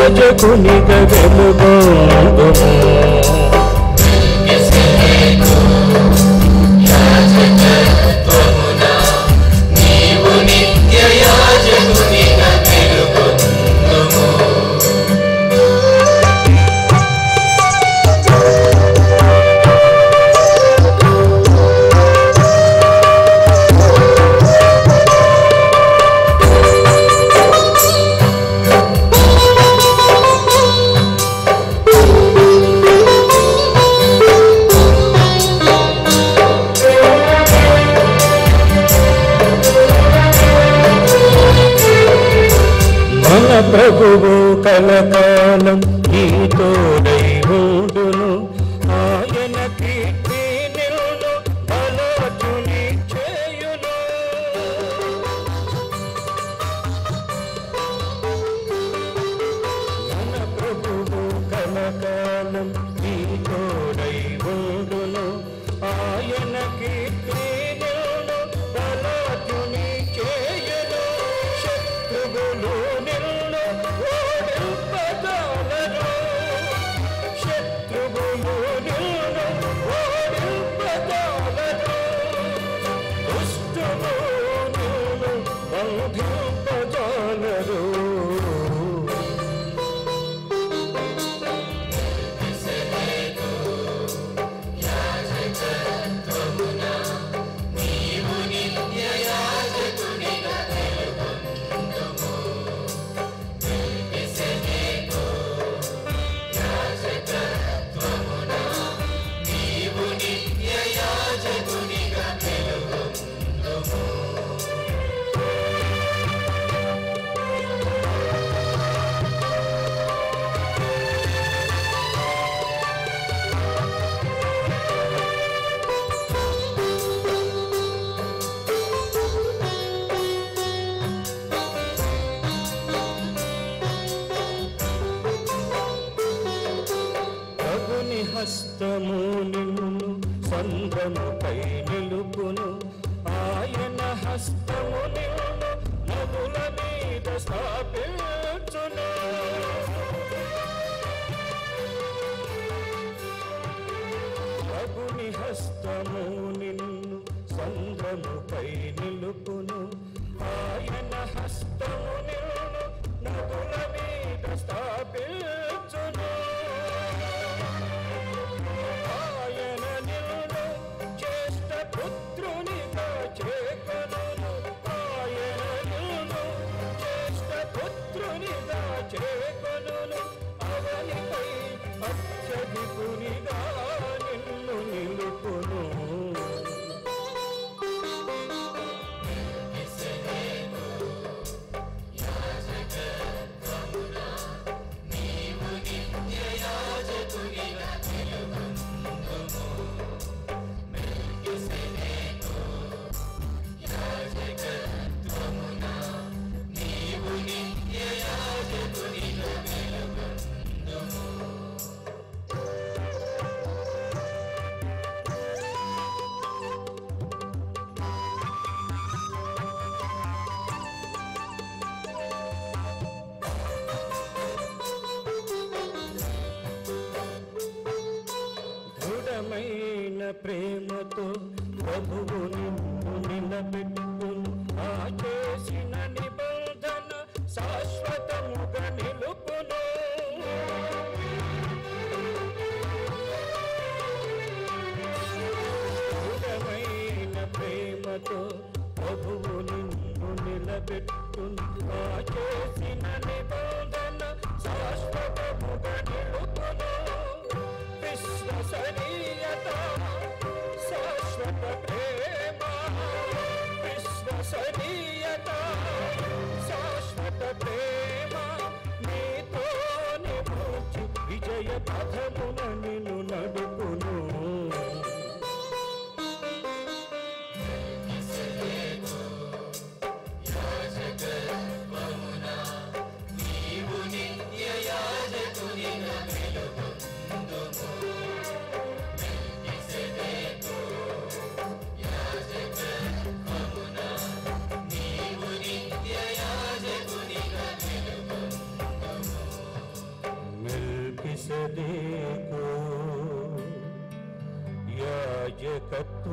నిత్య యాజకునిగా వెలుగొందుము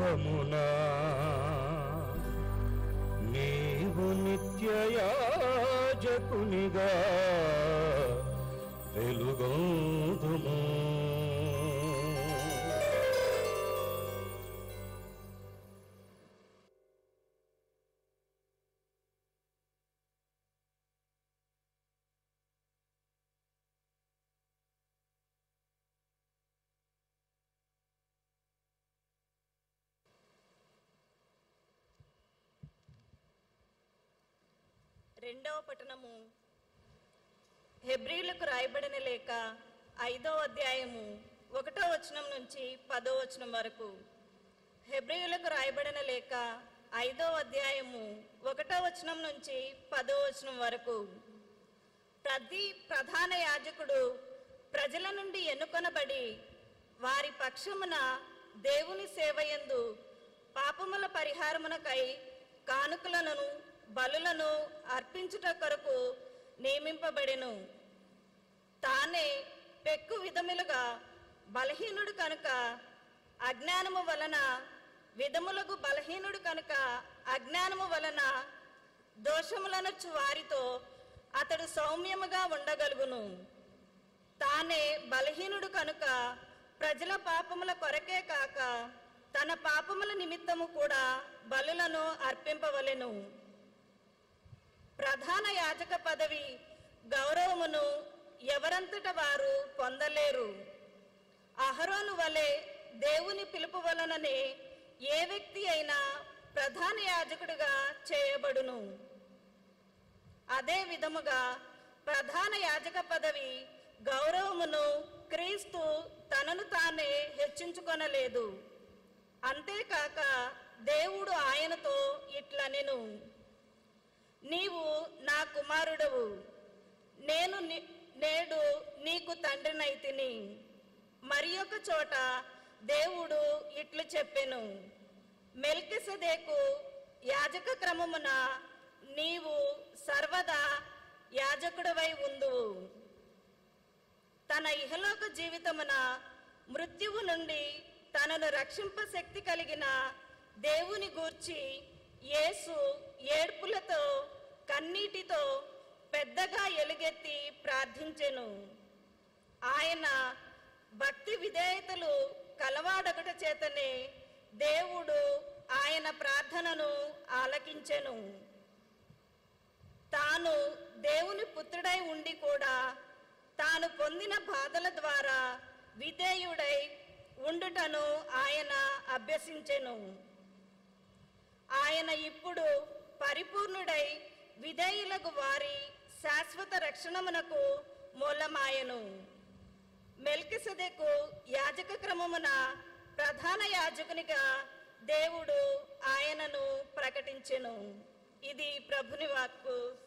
యాజకత్వమునా నీవు నిత్యయాజకునిగా వచనం నుంచి పదో వచనం వరకు ప్రతి ప్రధాన యాజకుడు ప్రజల నుండి ఎన్నుకొనబడి వారి పక్షమున దేవుని సేవయందు పాపముల పరిహారమునకై కానుకలను బలులను అర్పించుట కొరకు నియమింపబడెను. తానే పెక్కు విధములుగా బలహీనుడు కనుక అజ్ఞానము వలన విధములకు బలహీనుడు కనుక అజ్ఞానము వలన దోషములనొచ్చు వారితో అతడు సౌమ్యముగా ఉండగలుగును. తానే బలహీనుడు కనుక ప్రజల పాపముల కొరకే కాక తన పాపముల నిమిత్తము కూడా బలులను అర్పింపవలెను. ప్రధాన యాజక పదవి గౌరవమును ఎవరంతట వారు పొందలేరు. అహరోను వలె దేవుని పిలుపు వలననే ఏ వ్యక్తి అయినా ప్రధాన యాజకుడిగా చేయబడును. అదే విధముగా ప్రధాన యాజక పదవి గౌరవమును క్రీస్తు తనను తానే హెచ్చించుకొనలేదు. అంతేకాక దేవుడు ఆయనతో ఇట్లనెను. నీవు నా కుమారుడవు. నేను నేడు నీకు తండ్రినైతిని. మరి ఒక చోట దేవుడు ఇట్లు చెప్పెను. మెల్కిసెదేకు యాజక క్రమమున నీవు సర్వదా యాజకుడవై ఉందువు. తన ఇహలోక జీవితమున మృత్యువు నుండి తనను రక్షింప శక్తి కలిగిన దేవుని గూర్చి యేసు ఏడ్పులతో కన్నీటితో పెద్దగా ఎలుగెత్తి ప్రార్థించెను. ఆయన భక్తి విధేయతలు కలవాడొకట చేతనే దేవుడు ఆయన ప్రార్థనను ఆలకించెను. తాను దేవుని పుత్రుడై ఉండి కూడా తాను పొందిన బాధల ద్వారా విధేయుడై ఉండుటను ఆయన అభ్యసించెను. ఆయన ఇప్పుడు పరిపూర్ణుడై విధేయులకు వారి శాశ్వత రక్షణమునకు మూలమాయను. మెల్కిసదెకు యాజక క్రమమున ప్రధాన యాజకునిగా దేవుడు ఆయనను ప్రకటించెను. ఇది ప్రభుని వాక్కు.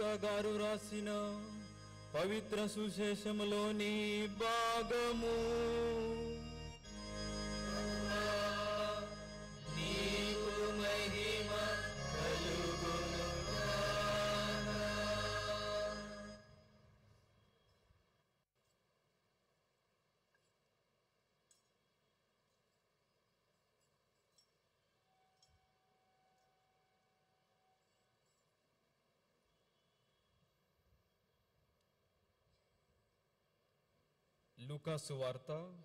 లూకా గారు రాసిన పవిత్ర సుశేషములోని భాగము. లూకాసు వార్త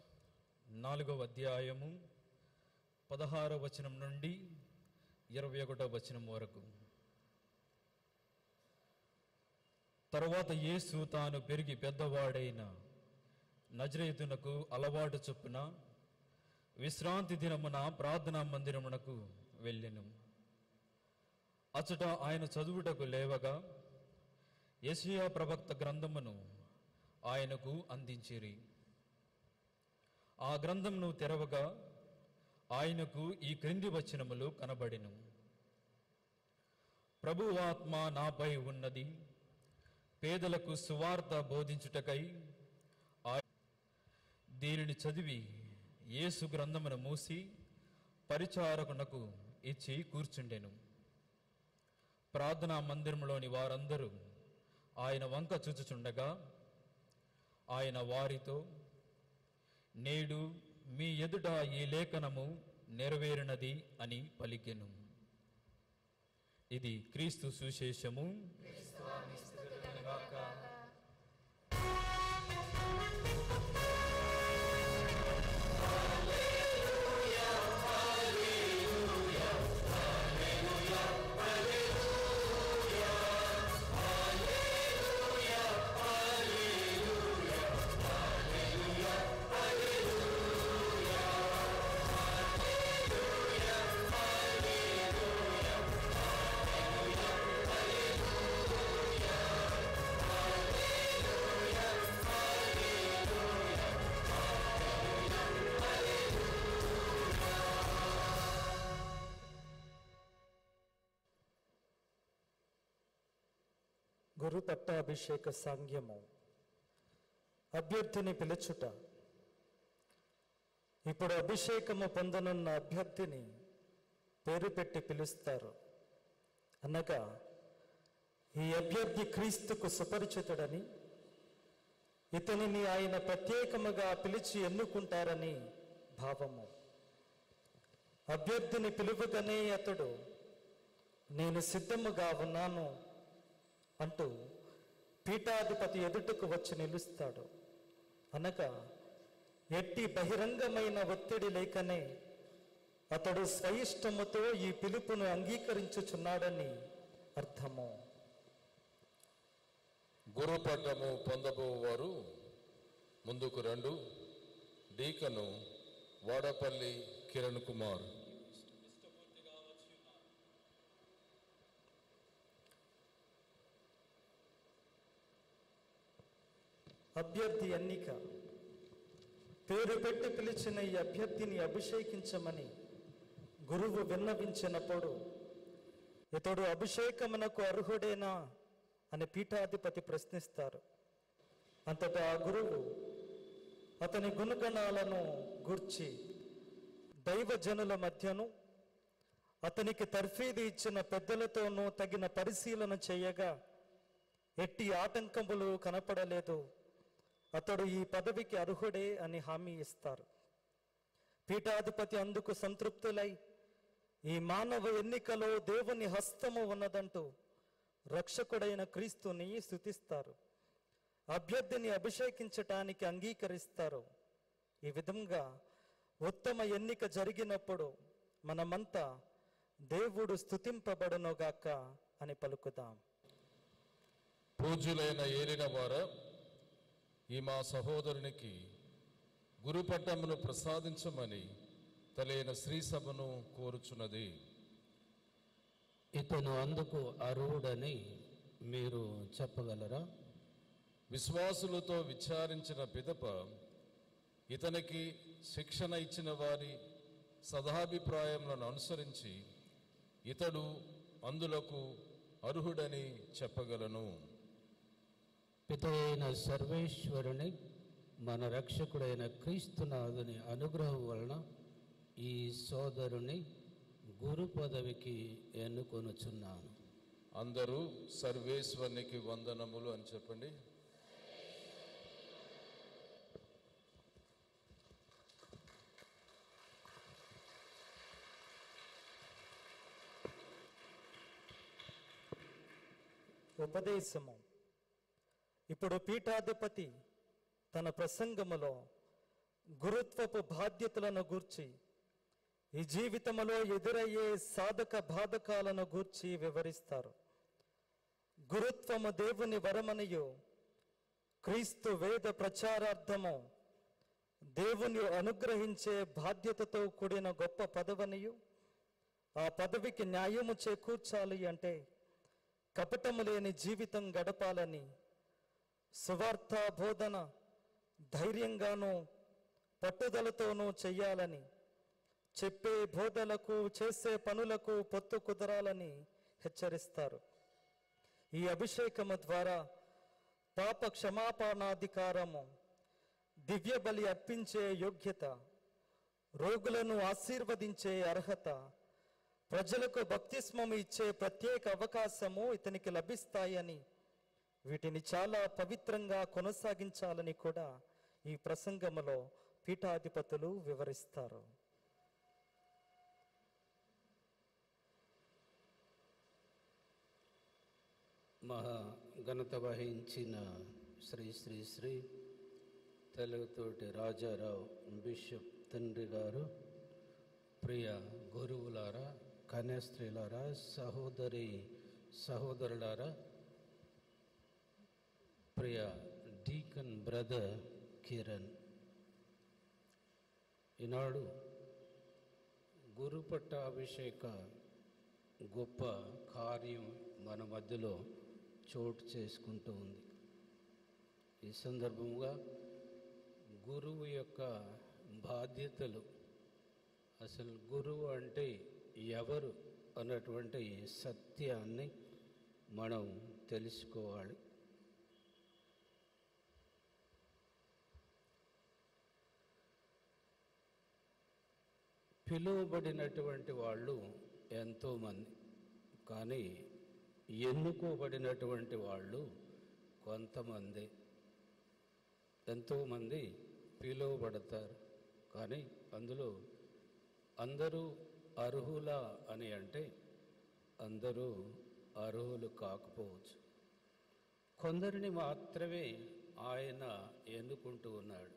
నాలుగవ అధ్యాయము పదహారవ వచనం నుండి ఇరవై ఒకటో వచనం వరకు. తర్వాత యేసు తాను పెరిగి పెద్దవాడైన నజరేతునకు అలవాటు చొప్పున విశ్రాంతి దినమున ప్రార్థనా మందిరమునకు వెళ్ళెను. అచట ఆయన చదువుటకు లేవగా యెషయా ప్రవక్త గ్రంథమును ఆయనకు అందించిరి. ఆ గ్రంథంను తెరవగా ఆయనకు ఈ క్రింది వచనములు కనబడెను. ప్రభువాత్మ నాపై ఉన్నది పేదలకు సువార్త బోధించుటకై దీనిని చదివి యేసు గ్రంథమును మూసి పరిచారకునకు ఇచ్చి కూర్చుండెను. ప్రార్థనా మందిరంలోని వారందరూ ఆయన వంక చూచుచుండగా ఆయన వారితో నేడు మీ ఎదుట ఈ లేఖనము నెరవేరినది అని పలికెను. ఇది క్రీస్తు సుశేషము. పట్టాభిషేక సాంగ్యము అభ్యర్థిని పిలుచుట ఇప్పుడు అభిషేకము పొందనున్న అభ్యర్థిని పేరు పెట్టి పిలుస్తారు అనగా ఈ అభ్యర్థి క్రీస్తుకు సుపరిచితుడని ఇతనిని ఆయన ప్రత్యేకముగా పిలిచి ఎన్నుకుంటారని భావము అభ్యర్థిని పిలువగానే అతడు నేను సిద్ధముగా ఉన్నాను అంటూ పీఠాధిపతి ఎదుటకు వచ్చి నిలుస్తాడు. అనగా ఎట్టి బహిరంగమైన ఒత్తిడి లేకనే అతడు స్వయిష్టముతో ఈ పిలుపును అంగీకరించుచున్నాడని అర్థము. గురు పట్టము పొందబోవారు ముందుకు రండు. డీకను వాడపల్లి కిరణ్ కుమార్. అభ్యర్థి ఎన్నిక. పేరు పెట్టి పిలిచిన ఈ అభ్యర్థిని అభిషేకించమని గురువు విన్నవించినప్పుడు ఇతడు అభిషేకమునకు అర్హుడేనా? అని పీఠాధిపతి ప్రశ్నిస్తారు. అంతటా ఆ గురువు అతని గుణగణాలను గూర్చి దైవజనుల మధ్యను అతనికి తర్ఫీదు ఇచ్చిన పెద్దలతోనూ తగిన పరిశీలన చేయగా ఎట్టి ఆటంకములు కనపడలేదు. అతడు ఈ పదవికి అర్హుడే అని హామీ ఇస్తారు. పీఠాధిపతి అందుకు సంతృప్తులై ఈ మానవ ఎన్నికలో దేవుని హస్తము ఉన్నదంటూ రక్షకుడైన క్రీస్తుని స్థుతిస్తారు అభ్యర్థిని అభిషేకించటానికి అంగీకరిస్తారు. ఈ విధంగా ఉత్తమ ఎన్నిక జరిగినప్పుడు మనమంతా దేవుడు స్థుతింపబడనుగాక అని పలుకుదాం. పూజ్యులైన ఏలిన వారు ఈ మా సహోదరునికి గురుపట్టమును ప్రసాదించమని తలైన శ్రీ సభను కోరుచున్నది. ఇతను అందుకు అర్హుడని మీరు చెప్పగలరా? విశ్వాసులతో విచారించిన పిదప ఇతనికి శిక్షణ ఇచ్చిన వారి సదాభిప్రాయములను అనుసరించి ఇతడు అందులకు అర్హుడని చెప్పగలను. పితైన సర్వేశ్వరుని మన రక్షకుడైన క్రీస్తునాథుని అనుగ్రహం వలన ఈ సోదరుని గురు పదవికి ఎన్నుకొనుచున్నాను. అందరూ సర్వేశ్వరునికి వందనములు అని చెప్పండి. ఉపదేశము. ఇప్పుడు పీఠాధిపతి తన ప్రసంగములో గురుత్వపు బాధ్యతలను గూర్చి ఈ జీవితములో ఎదురయ్యే సాధక బాధకాలను గూర్చి వివరిస్తారు. గురుత్వము దేవుని వరమనియు క్రీస్తు వేద ప్రచారార్థము దేవుని అనుగ్రహించే బాధ్యతతో కూడిన గొప్ప పదవనియు ఆ పదవికి న్యాయము చేకూర్చాలి అంటే కపటము లేని జీవితం గడపాలని సువార్త బోధన ధైర్యంగానూ పట్టుదలతోనూ చెయ్యాలని చెప్పే బోధలకు చేసే పనులకు పొత్తు కుదరాలని హెచ్చరిస్తారు. ఈ అభిషేకము ద్వారా పాప క్షమాపణాధికారము దివ్య బలి అర్పించే యోగ్యత రోగులను ఆశీర్వదించే అర్హత ప్రజలకు బప్తిస్మం ఇచ్చే ప్రత్యేక అవకాశము ఇతనికి లభిస్తాయని వీటిని చాలా పవిత్రంగా కొనసాగించాలని కూడా ఈ ప్రసంగములో పీఠాధిపతులు వివరిస్తారు. మహా ఘనత వహించిన శ్రీ శ్రీ శ్రీ తెలుగుతోటి రాజారావు బిషప్ తండ్రి గారు ప్రియ గురువులారా కన్యాస్త్రీలారా సహోదరి సహోదరులారా ప్రియ డీకన్ బ్రదర్ కిరణ్ ఈనాడు గురు పట్టాభిషేక గొప్ప కార్యం మన మధ్యలో చోటు చేసుకుంటూ ఉంది. ఈ సందర్భంగా గురువు యొక్క బాధ్యతలు అసలు గురువు అంటే ఎవరు అన్నటువంటి సత్యాన్ని మనం తెలుసుకోవాలి. పిలువబడినటువంటి వాళ్ళు ఎంతోమంది. కానీ ఎన్నుకోబడినటువంటి వాళ్ళు కొంతమంది. ఎంతోమంది పిలువబడతారు. కానీ అందులో అందరూ అర్హులా అని అంటే అందరూ అర్హులు కాకపోవచ్చు. కొందరిని మాత్రమే ఆయన ఎన్నుకుంటూ ఉన్నాడు.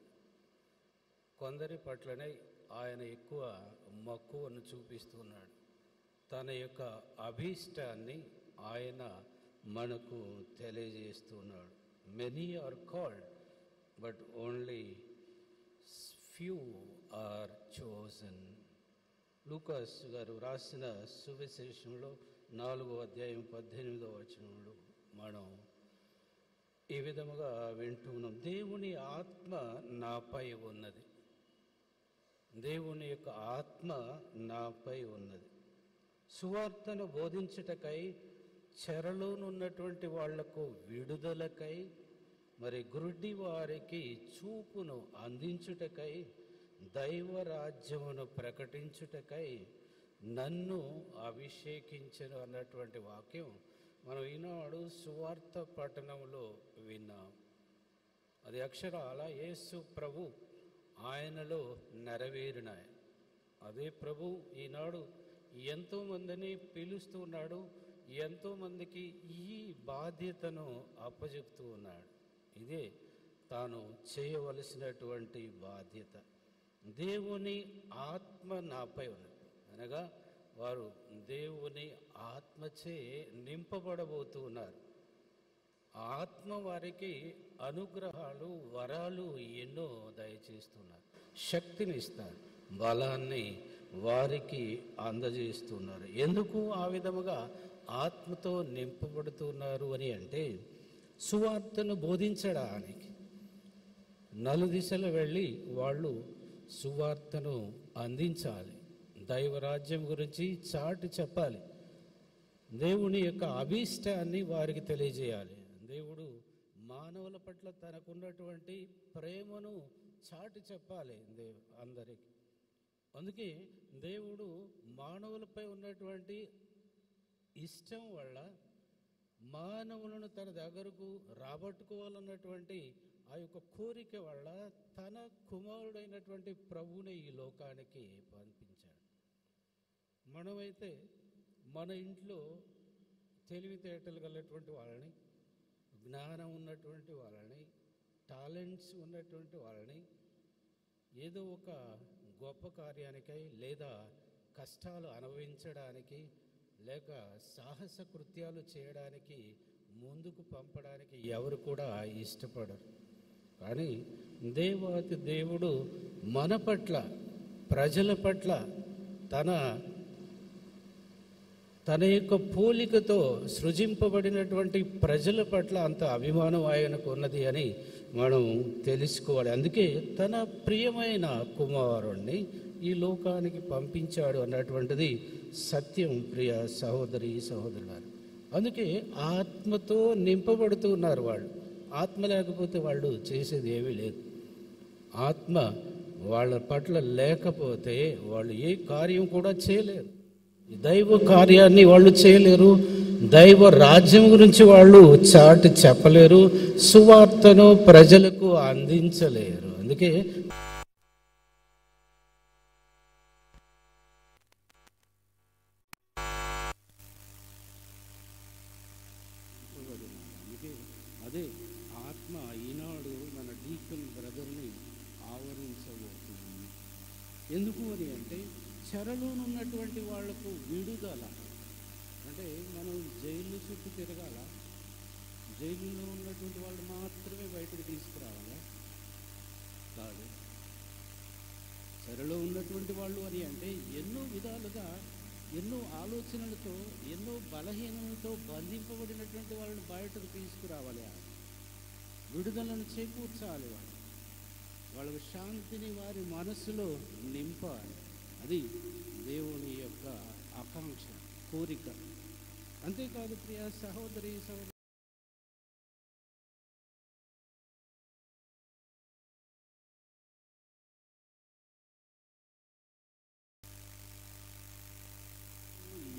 కొందరి పట్లనే ఆయన ఎక్కువ మక్కువను చూపిస్తున్నాడు. తన యొక్క అభీష్టాన్ని ఆయన మనకు తెలియజేస్తున్నాడు. Many are called but only few are chosen Lucas గారు రాసిన సువిశేషంలో నాలుగో అధ్యాయం పద్దెనిమిదో వచనంలో మనం ఈ విధముగా వింటున్నాం. దేవుని ఆత్మ నాపై ఉన్నది. దేవుని యొక్క ఆత్మ నాపై ఉన్నది. సువార్తను బోధించుటకై చెరలోనున్నటువంటి వాళ్ళకు విడుదలకై మరి గురుడి వారికి చూపును అందించుటకై దైవ రాజ్యమును ప్రకటించుటకై నన్ను అభిషేకించను అన్నటువంటి వాక్యం మనం ఈనాడు సువార్త పట్టణంలో విన్నాం. అది అక్షరాల యేసు ప్రభు ఆయనలో నెరవేరినాయి అదే ప్రభు ఈనాడు ఎంతోమందిని పిలుస్తూ ఉన్నాడు ఎంతోమందికి ఈ బాధ్యతను అప్పచెప్తూ ఉన్నాడు. ఇదే తాను చేయవలసినటువంటి బాధ్యత. దేవుని ఆత్మ నాపై ఉన్నది. అనగా వారు దేవుని ఆత్మచే నింపబడబోతూ ఉన్నారు. ఆత్మ వారికి అనుగ్రహాలు వరాలు ఎన్నో దయచేస్తున్నారు. శక్తిని ఇస్తారు. బలాన్ని వారికి అందజేస్తున్నారు. ఎందుకు ఆ విధముగా ఆత్మతో నింపబడుతున్నారు అని అంటే సువార్తను బోధించడానికి. నలుదిశలు వెళ్ళి వాళ్ళు సువార్తను అందించాలి. దైవరాజ్యం గురించి చాటి చెప్పాలి. దేవుని యొక్క అభీష్టాన్ని వారికి తెలియజేయాలి. దేవుడు మానవుల పట్ల తనకున్నటువంటి ప్రేమను చాటి చెప్పాలి దేవు అందరికీ. అందుకే దేవుడు మానవులపై ఉన్నటువంటి ఇష్టం వల్ల మానవులను తన దగ్గరకు రాబట్టుకోవాలన్నటువంటి ఆ యొక్క కోరిక వల్ల తన కుమారుడైనటువంటి ప్రభువుని ఈ లోకానికి పంపించాడు. మనమైతే మన ఇంట్లో తెలివితేటలు గలటువంటి వాళ్ళని జ్ఞానం ఉన్నటువంటి వాళ్ళని టాలెంట్స్ ఉన్నటువంటి వాళ్ళని ఏదో ఒక గొప్ప కార్యానికై లేదా కష్టాలు అనుభవించడానికి లేక సాహస కృత్యాలు చేయడానికి ముందుకు పంపడానికి ఎవరు కూడా ఇష్టపడరు. కానీ దేవాతి దేవుడు మన పట్ల ప్రజల పట్ల తన తన యొక్క పోలికతో సృజింపబడినటువంటి ప్రజల పట్ల అంత అభిమానం ఆయనకు ఉన్నది అని మనం తెలుసుకోవాలి. అందుకే తన ప్రియమైన కుమారుణ్ణి ఈ లోకానికి పంపించాడు అన్నటువంటిది సత్యం ప్రియ సహోదరి సహోదరులారు. అందుకే ఆత్మతో నింపబడుతూ ఉన్నారు వాళ్ళు. ఆత్మ లేకపోతే వాళ్ళు చేసేది ఏమీ లేదు. ఆత్మ వాళ్ళ పట్ల లేకపోతే వాళ్ళు ఏ కార్యం కూడా చేయలేరు. దైవ కార్యాన్ని వాళ్ళు చేయలేరు. దైవ రాజ్యం గురించి వాళ్ళు చాటి చెప్పలేరు. సువార్తను ప్రజలకు అందించలేరు. అందుకే అందుకే అదే ఆత్మ ఈనాడు మన డీకన్ బ్రదర్ని ఆవరించబోతుంది ఎందుకు అని అంటే చెరలోనున్నటువంటి వాళ్ళకు విడుదల. అంటే మనం జైలు చుట్టూ తిరగాల. జైలులో ఉన్నటువంటి వాళ్ళు మాత్రమే బయటకు తీసుకురావాలా? కాదు. చెరలో ఉన్నటువంటి వాళ్ళు అని అంటే ఎన్నో విధాలుగా ఎన్నో ఆలోచనలతో ఎన్నో బలహీనలతో బంధింపబడినటువంటి వాళ్ళని బయటకు తీసుకురావాలి విడుదలను చేకూర్చాలి వాళ్ళు వాళ్ళ శాంతిని వారి మనసులో నింపాలి. అది దేవుని యొక్క ఆకాంక్ష కోరిక. అంతేకాదు ప్రియ సహోదరి సహోదరి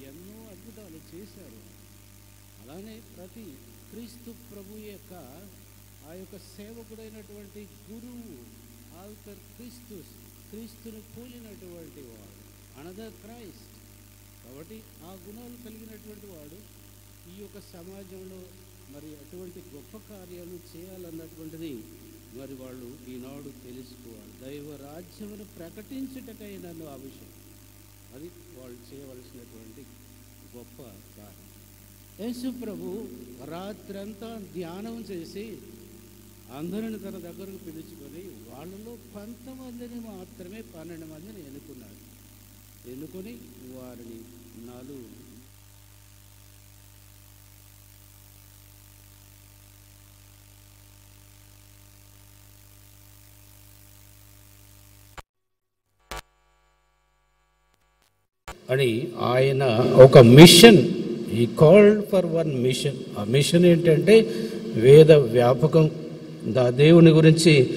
ఎన్నో అద్భుతాలు చేశారు. అలానే ప్రతి క్రీస్తు ప్రభు యొక్క ఆ యొక్క సేవకుడైనటువంటి గురువు ఆల్కర్ క్రీస్తుస్ క్రీస్తును పోలినటువంటి వాడు అనదర్ క్రైస్ట్ కాబట్టి ఆ గుణాలు కలిగినటువంటి వాడు ఈ యొక్క సమాజంలో మరి అటువంటి గొప్ప కార్యాలు చేయాలన్నటువంటిది మరి వాళ్ళు ఈనాడు తెలుసుకోవాలి. దైవ రాజ్యమును ప్రకటించుటకై నన్ను ఆవిషయం అది వాళ్ళు చేయవలసినటువంటి గొప్ప కార్యం. యేసు ప్రభు రాత్రంతా ధ్యానం చేసి అందరిని తన దగ్గరకు పిలుచుకొని వాళ్ళలో కొంతమందిని మాత్రమే పన్నెండు మందిని ఎన్నుకున్నాడు ఎన్నుకొని వారిని నాలుగు అని ఆయన ఒక మిషన్ ఈ కాల్డ్ ఫర్ వన్ మిషన్ ఆ మిషన్ ఏంటంటే వేద వ్యాపకం దా దేవుని గురించి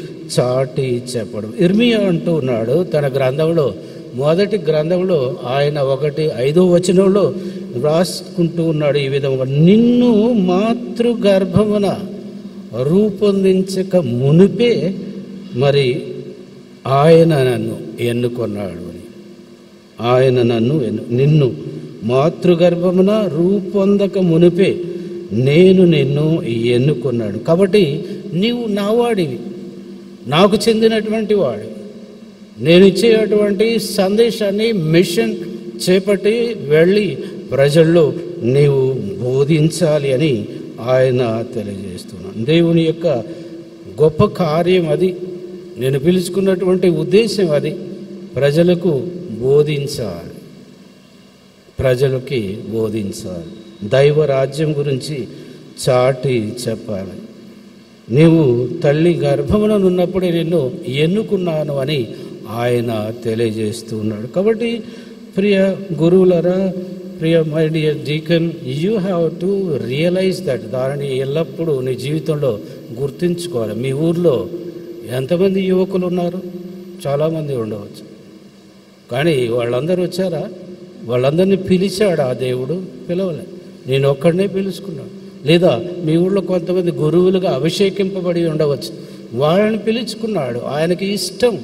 చాటి చెప్పడం. ఇర్మియా అంటూ ఉన్నాడు తన గ్రంథంలో మొదటి గ్రంథంలో ఆయన ఒకటి ఐదో వచనంలో రాసుకుంటూ ఉన్నాడు ఈ విధంగా. నిన్ను మాతృగర్భమున రూపొందించక మునిపే మరి ఆయన నన్ను ఎన్నుకొన్నాడు అని. ఆయన నన్ను ఎన్ను నిన్ను మాతృగర్భమున రూపొందక మునిపే నేను నిన్ను ఎన్నుకున్నాడు. కాబట్టి నీవు నావాడివి నాకు చెందినటువంటి వాడు. నేను ఇచ్చేటువంటి సందేశాన్ని మిషన్ చేపట్టి వెళ్ళి ప్రజల్లో నీవు బోధించాలి అని ఆయన తెలియజేస్తున్నాను దేవుని యొక్క గొప్ప కార్యం అది. నేను పిలుచుకున్నటువంటి ఉద్దేశం అది. ప్రజలకు బోధించాలి. ప్రజలకి బోధించాలి. దైవ రాజ్యం గురించి చాటి చెప్పాలి. నీవు తల్లి గర్భంలో ఉన్నప్పుడే నిన్ను ఎన్నుకున్నాను అని ఆయన తెలియజేస్తూ ఉన్నాడు. కాబట్టి ప్రియ గురువులరా ప్రియ my dear deacon you have to realize that దానిని ఎల్లప్పుడూ నీ జీవితంలో గుర్తుంచుకోవాలి. మీ ఊర్లో ఎంతమంది యువకులు ఉన్నారు చాలామంది ఉండవచ్చు. కానీ వాళ్ళందరూ వచ్చారా? వాళ్ళందరినీ పిలిచాడు ఆ దేవుడు. పిలవలే. నేను ఒక్కడనే పిలుచుకున్నాను. లేదా మీ ఊళ్ళో కొంతమంది గురువులుగా అభిషేకింపబడి ఉండవచ్చు. వాళ్ళని పిలుచుకున్నాడు. ఆయనకి ఇష్టం.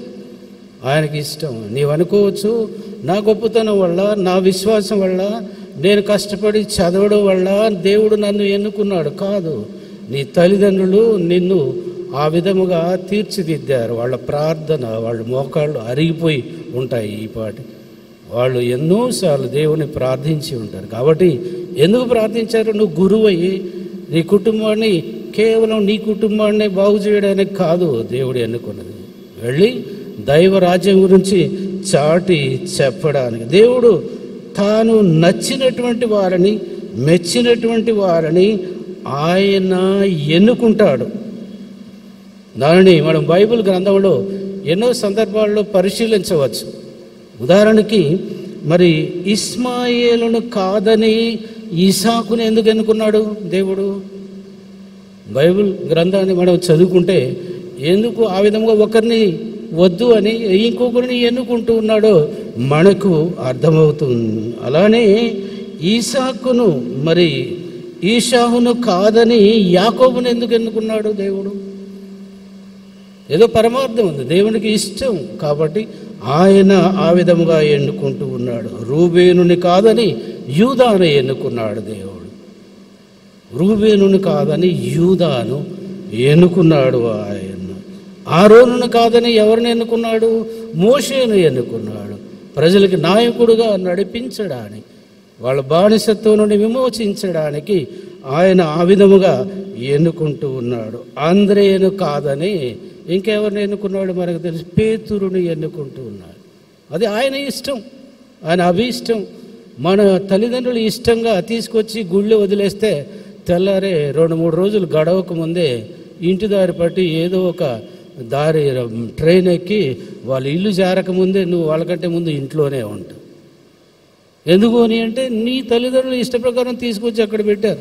ఆయనకి ఇష్టం. నీవు అనుకోవచ్చు నా గొప్పతనం వల్ల నా విశ్వాసం వల్ల నేను కష్టపడి చదవడం వల్ల దేవుడు నన్ను ఎన్నుకున్నాడు కాదు. నీ తల్లిదండ్రులు నిన్ను ఆ విధముగా తీర్చిదిద్దారు. వాళ్ళ ప్రార్థన వాళ్ళ మోకాళ్ళు అరిగిపోయి ఉంటాయి ఈ పాటి వాళ్ళు ఎన్నోసార్లు దేవుని ప్రార్థించి ఉంటారు. కాబట్టి ఎందుకు ప్రార్థించారు? నువ్వు గురువయ్యి. నీ కుటుంబాన్ని కేవలం నీ కుటుంబాన్ని బాగు చేయడానికి కాదు దేవుడు ఎన్నుకున్నది. వెళ్ళి దైవ రాజ్యం గురించి చాటి చెప్పడానికి. దేవుడు తాను నచ్చినటువంటి వారిని మెచ్చినటువంటి వారిని ఆయన ఎన్నుకుంటాడు. దానిని మనం బైబిల్ గ్రంథంలో ఎన్నో సందర్భాల్లో పరిశీలించవచ్చు. ఉదాహరణకి మరి ఇస్మాయేలును కాదని ఇసాకుని ఎందుకు ఎన్నుకున్నాడు దేవుడు? బైబిల్ గ్రంథాన్ని మనం చదువుకుంటే ఎందుకు ఆ విధంగా ఒకరిని వద్దు అని ఇంకొకరిని ఎన్నుకుంటూ ఉన్నాడో మనకు అర్థమవుతుంది. అలానే ఈసాకును మరి ఈషాహును కాదని యాకోబును ఎందుకు ఎన్నుకున్నాడు దేవుడు? ఏదో పరమార్థం ఉంది. దేవునికి ఇష్టం కాబట్టి ఆయన ఆ విధముగా ఎన్నుకుంటూ ఉన్నాడు. రూబేనుని కాదని యూదాను ఎన్నుకున్నాడు దేవుడు. రూబేనుని కాదని యూదాను ఎన్నుకున్నాడు ఆయన. ఆరోనుని కాదని ఎవరిని ఎన్నుకున్నాడు? మోషేను ఎన్నుకున్నాడు. ప్రజలకి నాయకుడుగా నడిపించడానికి వాళ్ళ బానిసత్వం నుండి విమోచించడానికి ఆయన ఆ విధముగా ఎన్నుకుంటూ ఉన్నాడు. ఆంధ్రేయను కాదని ఇంకెవరిని ఎన్నుకున్నాడు మనకు తెలుసు. పేతురుని ఎన్నుకుంటూ ఉన్నాడు. అది ఆయన ఇష్టం. ఆయన అభిష్టం. మన తల్లిదండ్రులు ఇష్టంగా తీసుకొచ్చి గుళ్ళు వదిలేస్తే తెల్లారే రెండు మూడు రోజులు గడవక ముందే ఇంటి దారి పట్టి ఏదో ఒక దారి ట్రైన్ ఎక్కి వాళ్ళ ఇల్లు చేరక ముందే నువ్వు వాళ్ళకంటే ముందు ఇంట్లోనే ఉంటావు ఎందుకు అని అంటే నీ తల్లిదండ్రులు ఇష్ట ప్రకారం తీసుకొచ్చి అక్కడ పెట్టారు.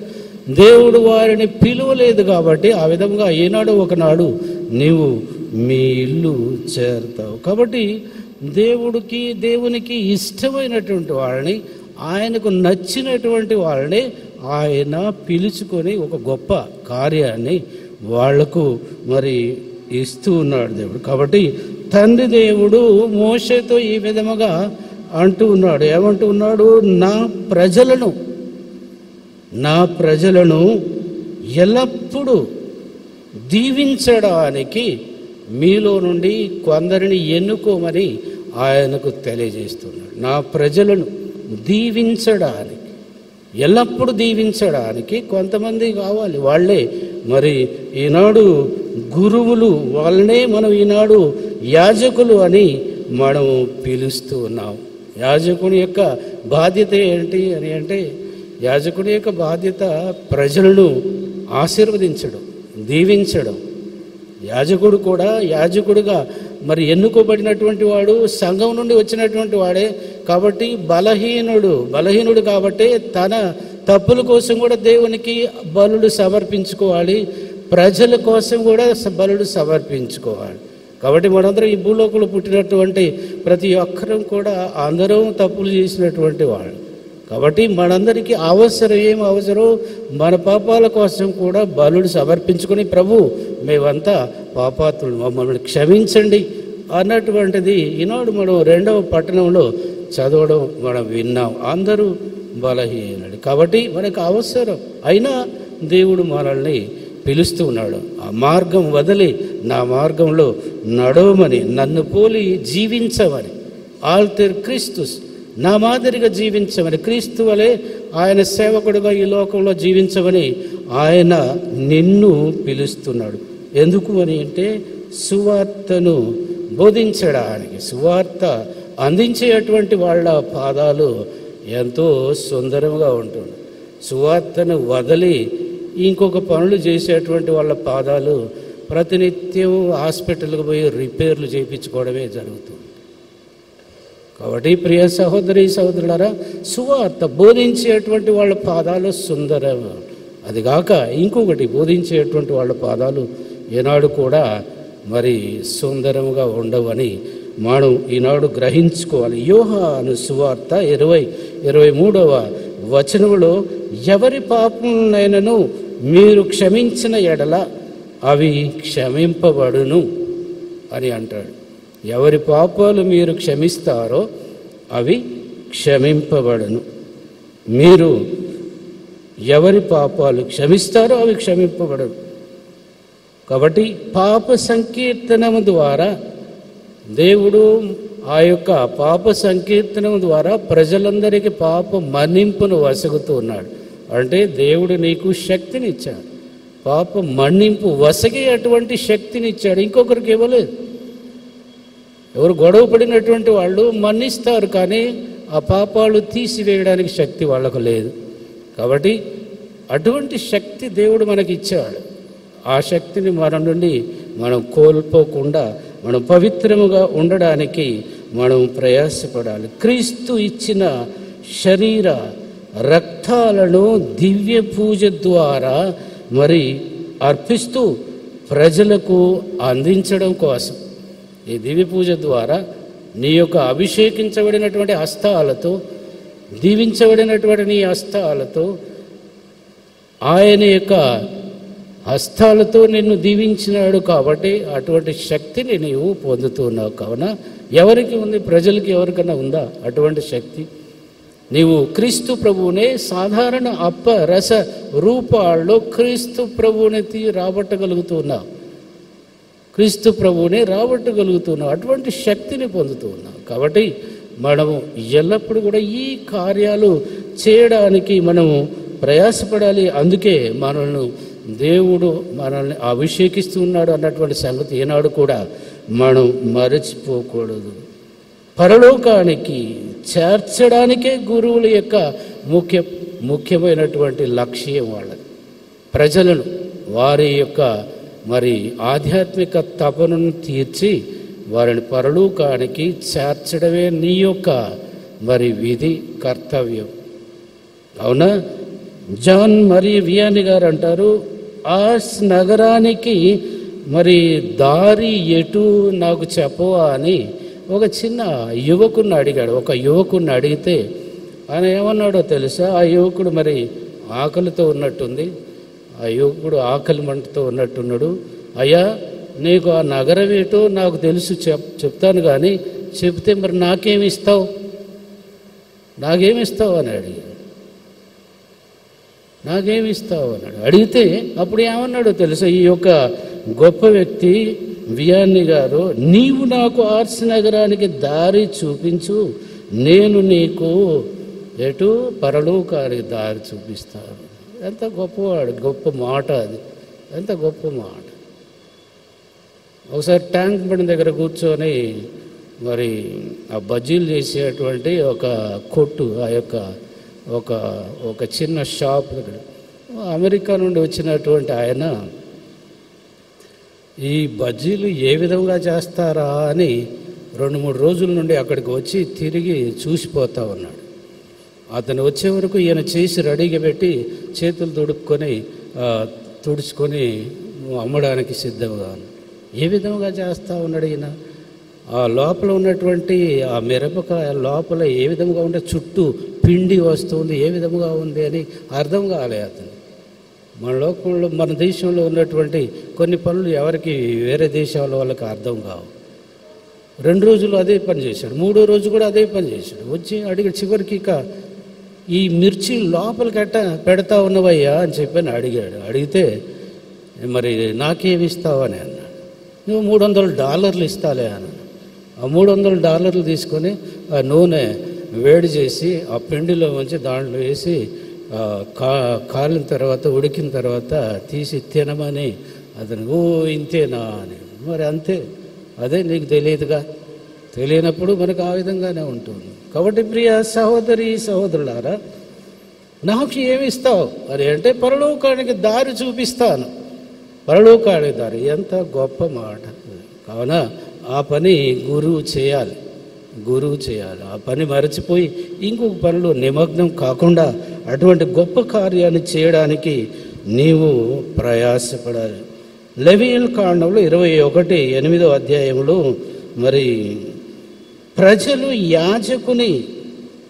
దేవుడు వారిని పిలువలేదు కాబట్టి ఆ విధంగా ఏనాడు ఒకనాడు నీవు మీ ఇల్లు చేరుతావు. కాబట్టి దేవుడికి దేవునికి ఇష్టమైనటువంటి వాళ్ళని ఆయనకు నచ్చినటువంటి వాళ్ళని ఆయన పిలుచుకొని ఒక గొప్ప కార్యాన్ని వాళ్ళకు మరి ఇస్తూ ఉన్నాడు దేవుడు. కాబట్టి తండ్రి దేవుడు మోషతో ఈ విధముగా అంటూ ఉన్నాడు. ఏమంటూ ఉన్నాడు? నా ప్రజలను నా ప్రజలను ఎల్లప్పుడూ దీవించడానికి మీలో నుండి కొందరిని ఎన్నుకోమని ఆయనకు తెలియజేస్తున్నాడు. నా ప్రజలను దీవించడానికి ఎల్లప్పుడూ దీవించడానికి కొంతమంది కావాలి. వాళ్ళే మరి ఈనాడు గురువులు వాళ్ళనే మనం ఈనాడు యాజకులు అని మనం పిలుస్తూ ఉన్నాం. యాజకుని యొక్క బాధ్యత ఏంటి అని అంటే యాజకుడి యొక్క బాధ్యత ప్రజలను ఆశీర్వదించడం దీవించడం. యాజకుడు కూడా యాజకుడుగా మరి ఎన్నుకోబడినటువంటి వాడు సంఘం నుండి వచ్చినటువంటి వాడే కాబట్టి బలహీనుడు బలహీనుడు కాబట్టి తన తప్పుల కోసం కూడా దేవునికి బలుడు సమర్పించుకోవాలి ప్రజల కోసం కూడా బలుడు సమర్పించుకోవాలి. కాబట్టి మనందరం ఈ భూలోకంలో పుట్టినటువంటి ప్రతి ఒక్కరం కూడా అందరం తప్పులు చేసినటువంటి వాళ్ళు కాబట్టి మనందరికీ అవసరం ఏం అవసరం? మన పాపాల కోసం కూడా బలుడు సమర్పించుకుని ప్రభు మేమంతా పాపాత్రులు మమ్మల్ని క్షమించండి అన్నటువంటిది ఈనాడు మనం రెండవ పట్టణంలో చదవడం మనం విన్నాం. అందరూ బలహీనుడు కాబట్టి మనకు అవసరం. అయినా దేవుడు మనల్ని పిలుస్తూ ఉన్నాడు. ఆ మార్గం వదిలి నా మార్గంలో నడవమని నన్ను పోలి జీవించమని. ఆల్తెర్ క్రీస్తుస్. నా మాదిరిగా జీవించమని క్రీస్తు వలె ఆయన సేవకుడుగా ఈ లోకంలో జీవించమని ఆయన నిన్ను పిలుస్తున్నాడు. ఎందుకు అని అంటే సువార్తను బోధించడానికి సువార్త అందించేటువంటి వాళ్ళ పాదాలు ఎంతో సుందరంగా ఉంటుంది. సువార్తను వదిలి ఇంకొక పనులు చేసేటువంటి వాళ్ళ పాదాలు ప్రతినిత్యం హాస్పిటల్కి పోయి రిపేర్లు చేయించుకోవడమే జరుగుతుంది. కాబట్టి ప్రియ సహోదరి సహోదరులారా సువార్త బోధించేటువంటి వాళ్ళ పాదాలు సుందరం. అదిగాక ఇంకొకటి బోధించేటువంటి వాళ్ళ పాదాలు ఏనాడు కూడా మరి సుందరముగా ఉండవని మనం ఈనాడు గ్రహించుకోవాలి. యోహాను సువార్త ఇరవై ఇరవై మూడవ వచనములో ఎవరి పాపమునైనను మీరు క్షమించిన ఎడల అవి క్షమింపబడును అని అంటాడు. ఎవరి పాపాలు మీరు క్షమిస్తారో అవి క్షమింపబడును. మీరు ఎవరి పాపాలు క్షమిస్తారో అవి క్షమింపబడను. కాబట్టి పాప సంకీర్తనము ద్వారా దేవుడు ఆ యొక్క పాప సంకీర్తనం ద్వారా ప్రజలందరికీ పాప మన్నింపును వసగుతూ ఉన్నాడు. అంటే దేవుడు నీకు శక్తిని ఇచ్చాడు పాప మన్నింపు వసగే అటువంటి శక్తినిచ్చాడు. ఇంకొకరికి ఇవ్వలేదు. ఎవరు గొడవ పడినటువంటి వాళ్ళు మన్నిస్తారు కానీ ఆ పాపాలు తీసివేయడానికి శక్తి వాళ్ళకు లేదు. కాబట్టి అటువంటి శక్తి దేవుడు మనకి ఇచ్చాడు. ఆ శక్తిని మన నుండి మనం కోల్పోకుండా మనం పవిత్రముగా ఉండడానికి మనం ప్రయాసపడాలి. క్రీస్తు ఇచ్చిన శరీర రక్తాలను దివ్య పూజ ద్వారా మరి అర్పిస్తూ ప్రజలకు అందించడం కోసం. ఈ దివి పూజ ద్వారా నీ యొక్క అభిషేకించబడినటువంటి హస్తాలతో దీవించబడినటువంటి నీ హస్తాలతో ఆయన యొక్క హస్తాలతో నిన్ను దీవించినాడు కాబట్టి అటువంటి శక్తిని నీవు పొందుతున్నావు. కావున ఎవరికి ఉంది? ప్రజలకి ఎవరికైనా ఉందా అటువంటి శక్తి? నీవు క్రీస్తు ప్రభువునే సాధారణ అప్ప రస రూపాల్లో క్రీస్తు ప్రభువుని రాబట్టగలుగుతున్నావు. క్రీస్తు ప్రభువునే రాబట్టగలుగుతున్నాం అటువంటి శక్తిని పొందుతూ ఉన్నాం కాబట్టి మనము ఎల్లప్పుడూ కూడా ఈ కార్యాలు చేయడానికి మనము ప్రయాసపడాలి. అందుకే మనల్ని దేవుడు మనల్ని అభిషేకిస్తున్నాడు అన్నటువంటి సంగతి ఏనాడు కూడా మనం మరచిపోకూడదు. పరలోకానికి చేర్చడానికే గురువుల యొక్క ముఖ్య ముఖ్యమైనటువంటి లక్ష్యం వాళ్ళది. ప్రజలను వారి యొక్క మరి ఆధ్యాత్మిక తపనను తీర్చి వారిని పరలోకానికి చేర్చడమే నీ యొక్క మరి విధి కర్తవ్యం. అవునా? జాన్ మరి వియాని గారు అంటారు ఆ నగరానికి మరి దారి ఎటు నాకు చెప్పవా అని ఒక చిన్న యువకుడిని అడిగాడు. ఒక యువకుడిని అడిగితే ఆయన ఏమన్నాడో తెలుసా? ఆ యువకుడు మరి ఆకలితో ఉన్నట్టుంది. ఆ యువకుడు ఆకలి మంటతో ఉన్నట్టున్నాడు. అయ్యా నీకు ఆ నగరం ఏటో నాకు తెలుసు చెప్ చెప్తాను కానీ చెప్తే మరి నాకేమి ఇస్తావు? నాకేమి ఇస్తావు అని అడిగాడు. నాకేమి ఇస్తావు అన్నాడు అడిగితే అప్పుడు ఏమన్నాడో తెలుసా? ఈ యొక్క గొప్ప వ్యక్తి వియాన్ని గారు నీవు నాకు ఆర్స్ నగరానికి దారి చూపించు నేను నీకు ఎటు పరలోకానికి దారి చూపిస్తాను. ఎంత గొప్పవాడు గొప్ప మాట అది. ఎంత గొప్ప మాట. ఒకసారి ట్యాంక్ బండి దగ్గర కూర్చొని మరి ఆ బజ్జీలు చేసేటువంటి ఒక కొట్టు ఆ యొక్క ఒక ఒక చిన్న షాప్ దగ్గర. అమెరికా నుండి వచ్చినటువంటి ఆయన ఈ బజ్జీలు ఏ విధంగా చేస్తారా అని రెండు మూడు రోజుల నుండి అక్కడికి వచ్చి తిరిగి చూసిపోతా ఉన్నాడు. అతను వచ్చే వరకు ఈయన చేసి రెడీగా పెట్టి చేతులు తుడుక్కొని తుడుచుకొని అమ్మడానికి సిద్ధంగా ఏ విధంగా చేస్తా ఉన్నాడు ఈయన? ఆ లోపల ఉన్నటువంటి ఆ మిరపకాయ లోపల ఏ విధంగా ఉంటే చుట్టూ పిండి వస్తుంది ఏ విధంగా ఉంది అని అర్థం కాలే అతను. మన లోకంలో మన దేశంలో ఉన్నటువంటి కొన్ని పనులు ఎవరికి వేరే దేశాల వాళ్ళకి అర్థం కావు. రెండు రోజులు అదే పని చేశాడు మూడో రోజు కూడా అదే పని చేశాడు. వచ్చి అడిగి చివరికి ఇక ఈ మిర్చి లోపలికి పెడతా ఉన్నవయ్యా అని చెప్పని అడిగాడు. అడిగితే మరి నాకేమి ఇస్తావు? అని అన్నాడు. నువ్వు మూడు వందల డాలర్లు ఇస్తాలే అన్నాడు. ఆ మూడు వందల డాలర్లు తీసుకొని ఆ నూనె వేడి చేసి ఆ పిండిలో ఉంచి దాంట్లో వేసి కా కాలిన తర్వాత ఉడికిన తర్వాత తీసి తినమని అతను ఓ ఇంతేనా? అని మరి అంతే. అదే నీకు తెలియదుగా. తెలియనప్పుడు మనకు ఆ విధంగానే ఉంటుంది. కాబట్టి ప్రియ సహోదరి సహోదరులారా నాకు ఏమి ఇస్తావు? అని అంటే పరలోకానికి దారి చూపిస్తాను. పరలోకానికి దారి ఎంత గొప్ప మాట. కావున ఆ పని గురువు చేయాలి. గురువు చేయాలి. ఆ పని మరచిపోయి ఇంకొక పనిలో నిమగ్నం కాకుండా అటువంటి గొప్ప కార్యాన్ని చేయడానికి నీవు ప్రయాసపడాలి. లెవియల్ కాండంలో ఇరవై ఒకటి ఎనిమిదో అధ్యాయంలో మరి ప్రజలు యాజకుని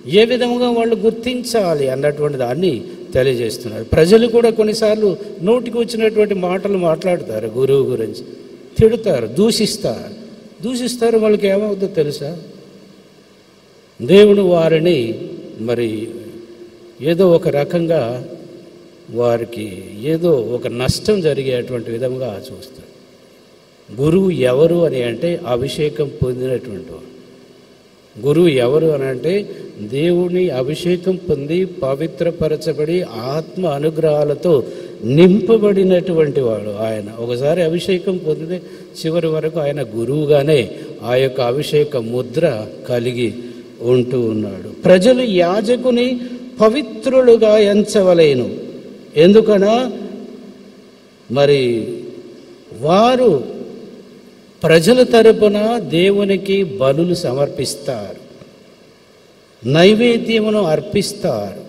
ఏ విధంగా వాళ్ళు గుర్తించాలి అన్నటువంటి దాన్ని తెలియజేస్తున్నారు. ప్రజలు కూడా కొన్నిసార్లు నోటికి వచ్చినటువంటి మాటలు మాట్లాడతారు గురువు గురించి. తిడతారు దూషిస్తారు. దూషిస్తారు వాళ్ళకి ఏమవుతుందో తెలుసా? దేవుడు వారిని మరి ఏదో ఒక రకంగా వారికి ఏదో ఒక నష్టం జరిగేటువంటి విధంగా చూస్తారు. గురువు ఎవరు అని అంటే అభిషేకం పొందినటువంటి వాడు. గురువు ఎవరు అని అంటే దేవుని అభిషేకం పొంది పవిత్రపరచబడి ఆత్మ అనుగ్రహాలతో నింపబడినటువంటి వాడు ఆయన. ఒకసారి అభిషేకం పొందితే చివరి వరకు ఆయన గురువుగానే ఆ యొక్క అభిషేక ముద్ర కలిగి ఉంటూ ఉన్నాడు. ప్రజలు యాజకుని పవిత్రులుగా ఎంచవలేను. ఎందుకనా? మరి వారు ప్రజల తరపున దేవునికి బలులు సమర్పిస్తారు. నైవేద్యమును అర్పిస్తారు.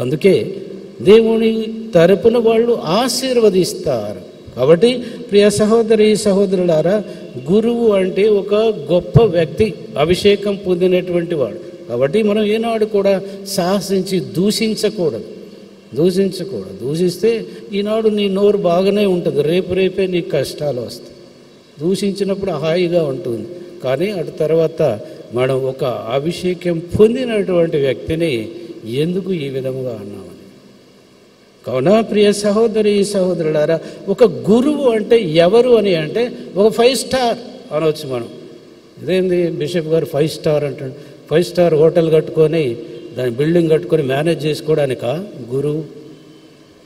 అందుకే దేవుని తరపున వాళ్ళు ఆశీర్వదిస్తారు. కాబట్టి ప్రియ సహోదరి సహోదరులారా గురువు అంటే ఒక గొప్ప వ్యక్తి అభిషేకం పొందినటువంటి వాడు. కాబట్టి మనం ఏనాడు కూడా సాహసించి దూషించకూడదు. దూషించకూడదు. దూషిస్తే ఈనాడు నీ నోరు బాగానే ఉంటుంది. రేపు రేపే నీకు కష్టాలు వస్తాయి. దూషించినప్పుడు హాయిగా ఉంటుంది. కానీ అటు తర్వాత మనం ఒక అభిషేకం పొందినటువంటి వ్యక్తిని ఎందుకు ఈ విధముగా అన్నామని? కావున ప్రియ సహోదరి సహోదరులారా ఒక గురువు అంటే ఎవరు అని అంటే ఒక ఫైవ్ స్టార్ అనవచ్చు మనం. ఇదేంది? బిషప్ గారు ఫైవ్ స్టార్ అంటాడు ఫైవ్ స్టార్ హోటల్ కట్టుకొని దాని బిల్డింగ్ కట్టుకొని మేనేజ్ చేసుకోవడానిక గురువు?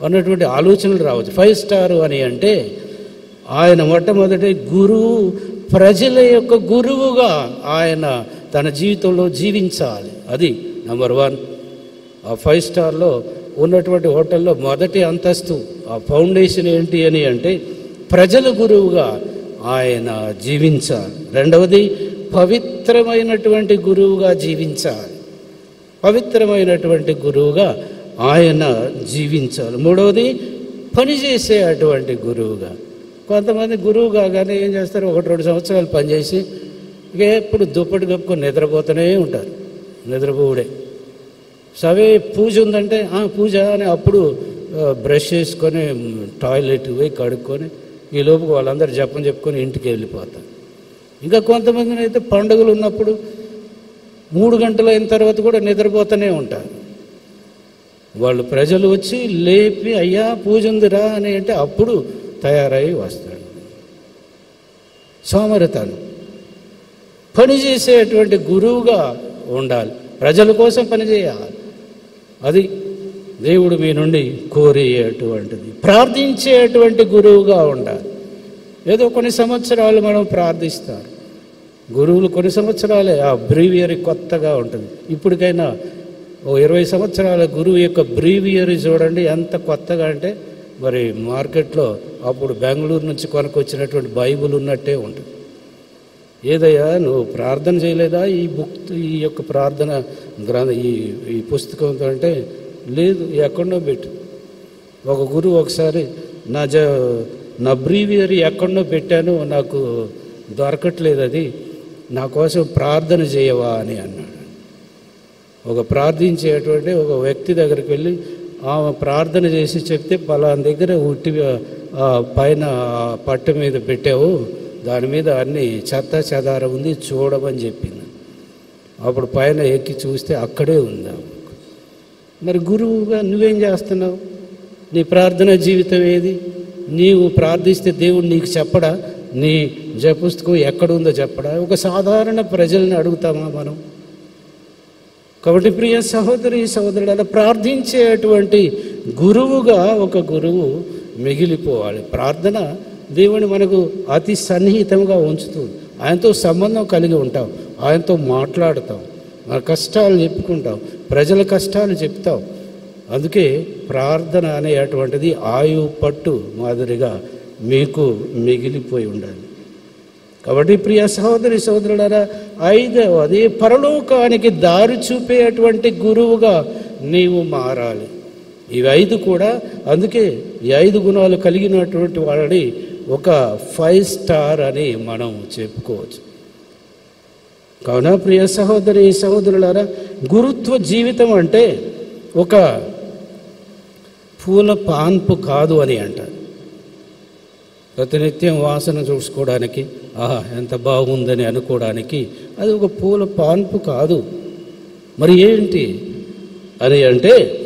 అన్నటువంటి ఆలోచనలు రావచ్చు. ఫైవ్ స్టార్ అని అంటే ఆయన మొట్టమొదటి గురువు ప్రజల యొక్క గురువుగా ఆయన తన జీవితంలో జీవించాలి. అది నెంబర్ వన్ ఆ ఫైవ్ స్టార్లో ఉన్నటువంటి హోటల్లో మొదటి అంతస్తు ఆ ఫౌండేషన్ ఏంటి అని అంటే ప్రజల గురువుగా ఆయన జీవించాలి. రెండవది పవిత్రమైనటువంటి గురువుగా జీవించాలి. పవిత్రమైనటువంటి గురువుగా ఆయన జీవించాలి. మూడవది పనిచేసే అటువంటి గురువుగా కొంతమంది గురువు కాగానే ఏం చేస్తారు? ఒకటి రెండు సంవత్సరాలు పనిచేసి ఇక ఎప్పుడు దుప్పటి కప్పుకొని నిద్రపోతూనే ఉంటారు. నిద్రపోవుడే. సవే పూజ ఉందంటే పూజ అని అప్పుడు బ్రష్ చేసుకొని టాయిలెట్ పోయి కడుక్కొని ఈ లోపు వాళ్ళందరూ జపం చెప్పుకొని ఇంటికి వెళ్ళిపోతారు. ఇంకా కొంతమందిని అయితే పండుగలు ఉన్నప్పుడు మూడు గంటలు అయిన తర్వాత కూడా నిద్రపోతూనే ఉంటారు. వాళ్ళు ప్రజలు వచ్చి లేపి అయ్యా పూజ ఉందిరా అని అంటే అప్పుడు తయారై వస్తాడు. సోమరితనం. పనిచేసేటువంటి గురువుగా ఉండాలి. ప్రజల కోసం పనిచేయాలి అది దేవుడు మీ నుండి కోరేటువంటిది. ప్రార్థించేటువంటి గురువుగా ఉండాలి. ఏదో కొన్ని సంవత్సరాలు మనం ప్రార్థిస్తారు. గురువులు కొన్ని సంవత్సరాలే ఆ బ్రీవియరీ కొత్తగా ఉంటుంది. ఇప్పటికైనా ఓ ఇరవై సంవత్సరాల గురువు యొక్క బ్రీవియరీ చూడండి ఎంత కొత్తగా అంటే మరి మార్కెట్లో అప్పుడు బెంగళూరు నుంచి కొనకొచ్చినటువంటి బైబుల్ ఉన్నట్టే ఉంటుంది. ఏదయ్యా నువ్వు ప్రార్థన చేయలేదా? ఈ బుక్ ఈ యొక్క ప్రార్థన గ్రంథ ఈ ఈ పుస్తకంతో అంటే లేదు ఎక్కడో పెట్టు. ఒక గురువు ఒకసారి నా జ నా బ్రీవియరీ ఎక్కడో పెట్టాను నాకు దొరకట్లేదు అది నా కోసం ప్రార్థన చేయవా అని అన్నాడు. ఒక ప్రార్థించేటువంటి ఒక వ్యక్తి దగ్గరికి వెళ్ళి ఆమె ప్రార్థన చేసి చెప్తే పలానా దగ్గర ఉట్టి పైన పట్టు మీద పెట్టావు. దాని మీద అన్ని చెత్త చెదార ఉంది చూడమని చెప్పింది. అప్పుడు పైన ఎక్కి చూస్తే అక్కడే ఉంది మరి గురువుగా నువ్వేం చేస్తున్నావు? నీ ప్రార్థన జీవితం ఏది? నీవు ప్రార్థిస్తే దేవుడు నీకు చెప్పడా? నీ జపుస్తకం ఎక్కడుందో చెప్పడా? ఒక సాధారణ ప్రజల్ని అడుగుతామా మనం? కాబట్టి ప్రియ సహోదరి సహోదరుడు అలా ప్రార్థించేటువంటి గురువుగా ఒక గురువు మిగిలిపోవాలి. ప్రార్థన దేవుని మనకు అతి సన్నిహితంగా ఉంచుతుంది ఆయనతో సంబంధం కలిగి ఉంటాం ఆయనతో మాట్లాడతాం మన కష్టాలు చెప్పుకుంటాం ప్రజల కష్టాలు చెప్తాం అందుకే ప్రార్థన అనేటువంటిది ఆయు పట్టు మాదిరిగా మీకు మిగిలిపోయి ఉండాలి. కాబట్టి ప్రియ సహోదరి సహోదరులారా ఐదవది పరలోకానికి దారి చూపేటువంటి గురువుగా నీవు మారాలి. ఇవి ఐదు కూడా అందుకే ఈ ఐదు గుణాలు కలిగినటువంటి వాళ్ళని ఒక ఫైవ్ స్టార్ అని మనం చెప్పుకోవచ్చు. కావున ప్రియ సహోదరి సహోదరులారా గురుత్వ జీవితం అంటే ఒక పూల పాన్పు కాదు అని అంటారు. ప్రతినిత్యం వాసన చూసుకోవడానికి ఆహా ఎంత బాగుందని అనుకోవడానికి అది ఒక పూల పాన్పు కాదు. మరి ఏంటి? అని అంటే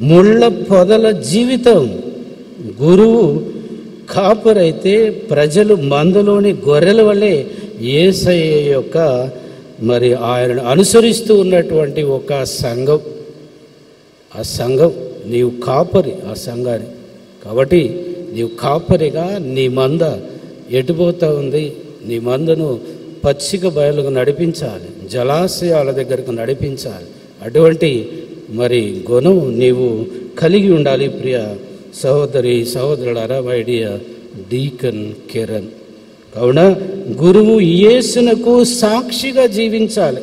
ముళ్ళ పొదల జీవితం. గురువు కాపురైతే ప్రజలు మందులోని గొర్రెల వల్లే ఏసయ్య యొక్క మరి ఆయనను అనుసరిస్తూ ఉన్నటువంటి ఒక సంఘం. ఆ సంఘం నీవు కాపరి ఆ సంఘాన్ని కాబట్టి నీవు కాపరిగా నీ మంద ఎటుపోతూ ఉంది? నీ మందను పచ్చిక బయలుకు నడిపించాలి జలాశయాల దగ్గరకు నడిపించాలి. అటువంటి మరి గుణం నీవు కలిగి ఉండాలి ప్రియ సహోదరి సహోదరులారా మై డియర్ డీకన్ కిరణ్ కావున గురువు యేసునకు సాక్షిగా జీవించాలి.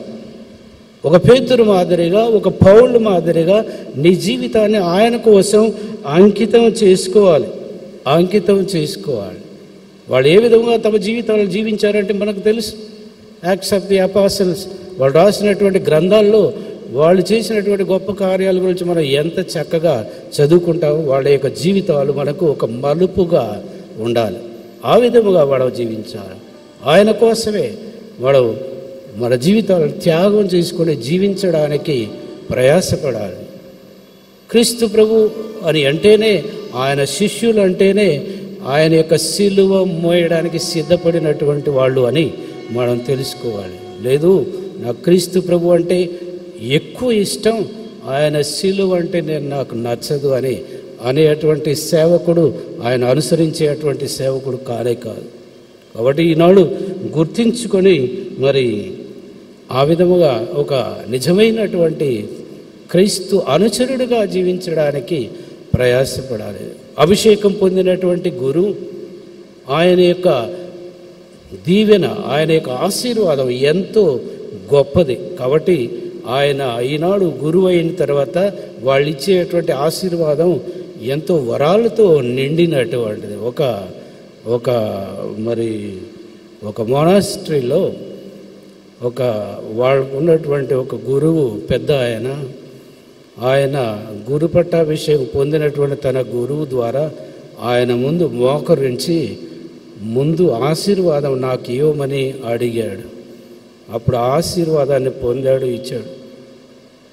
ఒక పేతురు మాదిరిగా ఒక పౌళ్ళు మాదిరిగా నీ జీవితాన్ని ఆయన కోసం అంకితం చేసుకోవాలి. అంకితం చేసుకోవాలి. వాళ్ళు ఏ విధంగా తమ జీవితాలను జీవించారంటే మనకు తెలుసు. యాక్ట్స్ ఆఫ్ ది అపాసల్స్ వాళ్ళు రాసినటువంటి గ్రంథాల్లో వాళ్ళు చేసినటువంటి గొప్ప కార్యాల గురించి మనం ఎంత చక్కగా చదువుకుంటామో వాళ్ళ యొక్క జీవితాలు మనకు ఒక మలుపుగా ఉండాలి. ఆ విధముగా వాడు జీవించాలి. ఆయన కోసమే వాడు మన జీవితాలను త్యాగం చేసుకొని జీవించడానికి ప్రయాసపడాలి. క్రీస్తు ప్రభు అని అంటేనే ఆయన శిష్యులు అంటేనే ఆయన యొక్క సిలువ మోయడానికి సిద్ధపడినటువంటి వాళ్ళు అని మనం తెలుసుకోవాలి. లేదు నా క్రీస్తు ప్రభు అంటే ఎక్కువ ఇష్టం ఆయన సిలువ అంటే నేను నాకు నచ్చదు అని అనేటువంటి సేవకుడు ఆయన అనుసరించేటువంటి సేవకుడు కానే కాదు. కాబట్టి ఈనాడు గుర్తించుకొని మరి ఆ విధముగా ఒక నిజమైనటువంటి క్రీస్తు అనుచరుడిగా జీవించడానికి ప్రయాసపడాలి. అభిషేకం పొందినటువంటి గురువు ఆయన యొక్క దీవెన ఆయన యొక్క ఆశీర్వాదం ఎంతో గొప్పది. కాబట్టి ఆయన ఈనాడు గురువు అయిన తర్వాత వాళ్ళు ఇచ్చేటువంటి ఆశీర్వాదం ఎంతో వరాలతో నిండినటువంటిది. ఒక ఒక మరి ఒక మొనాస్ట్రీలో ఒక వాళ్ళకు ఉన్నటువంటి ఒక గురువు పెద్ద ఆయన ఆయన గురు పట్టాభిషేకం పొందినటువంటి తన గురువు ద్వారా ఆయన ముందు మోకరించి ముందు ఆశీర్వాదం నాకు ఇవ్వమని అడిగాడు. అప్పుడు ఆశీర్వాదాన్ని పొందాడు ఇచ్చాడు.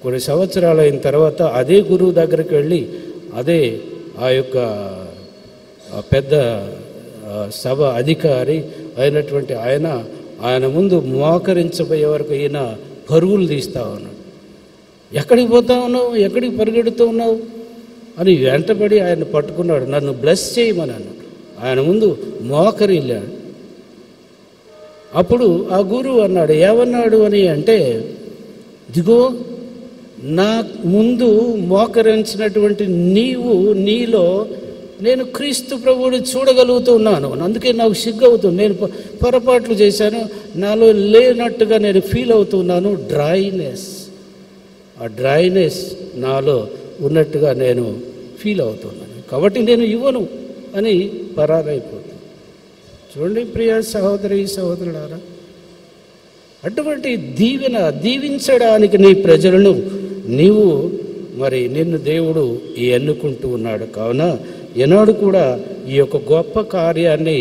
కొన్ని సంవత్సరాలు అయిన తర్వాత అదే గురువు దగ్గరికి వెళ్ళి అదే ఆ యొక్క పెద్ద సభ అధికారి అయినటువంటి ఆయన ఆయన ముందు మోకరించబోయే వరకు ఈయన పరుగులు తీస్తా ఉన్నాడు. ఎక్కడికి పోతా ఉన్నావు? ఎక్కడికి పరిగెడుతూ ఉన్నావు? అని వెంటబడి ఆయన పట్టుకున్నాడు. నన్ను బ్లెస్ చేయమని అన్నాడు. ఆయన ముందు మోకరిల్లాడు అప్పుడు ఆ గురువు అన్నాడు ఏమన్నాడు అని అంటే దిగో నా ముందు మోకరించినటువంటి నీవు నీలో నేను క్రీస్తు ప్రభువుని చూడగలుగుతున్నాను. అందుకే నాకు సిగ్గు అవుతుంది నేను పొరపాట్లు చేశాను. నాలో లేనట్టుగా నేను ఫీల్ అవుతున్నాను. డ్రైనెస్. ఆ డ్రైనెస్ నాలో ఉన్నట్టుగా నేను ఫీల్ అవుతున్నాను. కాబట్టి నేను ఇవ్వను అని పరారైపోతుంది చూడండి ప్రియ సహోదరి సహోదరుడారా అటువంటి దీవెన దీవించడానికి నీ ప్రజలను నీవు మరి నిన్ను దేవుడు ఎన్నుకుంటూ ఉన్నాడు. కావున ఎనాడు కూడా ఈ యొక్క గొప్ప కార్యాన్ని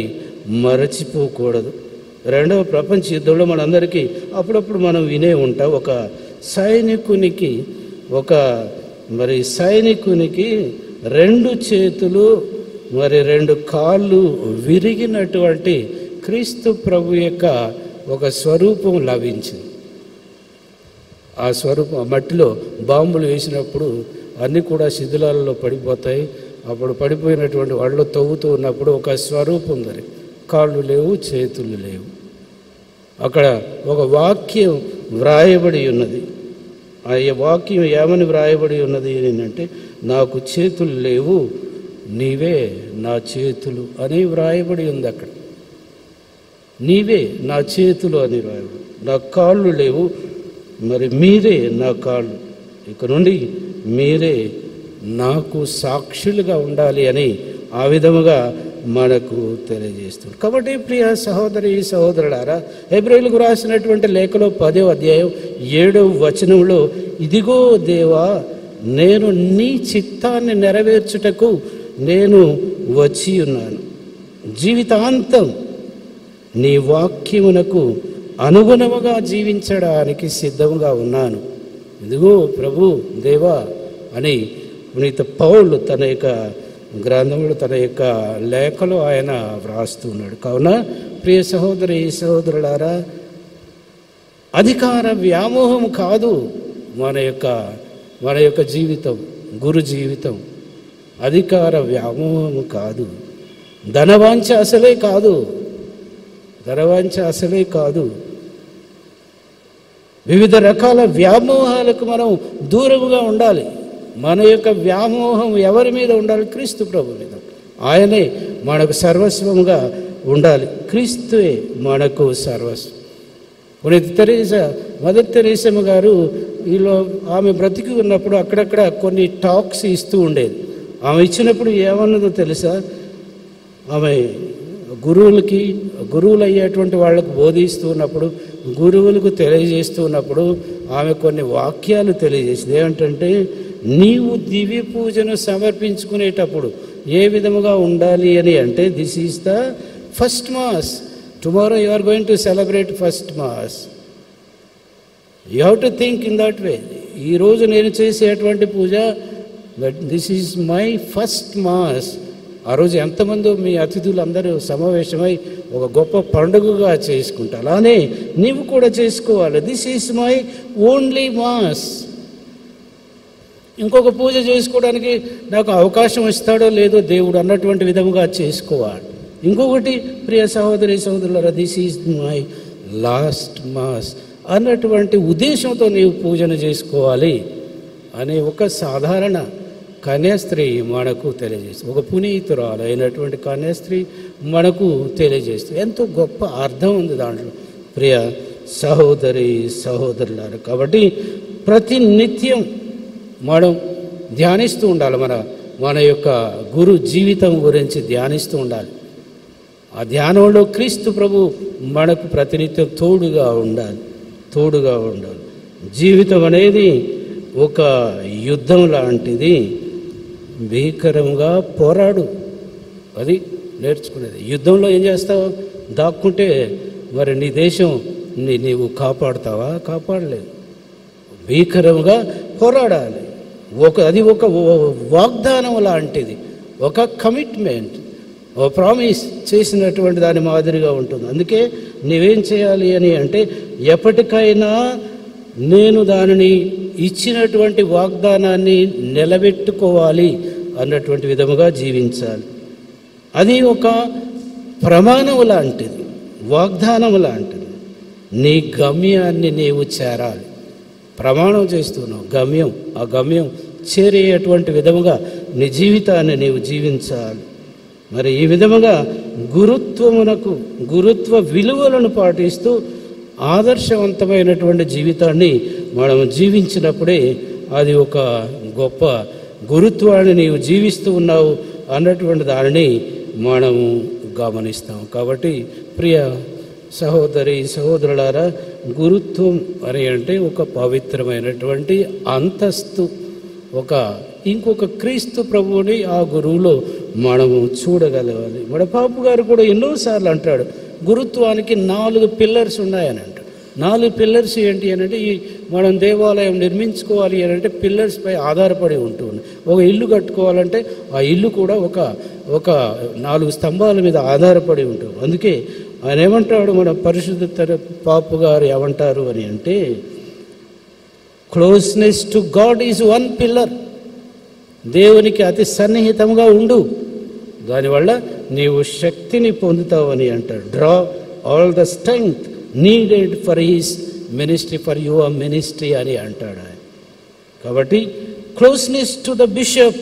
మరచిపోకూడదు. రెండవ ప్రపంచ యుద్ధంలో మనందరికీ అప్పుడప్పుడు మనం వినే ఉంటాం ఒక సైనికునికి ఒక మరి సైనికునికి రెండు చేతులు మరి రెండు కాళ్ళు విరిగినటువంటి క్రీస్తు ప్రభు యొక్క ఒక స్వరూపం లభించింది. ఆ స్వరూపం మట్టిలో బాంబులు వేసినప్పుడు అన్నీ కూడా శిథిలాలలో పడిపోతాయి. అప్పుడు పడిపోయినటువంటి వాళ్ళు తవ్వుతూ ఉన్నప్పుడు ఒక స్వరూపం ఉంది. కాళ్ళు లేవు చేతులు లేవు. అక్కడ ఒక వాక్యం వ్రాయబడి ఉన్నది. ఆ వాక్యం ఏమని వ్రాయబడి ఉన్నది ఏంటంటే నాకు చేతులు లేవు నీవే నా చేతులు అని వ్రాయబడి ఉంది అక్కడ. నీవే నా చేతులు అని వ్రాయబడి నా కాళ్ళు లేవు మరి మీరే నా కాళ్ళు. ఇక నుండి మీరే నాకు సాక్షులుగా ఉండాలి అని ఆ విధముగా మనకు తెలియజేస్తుంది. కాబట్టి ప్రియ సహోదరి సహోదరులారా ఏప్రిల్కు రాసినటువంటి లేఖలో పదో అధ్యాయం ఏడవ వచనంలో ఇదిగో దేవా నేను నీ చిత్తాన్ని నెరవేర్చుటకు నేను వచ్చి ఉన్నాను. జీవితాంతం నీ వాక్యమునకు అనుగుణముగా జీవించడానికి సిద్ధంగా ఉన్నాను. ఇదిగో ప్రభు దేవా అని పునీత పౌలు తన యొక్క గ్రంథములు తన యొక్క లేఖలో ఆయన వ్రాస్తున్నాడు కావున ప్రియ సహోదరి సహోదరులారా అధికార వ్యామోహం కాదు మన యొక్క మన యొక్క జీవితం గురు జీవితం. అధికార వ్యామోహం కాదు. ధనవాంఛ అసలే కాదు. ధనవాంఛ అసలే కాదు. వివిధ రకాల వ్యామోహాలకు మనం దూరముగా ఉండాలి. మన యొక్క వ్యామోహం ఎవరి మీద ఉండాలి? క్రీస్తు ప్రభు మీద. ఆయనే మనకు సర్వస్వముగా ఉండాలి. క్రీస్తువే మనకు సర్వస్వం. పునీత తెరీస మదర్ తెరీసమ్మ గారు ఈలో ఆమె బ్రతికి ఉన్నప్పుడు అక్కడక్కడ కొన్ని టాక్స్ ఇస్తూ ఉండేది. ఆమె ఇచ్చినప్పుడు ఏమన్నదో తెలుసా? ఆమె గురువులకి గురువులు అయ్యేటువంటి వాళ్ళకు బోధిస్తూ ఉన్నప్పుడు గురువులకు తెలియజేస్తూ ఉన్నప్పుడు ఆమె కొన్ని వాక్యాలు తెలియజేసింది. ఏమిటంటే నీవు దివ్య పూజను సమర్పించుకునేటప్పుడు ఏ విధముగా ఉండాలి అని అంటే this is the first mass tomorrow you are going to celebrate first mass you have to think in that way ఈరోజు నేను చేసేటువంటి పూజ but this is my first mass ఆ రోజు ఎంతమందో మీ అతిథులందరూ సమావేశమై ఒక గొప్ప పండుగగా చేసుకుంటారు. అలానే నీవు కూడా చేసుకోవాలి. This is my only mass ఇంకొక పూజ చేసుకోవడానికి నాకు అవకాశం ఇస్తాడో లేదో దేవుడు అన్నటువంటి విధముగా చేసుకోవాలి. ఇంకొకటి ప్రియ సహోదరి సహోదరుల this is my last mass అన్నటువంటి ఉద్దేశంతో నీవు పూజను చేసుకోవాలి అనే ఒక సాధారణ కన్యాస్త్రీ మనకు తెలియజేస్తుంది. ఒక పునీతురాలు అయినటువంటి కన్యాస్త్రీ మనకు తెలియజేస్తుంది. ఎంతో గొప్ప అర్థం ఉంది దాంట్లో. ప్రియ సహోదరి సహోదరులారు కాబట్టి ప్రతి నిత్యం మనం ధ్యానిస్తూ ఉండాలి. మన మన యొక్క గురు జీవితం గురించి ధ్యానిస్తూ ఉండాలి. ఆ ధ్యానంలో క్రీస్తు ప్రభు మనకు ప్రతినిత్యం తోడుగా ఉండాలి. తోడుగా ఉండాలి. జీవితం అనేది ఒక యుద్ధం లాంటిది. భీకరంగా పోరాడు. అది నేర్చుకునేది. యుద్ధంలో ఏం చేస్తావు? దాక్కుంటే మరి నీ దేశం నీ నీవు కాపాడుతావా? కాపాడలేదు. భీకరంగా పోరాడాలి. ఒక అది ఒక వాగ్దానం లాంటిది. ఒక కమిట్మెంట్ ఒక ప్రామిస్ చేసినటువంటి దాని మాదిరిగా ఉంటుంది. అందుకే నీవేం చేయాలి అని అంటే ఎప్పటికైనా నేను దానిని ఇచ్చినటువంటి వాగ్దానాన్ని నిలబెట్టుకోవాలి అన్నటువంటి విధముగా జీవించాలి. అది ఒక ప్రమాణం లాంటిది వాగ్దానం లాంటిది. నీ గమ్యాన్ని నీవు చేరాలి. ప్రమాణం చేస్తున్నావు. గమ్యం. ఆ గమ్యం చేరేటువంటి విధముగా నీ జీవితాన్ని నీవు జీవించాలి. మరి ఈ విధముగా గురుత్వమునకు గురుత్వ విలువలను పాటిస్తూ ఆదర్శవంతమైనటువంటి జీవితాన్ని మనం జీవించినప్పుడే అది ఒక గొప్ప గురుత్వాన్ని నీవు జీవిస్తూ ఉన్నావు అన్నటువంటి దానిని మనము గమనిస్తాం. కాబట్టి ప్రియ సహోదరి సహోదరులారా గురుత్వం అని అంటే ఒక పవిత్రమైనటువంటి అంతస్తు ఒక ఇంకొక క్రీస్తు ప్రభువుని ఆ గురువులో మనము చూడగలగాలి మన గారు కూడా ఎన్నోసార్లు అంటాడు గురుత్వానికి నాలుగు పిల్లర్స్ ఉన్నాయని అంటాడు. నాలుగు పిల్లర్స్ ఏంటి అని అంటే ఈ మనం దేవాలయం నిర్మించుకోవాలి అని అంటే పిల్లర్స్పై ఆధారపడి ఉంటుంది ఒక ఇల్లు కట్టుకోవాలంటే ఆ ఇల్లు కూడా ఒక ఒక నాలుగు స్తంభాల మీద ఆధారపడి ఉంటుంది. అందుకే ఆయన ఏమంటాడు మన పరిశుద్ధ పాపు గారు ఏమంటారు అని అంటే closeness to God is one pillar దేవునికి అతి సన్నిహితంగా ఉండు. దానివల్ల నీవు శక్తిని పొందుతావని అంటాడు. Draw all the strength needed for his ministry for your ministry అని అంటాడు ఆయన. కాబట్టి closeness to the bishop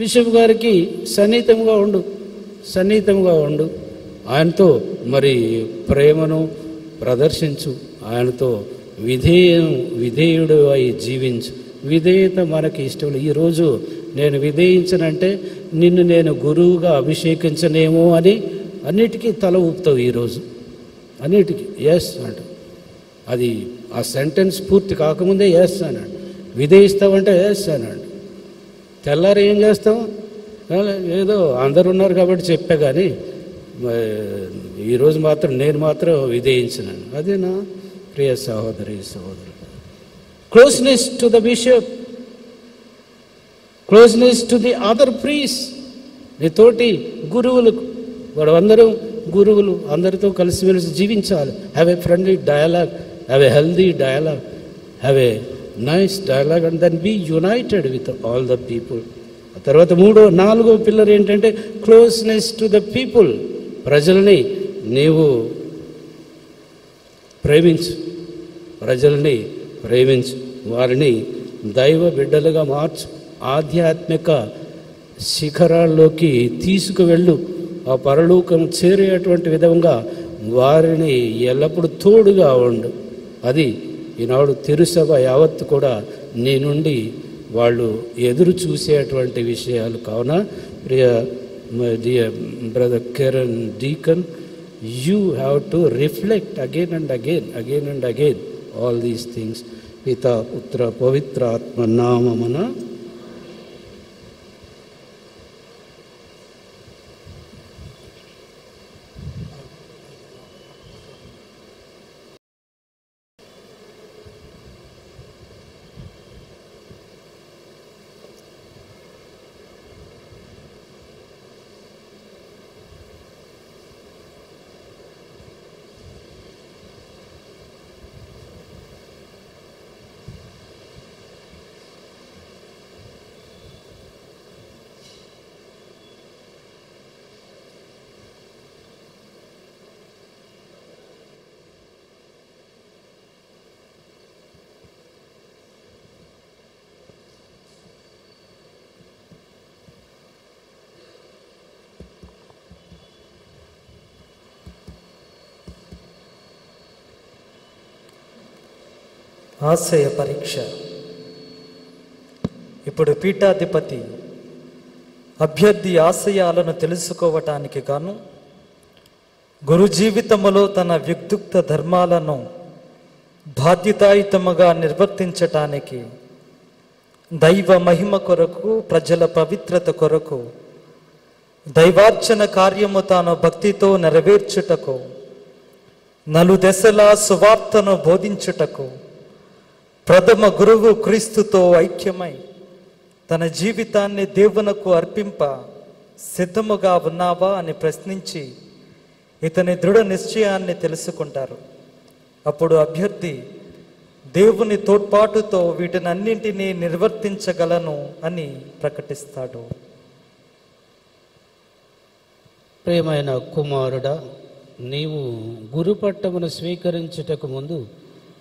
bishop గారికి సన్నిహితంగా ఉండు. సన్నిహితంగా ఉండు. ఆయనతో మరి ప్రేమను ప్రదర్శించు. ఆయనతో విధేయం విధేయుడు అయి జీవించు. విధేయత మనకి ఇష్టం. లేదు. ఈరోజు నేను విధేయించనంటే నిన్ను నేను గురువుగా అభిషేకించనేమో అని అన్నిటికీ తల ఊపుతావు ఈరోజు అన్నిటికీ ఎస్ అంట. అది ఆ సెంటెన్స్ పూర్తి కాకముందే ఎస్ అన్నాడు. విధేయిస్తావంటే ఎస్ అన్నాడు. తెల్లారి ఏం చేస్తాం? ఏదో అందరు ఉన్నారు కాబట్టి చెప్పా కానీ ఈరోజు మాత్రం నేను మాత్రం విధేయించినాను. అదేనా? ప్రియ సహోదరి సహోదరు. Closeness to the bishop closeness to the other priest నీ తోటి గురువులు వాడు అందరూ గురువులు అందరితో కలిసిమెలిసి జీవించాలి. Have a friendly dialogue have a healthy dialogue have a nice dialogue and then be united with all the people ఆ తర్వాత మూడో నాలుగో పిల్లర్ ఏంటంటే క్లోజ్నెస్ టు ద పీపుల్ ప్రజల్ని నీవు ప్రేమించు. ప్రజల్ని ప్రేమించు. వారిని దైవ బిడ్డలుగా మార్చు. ఆధ్యాత్మిక శిఖరాల్లోకి తీసుకువెళ్ళు. ఆ పరలోకం చేరేటువంటి విధంగా వారిని ఎల్లప్పుడూ తోడుగా ఉండు. అది ఈనాడు తిరుసభ యావత్తు కూడా నీ నుండి వాళ్ళు ఎదురు చూసేటువంటి విషయాలు. కావున ప్రియ my dear brother Karen Deacon, you have to reflect again and again, again and again, all these things. Pita Putra Pavitra Atma Namamana ఆశయ పరీక్ష. ఇప్పుడు పీఠాధిపతి అభ్యర్థి ఆశయాలను తెలుసుకోవటానికి గాను గురు జీవితములో తన విద్యుక్త ధర్మాలను బాధ్యతాయుతముగా నిర్వర్తించటానికి దైవ మహిమ కొరకు ప్రజల పవిత్రత కొరకు దైవార్చన కార్యము తాను భక్తితో నెరవేర్చుటకు నలుదెసలా సువార్తను బోధించుటకు ప్రథమ గురువు క్రీస్తుతో ఐక్యమై తన జీవితాన్ని దేవునకు అర్పింప సిద్ధముగా ఉన్నావా అని ప్రశ్నించి ఇతని దృఢ నిశ్చయాన్ని తెలుసుకుంటారు. అప్పుడు అభ్యర్థి దేవుని తోడ్పాటుతో వీటినన్నింటినీ నిర్వర్తించగలను అని ప్రకటిస్తాడు. ప్రేమైన కుమారుడా నీవు గురుపట్టమును స్వీకరించుటకు ముందు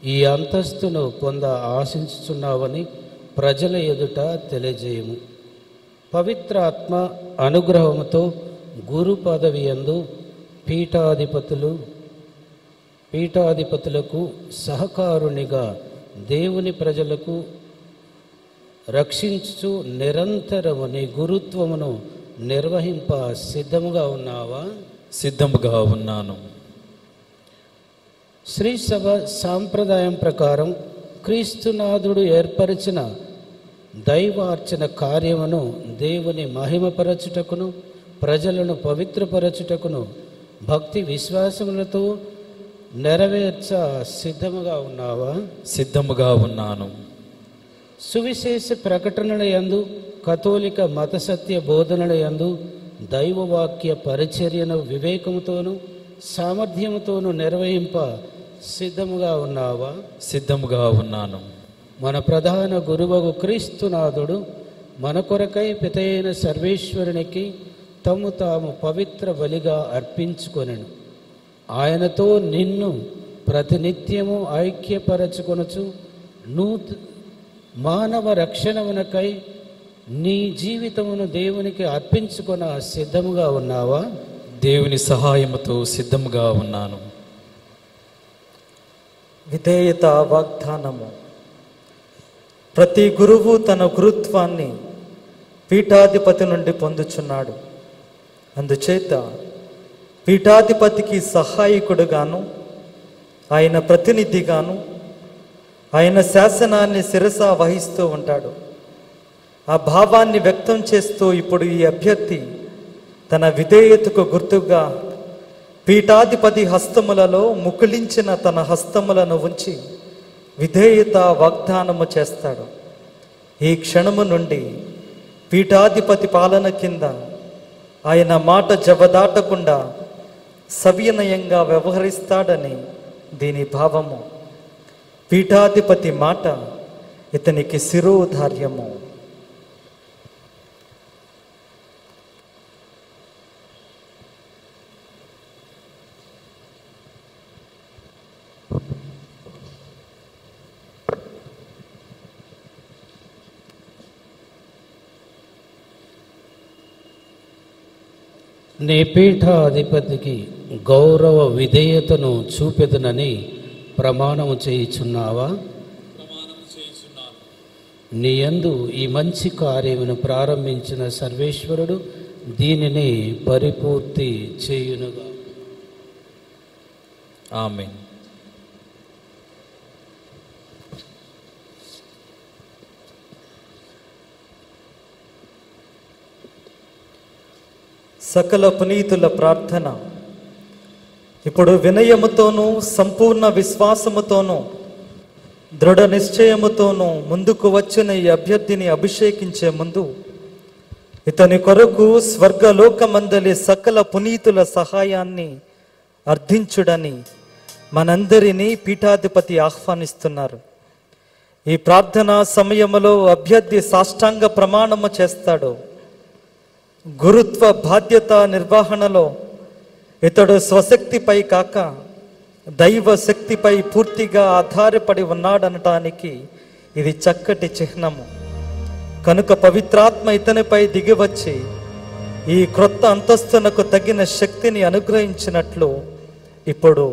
ఈ అంతస్తును పొంద ఆశించుచున్నావని ప్రజల ఎదుట తెలియజేయము. పవిత్ర ఆత్మ అనుగ్రహముతో గురు పదవి యందు పీఠాధిపతులు పీఠాధిపతులకు సహకారునిగా దేవుని ప్రజలకు రక్షించు నిరంతరము నీ గురుత్వమును నిర్వహింప సిద్ధముగా ఉన్నావా? సిద్ధముగా ఉన్నాను. శ్రీ సభ సాంప్రదాయం ప్రకారం క్రీస్తునాథుడు ఏర్పరిచిన దైవార్చన కార్యమును దేవుని మహిమపరచుటకును ప్రజలను పవిత్రపరచుటకును భక్తి విశ్వాసములతో నెరవేర్చ సిద్ధముగా ఉన్నావా? సిద్ధముగా ఉన్నాను. సువిశేష ప్రకటనల యందు కథోలిక మత సత్య బోధనల యందు దైవవాక్య పరిచర్యను వివేకముతోను సామర్థ్యముతోను నిర్వహింప సిద్ధముగా ఉన్నావా? సిద్ధముగా ఉన్నాను. మన ప్రధాన గురువగు క్రీస్తునాథుడు మన కొరకై పితైన సర్వేశ్వరునికి తము తాము పవిత్ర బలిగా అర్పించుకొనెను. ఆయనతో నిన్ను ప్రతినిత్యము ఐక్యపరచుకొనచు నూత మానవ రక్షణమునకై నీ జీవితమును దేవునికి అర్పించుకొన సిద్ధముగా ఉన్నావా? దేవుని సహాయముతో సిద్ధముగా ఉన్నాను. విధేయత వాగ్దానము. ప్రతి గురువు తన గురుత్వాన్ని పీఠాధిపతి నుండి పొందుచున్నాడు. అందుచేత పీఠాధిపతికి సహాయకుడుగాను ఆయన ప్రతినిధిగాను ఆయన శాసనాన్ని శిరస వహిస్తూ ఉంటాడు. ఆ భావాన్ని వ్యక్తం చేస్తూ ఇప్పుడు ఈ అభ్యర్థి తన విధేయతకు గుర్తుగా పీఠాధిపతి హస్తములలో ముకులించిన తన హస్తములను ఉంచి విధేయత వాగ్దానము చేస్తాడు. ఈ క్షణము నుండి పీఠాధిపతి పాలన కింద ఆయన మాట జబదాటకుండా సవినయంగా వ్యవహరిస్తాడని దీని భావము. పీఠాధిపతి మాట ఇతనికి శిరోధార్యము. నీ పీఠాధిపతికి గౌరవ విధేయతను చూపెదనని ప్రమాణము చేయుచున్నావా? నీ యందు ఈ మంచి కార్యమును ప్రారంభించిన సర్వేశ్వరుడు దీనిని పరిపూర్తి చేయునుగా. ఆమె సకల పునీతుల ప్రార్థన. ఇప్పుడు వినయముతోనూ సంపూర్ణ విశ్వాసముతోనూ దృఢ నిశ్చయముతోనూ ముందుకు వచ్చిన ఈ అభ్యర్థిని అభిషేకించే ముందు ఇతని కొరకు స్వర్గలోకమందలి సకల పునీతుల సహాయాన్ని అర్థించుడని మనందరినీ పీఠాధిపతి ఆహ్వానిస్తున్నారు. ఈ ప్రార్థనా సమయములో అభ్యర్థి సాష్టాంగ ప్రమాణము చేస్తాడు. గురుత్వ బాధ్యత నిర్వహణలో ఇతడు స్వశక్తిపై కాక దైవ శక్తిపై పూర్తిగా ఆధారపడి ఉన్నాడనటానికి ఇది చక్కటి చిహ్నము. కనుక పవిత్రాత్మ ఇతనిపై దిగివచ్చి ఈ క్రొత్త అంతస్తునకు తగిన శక్తిని అనుగ్రహించినట్లు ఇప్పుడు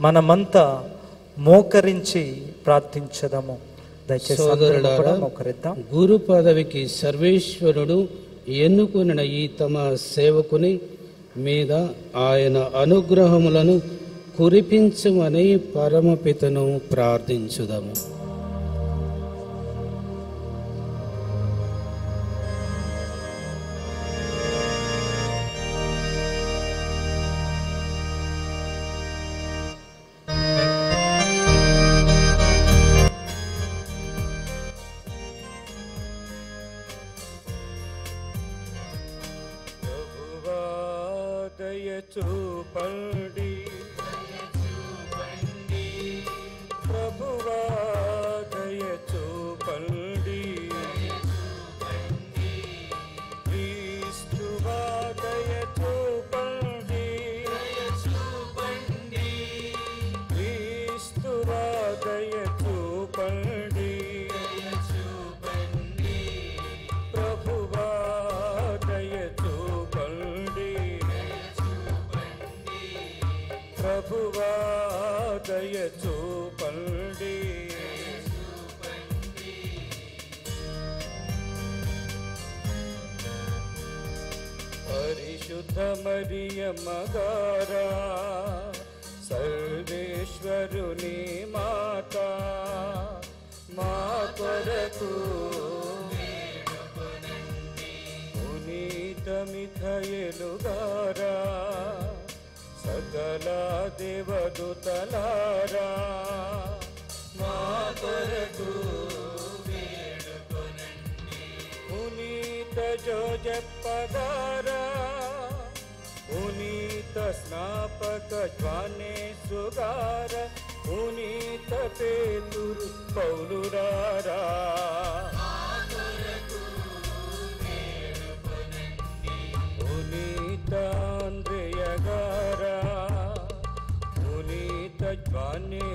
మనమంతా మోకరించి ప్రార్థించదము. దయచేసి గురు పదవికి సర్వేశ్వరుడు ఎన్నుకున్న ఈ తమ సేవకుని మీద ఆయన అనుగ్రహములను కురిపించమని పరమపితను ప్రార్థించుదాము.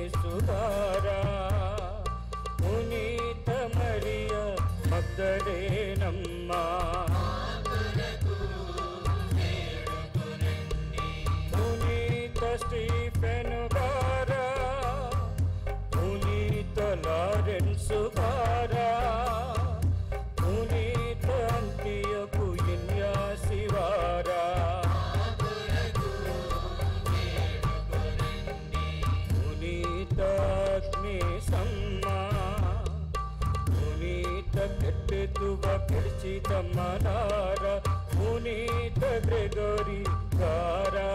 सुधारा। पुनी तमरि मदरे नम् పరిచిత మనార పునీత గ్రెగోరి గారా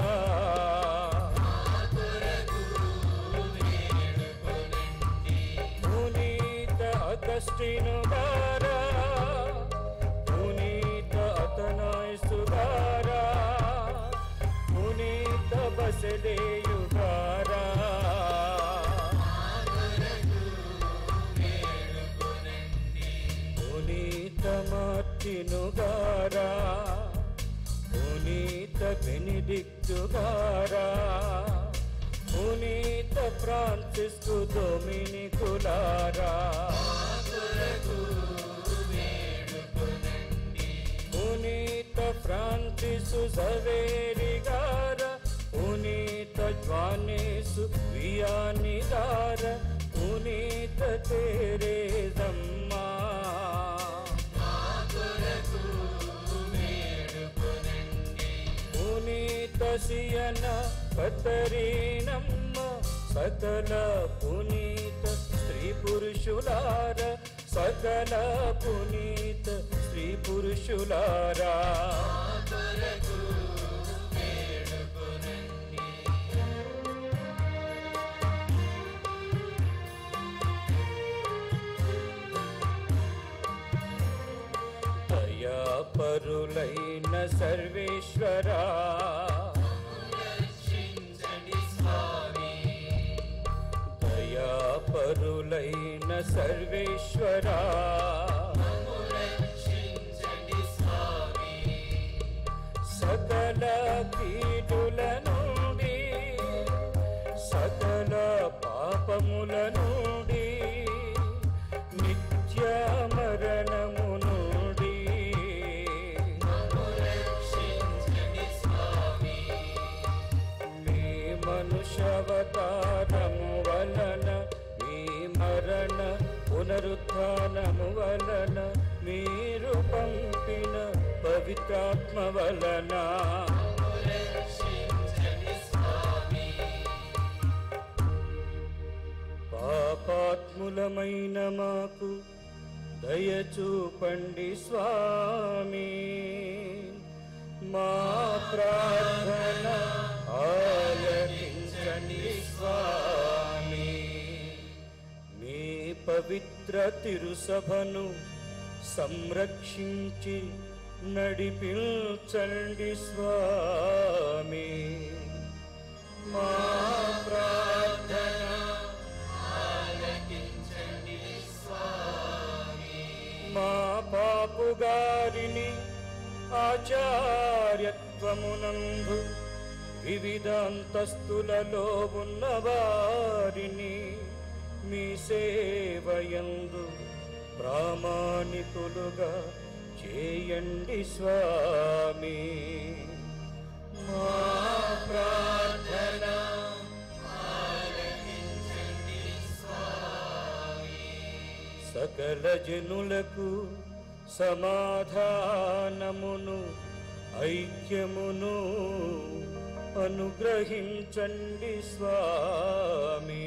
పునీత అగస్టిను గారా పునీత అతనాయసు గారా పునీత బసలే మార్టినుగారా పునీత బెనిడిక్టుగారా? పునీత ఫ్రాన్సిస్కు దొమినికులారా? పునీత ఫ్రాన్సిసు జవేరిగార పునీత జ్వానేసు వియానిగార? పునీత తేరే పునీత సియన కతరీనమ్మ సకల పునీత స్త్రీ పురుషులార సకల పునీత స్త్రీ పురుషులారా. పరులైన సర్వేశ్వరా. దయాపరులైన సర్వేశ్వరా. సకల కీడుల నుండి సకల పాపముల నుండి నిత్య మరణము మరణ పునరుత్నము వలన మీరు పంపిన పవిత్రాత్మ వలన. పాపాత్ములమైన మాకు దయచూపండి స్వామి. మా ప్రార్థన ఆలకించండి స్వామి. పవిత్ర తిరుసభను సంరక్షించి నడిపించండి స్వామి. మా ప్రార్థన మా పాపు గారిని ఆచార్యత్వమునందు వివిధ అంతస్తులలో ఉన్న వారిని మీ సేవయందు ప్రామాణికులుగా చేయండి స్వామి. మా ప్రార్థన సకల జనులకు సమాధానమును ఐక్యమును అనుగ్రహించండి స్వామి.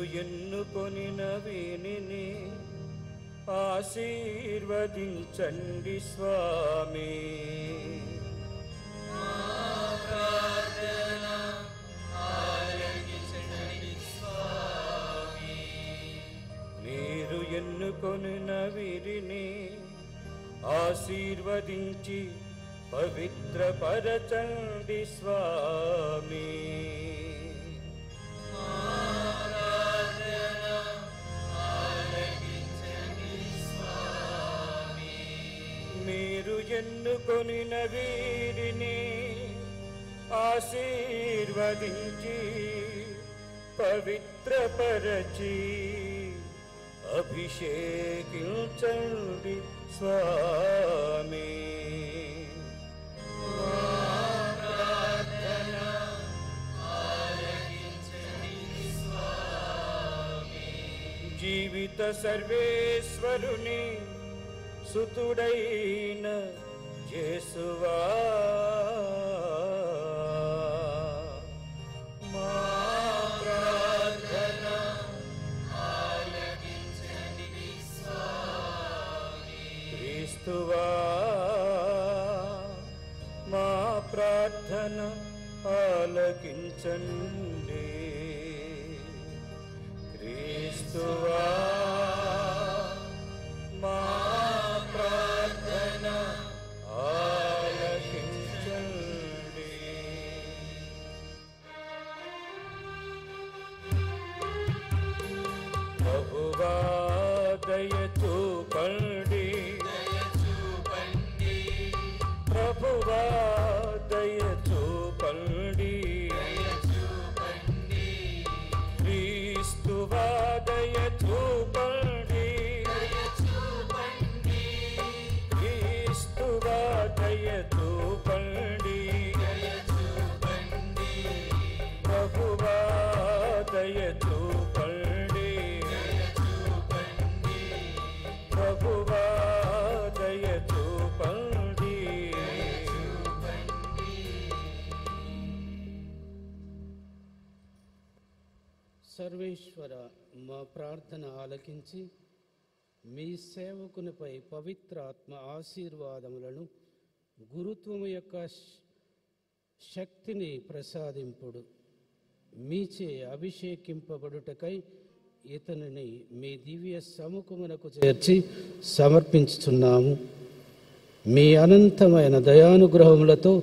మీరు ఎన్నుకొనిన ఆశీర్వదించండి స్వామి. మీరు ఎన్నుకొని నవీరిని ఆశీర్వదించి పవిత్రపరచండి స్వామి. ఎన్నుకొనిన వీరిని ఆశీర్వదించి పవిత్రపరచి అభిషేకించండి స్వామి జీవిత సర్వేశ్వరుని సుతుడైన జేసువా మా ప్రార్థన క్రీస్తువా మా ప్రార్థన ఆలకించండి. క్రీస్తువా. సర్వేశ్వర మా ప్రార్థన ఆలకించి మీ సేవకునిపై పవిత్ర ఆత్మ ఆశీర్వాదములను గురుత్వము యొక్క శక్తిని ప్రసాదింపుడు. మీచే అభిషేకింపబడుటకై ఇతనిని మీ దివ్య సముఖమునకు చేర్చి సమర్పించుతున్నాము మీ అనంతమైన దయానుగ్రహములతో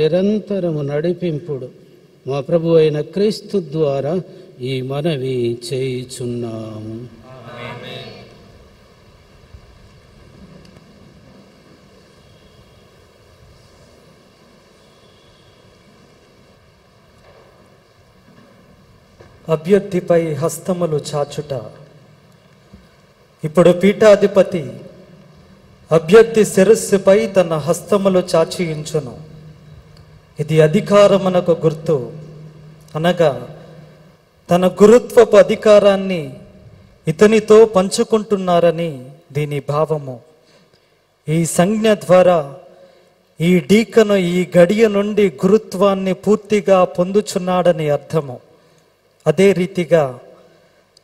నిరంతరము నడిపింపుడు. మా ప్రభు అయిన క్రీస్తు ద్వారా ఈ మనవి చేయుచున్నాము. అభ్యర్థిపై హస్తములు చాచుట. ఇప్పుడు పీఠాధిపతి అభ్యర్థి శిరస్సుపై తన హస్తములు చాచియించును. ఇది అధికారమునకు గుర్తు. అనగా తన గురుత్వపు అధికారాన్ని ఇతనితో పంచుకుంటున్నారని దీని భావము. ఈ సంజ్ఞ ద్వారా ఈ డీకను ఈ గడియ నుండి గురుత్వాన్ని పూర్తిగా పొందుచున్నాడని అర్థము. అదే రీతిగా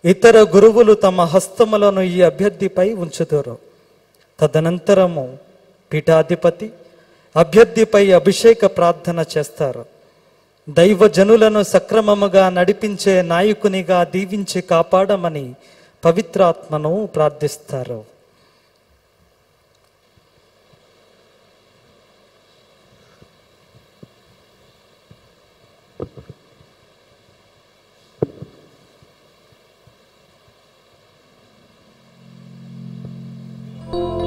ఇతర గురువులు తమ హస్తములను ఈ అభ్యర్థిపై ఉంచుతారు. తదనంతరము పీఠాధిపతి అభ్యర్థిపై అభిషేక ప్రార్థన చేస్తారు. దైవజనులను సక్రమముగా నడిపించే నాయకునిగా దీవించి కాపాడమని పవిత్రాత్మను ప్రార్థిస్తారు. ఆ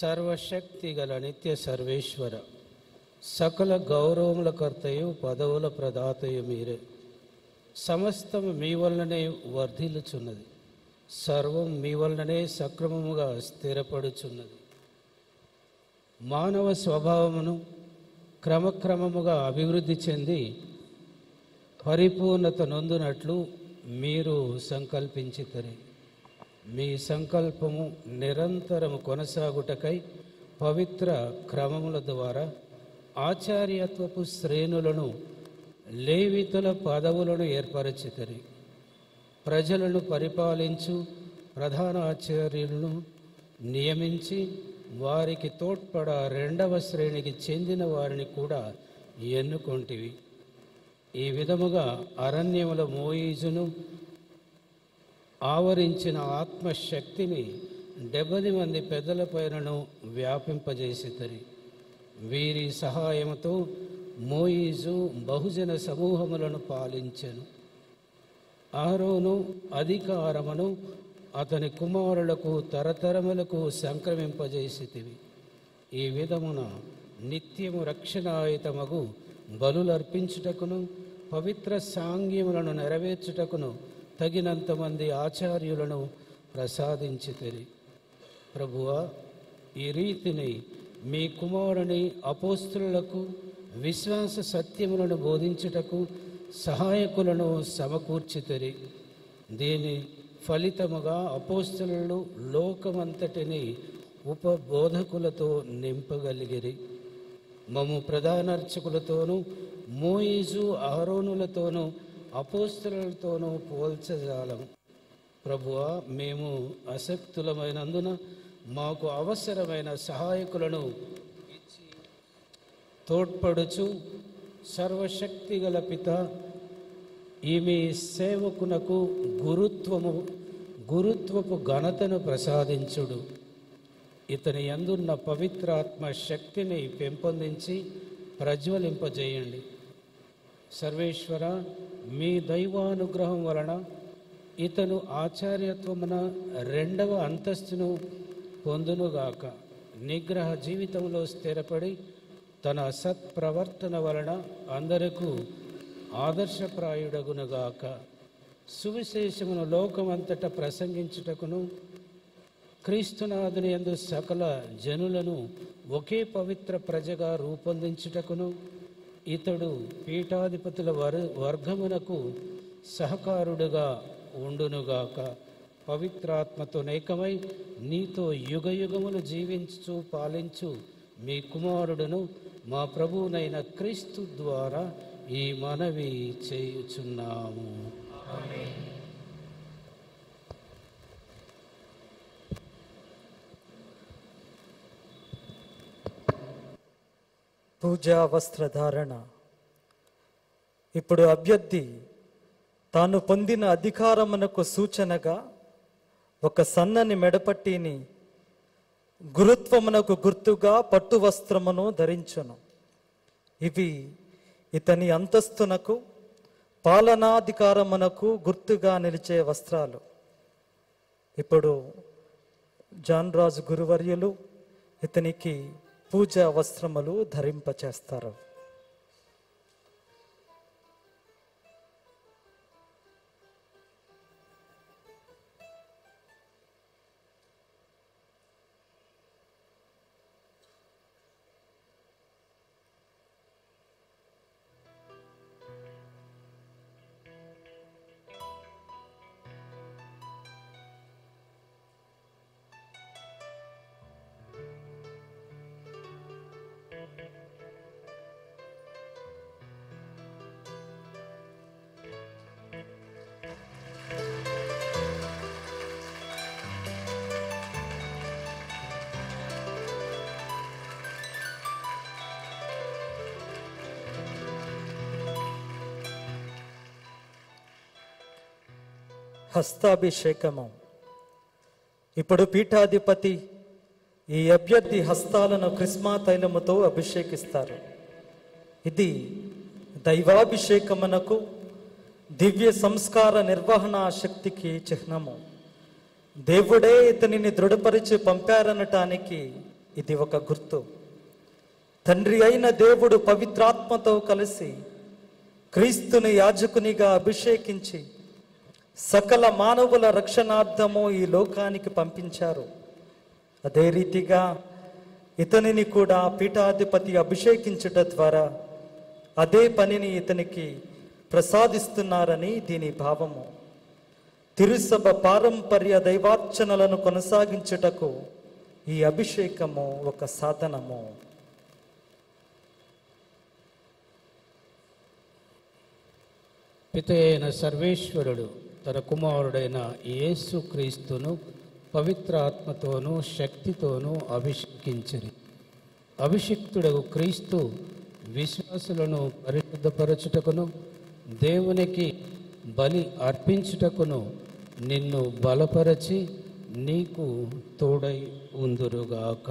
సర్వశక్తి గల నిత్య సర్వేశ్వర. సకల గౌరవముల కర్తయు పదవుల ప్రదాతయు మీరే. సమస్తము మీ వలననే వర్ధిల్లుచున్నది. సర్వం మీ వలననే సక్రమముగా స్థిరపడుచున్నది. మానవ స్వభావమును క్రమక్రమముగా అభివృద్ధి చెంది పరిపూర్ణత నొందునట్లు మీరు సంకల్పించితరే. మీ సంకల్పము నిరంతరము కొనసాగుటకై పవిత్ర క్రమముల ద్వారా ఆచార్యత్వపు శ్రేణులను లేవితుల పదవులను ఏర్పరచితరి. ప్రజలను పరిపాలించు ప్రధాన ఆచార్యులను నియమించి వారికి తోడ్పడ రెండవ శ్రేణికి చెందిన వారిని కూడా ఎన్నుకొంటివి. ఈ విధముగా అరణ్యముల మోయిజును ఆవరించిన ఆత్మశక్తిని డెబ్బది మంది పెద్దల పైనను వ్యాపింపజేసితరి. వీరి సహాయముతో మోయిజు బహుజన సమూహములను పాలించెను. ఆరోను అధికారమును అతని కుమారులకు తరతరములకు సంక్రమింపజేసితివి. ఈ విధమున నిత్యము రక్షణాయుతమగు బలులర్పించుటకును పవిత్ర సాంగ్యములను నెరవేర్చుటకును తగినంత మంది ఆచార్యులను ప్రసాదించితిరి. ప్రభువా ఈ రీతిని మీ కుమారుని అపోస్తులకు విశ్వాస సత్యములను బోధించుటకు సహాయకులను సమకూర్చితిరి. దీని ఫలితముగా అపోస్తులు లోకమంతటిని ఉపబోధకులతో నింపగలిగిరి. మము ప్రధానార్చకులతోనూ మోయిజు ఆరోనులతోనూ అపోస్తులతోనూ పోల్చజాలం. ప్రభువా మేము అసక్తులమైనందున మాకు అవసరమైన సహాయకులను ఇచ్చి తోడ్పడుచు సర్వశక్తి గల పిత ఈమె సేవకునకు గురుత్వము గురుత్వపు ఘనతను ప్రసాదించుడు. ఇతని అందున్న పవిత్రాత్మ శక్తిని పెంపొందించి ప్రజ్వలింపజేయండి. సర్వేశ్వర మీ దైవానుగ్రహం వలన ఇతను ఆచార్యత్వమున రెండవ అంతస్తును పొందునుగాక. నిగ్రహ జీవితంలో స్థిరపడి తన సత్ప్రవర్తన వలన అందరకు ఆదర్శప్రాయుడగునుగాక. సువిశేషమును లోకమంతట ప్రసంగించుటకును క్రీస్తునాథుని యందు సకల జనులను ఒకే పవిత్ర ప్రజగా రూపొందించుటకును ఇతడు పీఠాధిపతుల వర్ వర్గమునకు సహకారుడుగా ఉండునుగాక. పవిత్రాత్మతో నైకమై నీతో యుగయుగములు జీవించు పాలించు మీ కుమారుడును మా ప్రభువునైన క్రీస్తు ద్వారా ఈ మనవి చేయుచున్నాము. పూజా వస్త్రధారణ ఇప్పుడు అభ్యర్థి తాను పొందిన అధికారమునకు సూచనగా ఒక సన్నని మెడపట్టిని గురుత్వమునకు గుర్తుగా పట్టు వస్త్రమును ధరించును. ఇవి ఇతని అంతస్తునకు పాలనాధికారమునకు గుర్తుగా నిలిచే వస్త్రాలు. ఇప్పుడు జాన్ రాజు గురువర్యులు ఇతనికి పూజా వస్త్రములు ధరింపచేస్తారు. హస్తాభిషేకము. ఇప్పుడు పీఠాధిపతి ఈ అభ్యర్థి హస్తాలను క్రిస్మా తైలముతో అభిషేకిస్తారు. ఇది దైవాభిషేకమునకు దివ్య సంస్కార నిర్వహణ శక్తికి చిహ్నము. దేవుడే ఇతనిని దృఢపరిచి పంపారనటానికి ఇది ఒక గుర్తు. తండ్రి అయిన దేవుడు పవిత్రాత్మతో కలిసి క్రీస్తుని యాజకునిగా అభిషేకించి సకల మానవుల రక్షణార్థము ఈ లోకానికి పంపించారు. అదే రీతిగా ఇతనిని కూడా పీఠాధిపతి అభిషేకించుట ద్వారా అదే పనిని ఇతనికి ప్రసాదిస్తున్నారని దీని భావము. తిరుసభ పారంపర్య దైవార్చనలను కొనసాగించుటకు ఈ అభిషేకము ఒక సాధనము. పిత సర్వేశ్వరుడు తన కుమారుడైన యేసు క్రీస్తును పవిత్ర ఆత్మతోనూ శక్తితోనూ అభిషేకించరు అభిషిక్తుడగు క్రీస్తు విశ్వాసులను పరిశుద్ధపరచుటకును దేవునికి బలి అర్పించుటకును నిన్ను బలపరచి నీకు తోడై ఉందురుగాక.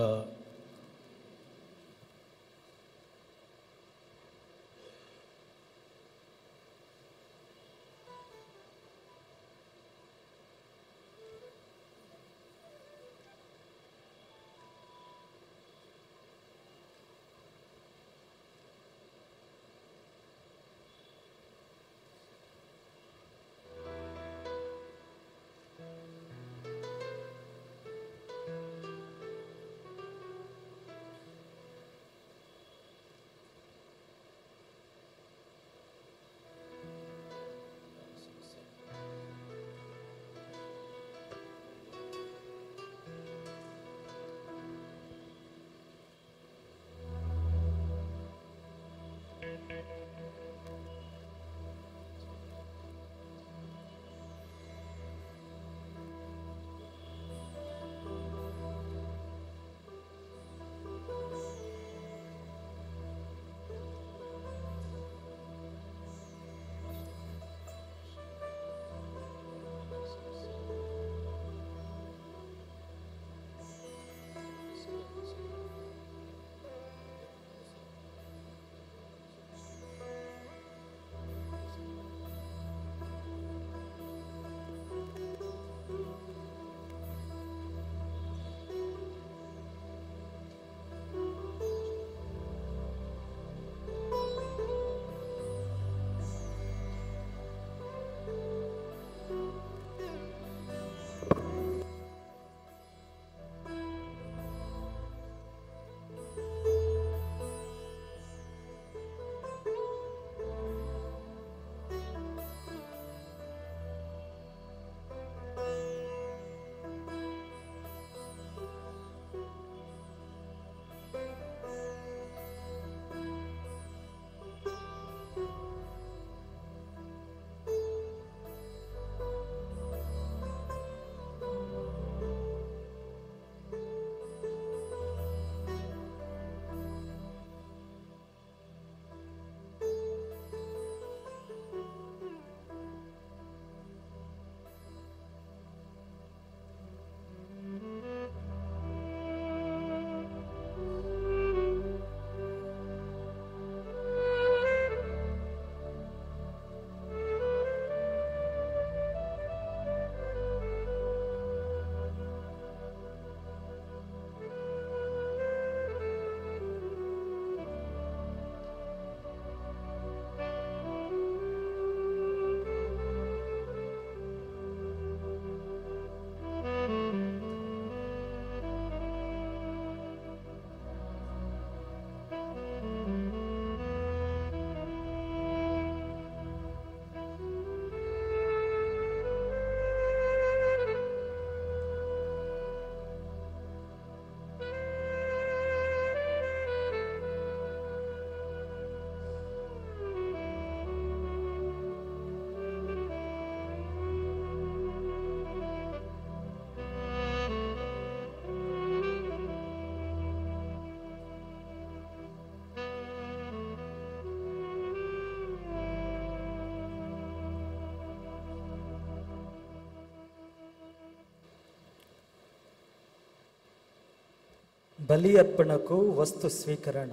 బలి అర్పణకు వస్తు స్వీకరణ.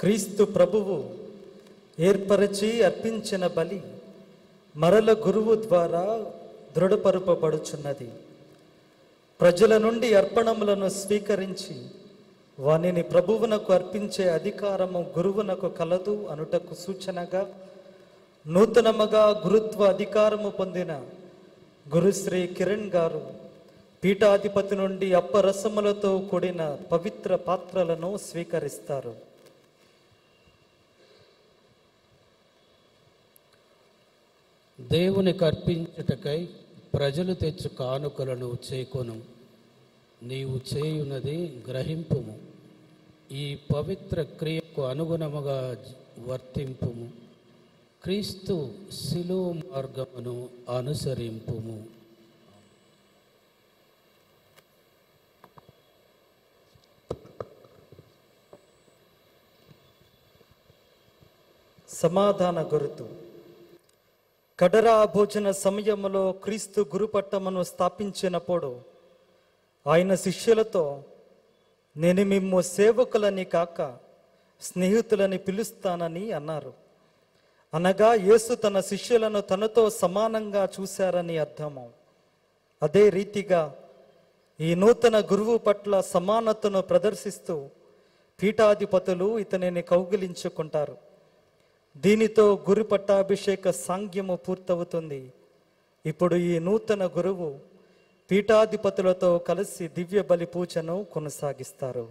క్రీస్తు ప్రభువు ఏర్పరచి అర్పించిన బలి మరల గురువు ద్వారా దృఢపరుపబడుచున్నది. ప్రజల నుండి అర్పణములను స్వీకరించి వానిని ప్రభువునకు అర్పించే అధికారము గురువునకు కలదు అనుటకు సూచనగా నూతనముగా గురుత్వ అధికారము పొందిన గురుశ్రీ కిరణ్ గారు పీఠాధిపతి నుండి అప్పరసములతో కూడిన పవిత్ర పాత్రలను స్వీకరిస్తారు. దేవునికి అర్పించుటకై ప్రజలు తెచ్చు కానుకలను చేకొను. నీవు చేయునది గ్రహింపుము. ఈ పవిత్ర క్రియకు అనుగుణముగా వర్తింపుము. క్రీస్తు శిలువ మార్గమును అనుసరింపుము. సమాధాన గురుతు. కడరా భోజన సమయంలో క్రీస్తు గురుపట్టమును స్థాపించినప్పుడు ఆయన శిష్యులతో నేను మిమ్ము సేవకులని కాక స్నేహితులని పిలుస్తానని అన్నారు. అనగా యేసు తన శిష్యులను తనతో సమానంగా చూశారని అర్థము. అదే రీతిగా ఈ నూతన గురువు పట్ల సమానతను ప్రదర్శిస్తూ పీఠాధిపతులు ఇతనిని కౌగిలించుకుంటారు. దీనితో గురు పట్టాభిషేక సాంగ్యము పూర్తవుతుంది. ఇప్పుడు ఈ నూతన గురువు పీఠాధిపతులతో కలిసి దివ్య బలి పూజను కొనసాగిస్తారు.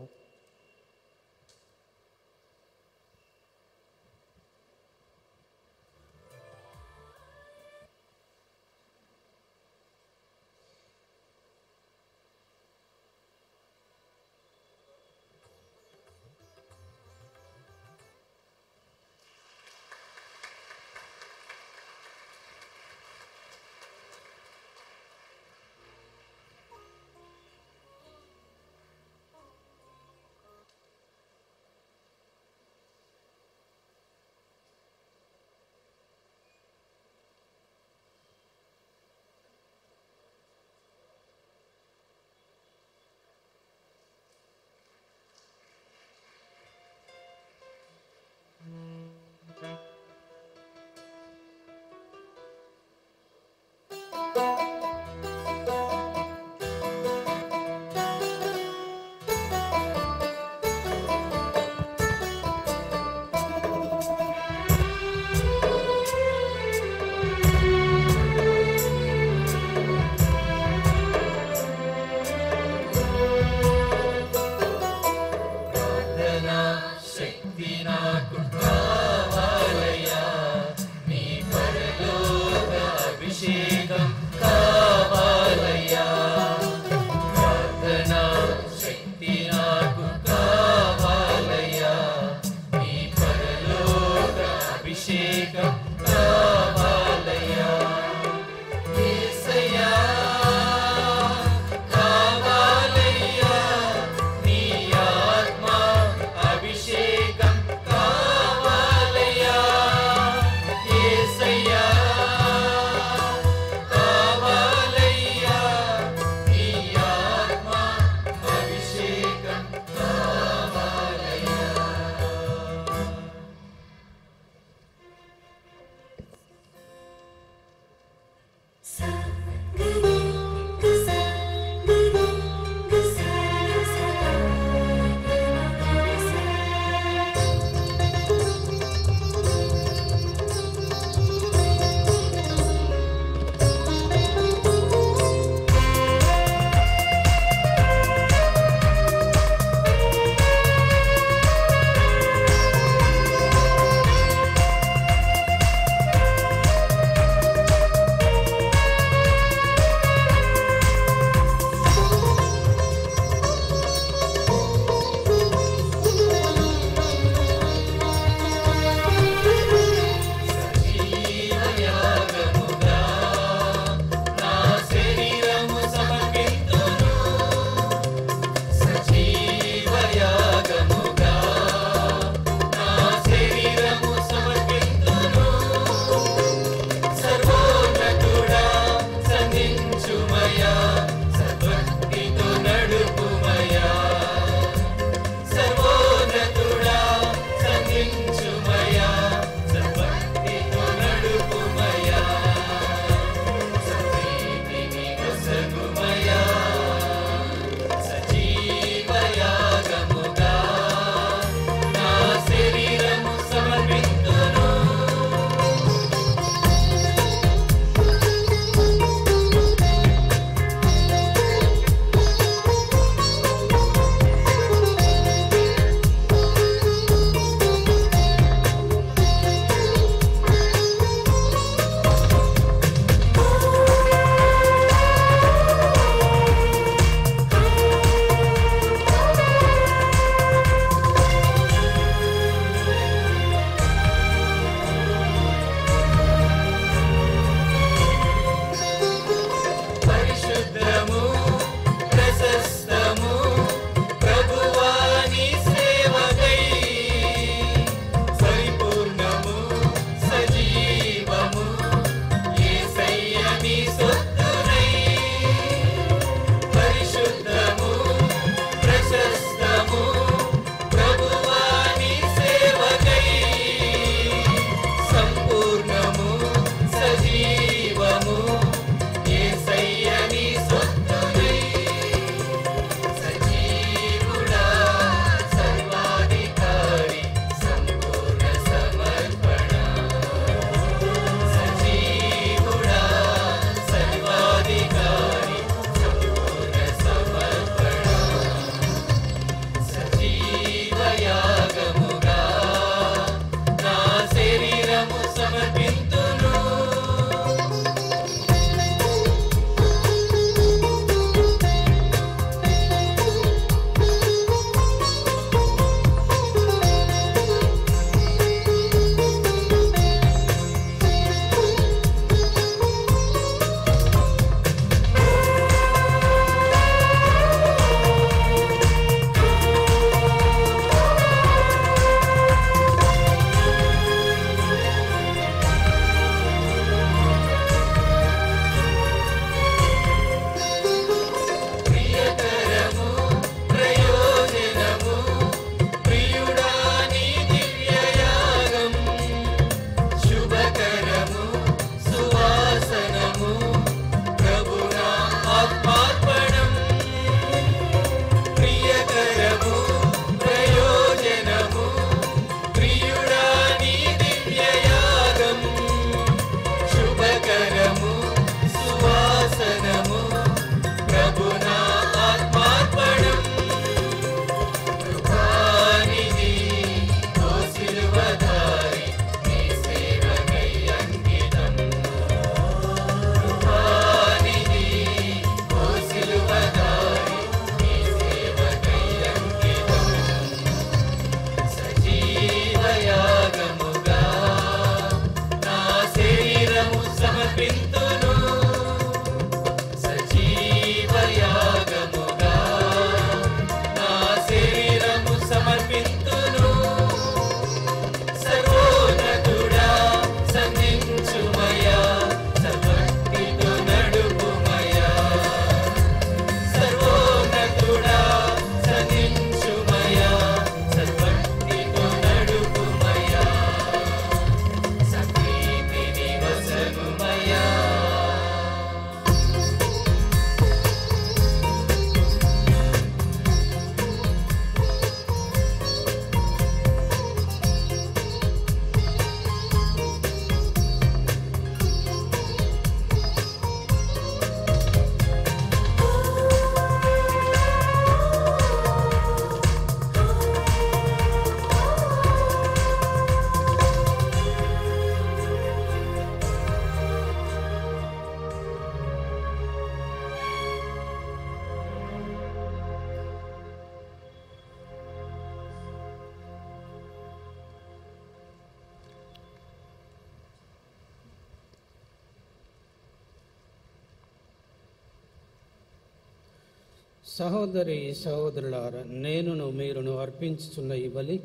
సహోదరి సహోదరులారా నేనును మీరును అర్పించుచున్న ఈ బలి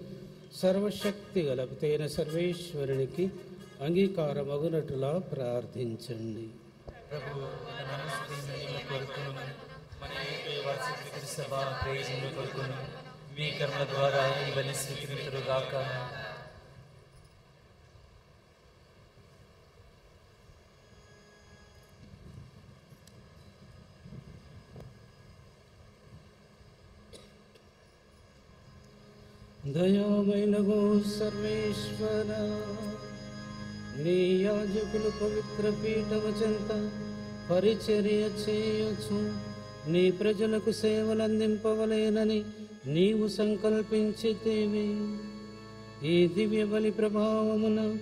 సర్వశక్తి గల పితైన సర్వేశ్వరునికి అంగీకారమగునట్టులా ప్రార్థించండి. మీ కర్మ ద్వారా ఈ బలి స్వీకరించరుగాక దయామైనగో సర్వేశ్వర. నీ యాజకులు పవిత్ర పీఠము చెంత పరిచర్య చేయొచ్చు. నీ ప్రజలకు సేవలు అందింపవలేనని నీవు సంకల్పించితేవి. ఈ దివ్య బలి ప్రభావమున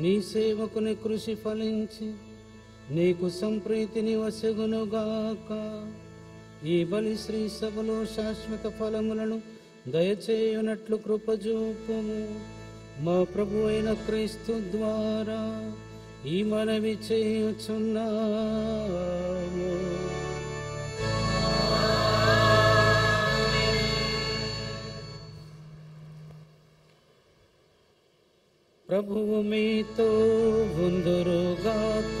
నీ సేవకుని కృషి ఫలించి నీకు సంప్రీతిని వసగునుగాక ఈ బలి శ్రీ సభలో శాశ్వత ఫలములను దయచేయునట్లు కృపజూపుము. మా ప్రభు అయిన క్రీస్తు ద్వారా ఈ మనవి చేయుచున్నాము. ప్రభువు మీతో ఉందరుగాక.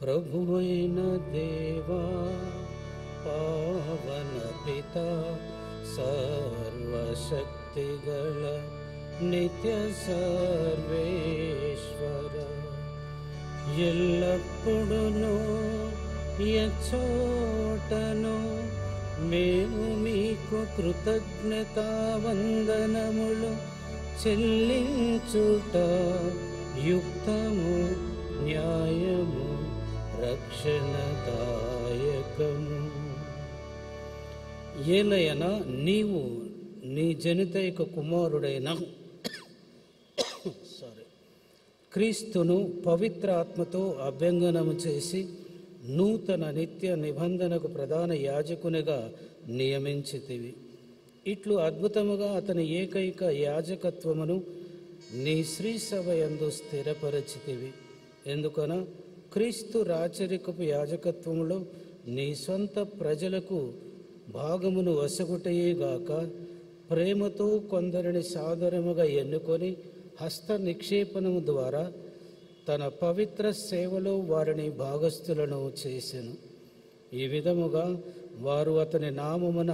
ప్రభువైన దేవా పావన పిత సర్వశక్తిగల నిత్య సర్వేశ్వర ఎల్లప్పుడును ఎచ్చోటను మేము మీకు కృతజ్ఞతావందనములు చెల్లించుట యుక్తము న్యాయము రక్షణదాయకము ఏలయన నీవు నీ జనితైక కుమారుడైన సారీ క్రీస్తును పవిత్ర ఆత్మతో అభ్యంగనము చేసి నూతన నిత్య నిబంధనకు ప్రధాన యాజకునిగా నియమించితివి. ఇట్లు అద్భుతముగా అతని ఏకైక యాజకత్వమును నీ శ్రీ ఎందు స్థిరపరచితివి. ఎందుకన? క్రీస్తు రాచరికపు యాజకత్వములో నీ సొంత ప్రజలకు భాగమును వసగుటయేగాక ప్రేమతో కొందరిని సాదరముగా ఎన్నుకొని హస్త నిక్షేపణము ద్వారా తన పవిత్ర సేవలో వారిని భాగస్థులను చేసెను. ఈ విధముగా వారు అతని నామమున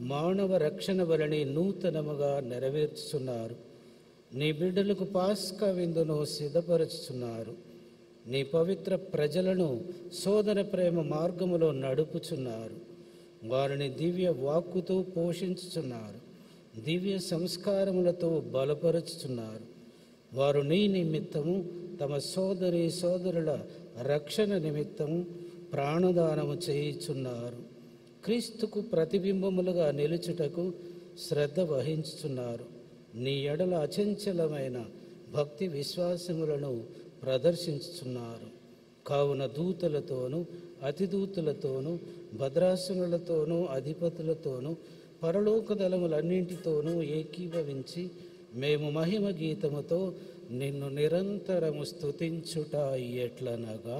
మానవ రక్షణ వలని నూతనముగా నెరవేర్చుతున్నారు నీ బిడ్డలకు పాస్క విందును సిద్ధపరుచుతున్నారు నీ పవిత్ర ప్రజలను సోదర ప్రేమ మార్గములో నడుపుచున్నారు. వారిని దివ్య వాక్కుతో పోషించుచున్నారు. దివ్య సంస్కారములతో బలపరుచుచున్నారు. వారు నీ నిమిత్తము తమ సోదరి సోదరుల రక్షణ నిమిత్తము ప్రాణదానము చేయుచున్నారు. క్రీస్తుకు ప్రతిబింబములుగా నిలుచుటకు శ్రద్ధ వహించుచున్నారు. నీ ఎడల అచంచలమైన భక్తి విశ్వాసములను ప్రదర్శించుచున్నారు. కావున దూతలతోనూ అతిదూతలతోనూ భద్రాసనులతోనూ అధిపతులతోనూ పరలోక దళములన్నింటితోనూ ఏకీభవించి మేము మహిమ గీతముతో నిన్ను నిరంతరము స్తుతించుట ఎట్లనగా?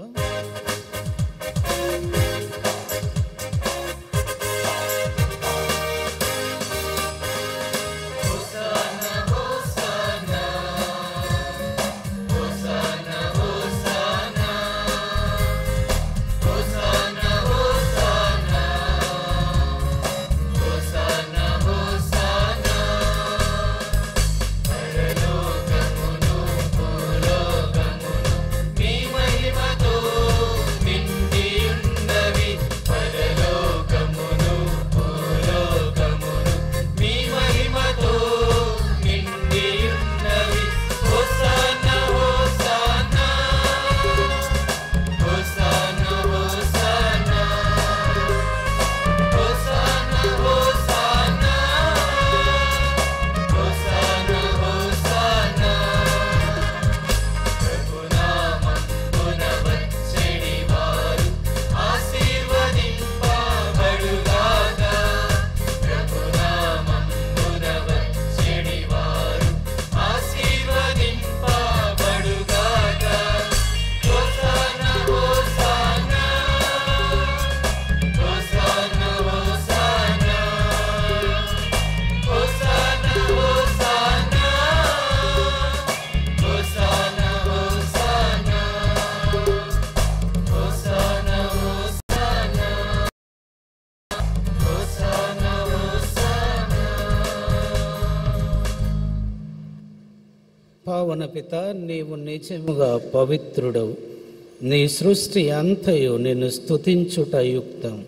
పరమపావన పిత నీవు నిజముగా పవిత్రుడవు. నీ సృష్టి అంతయు నిన్ను స్తుతించుట యుక్తం.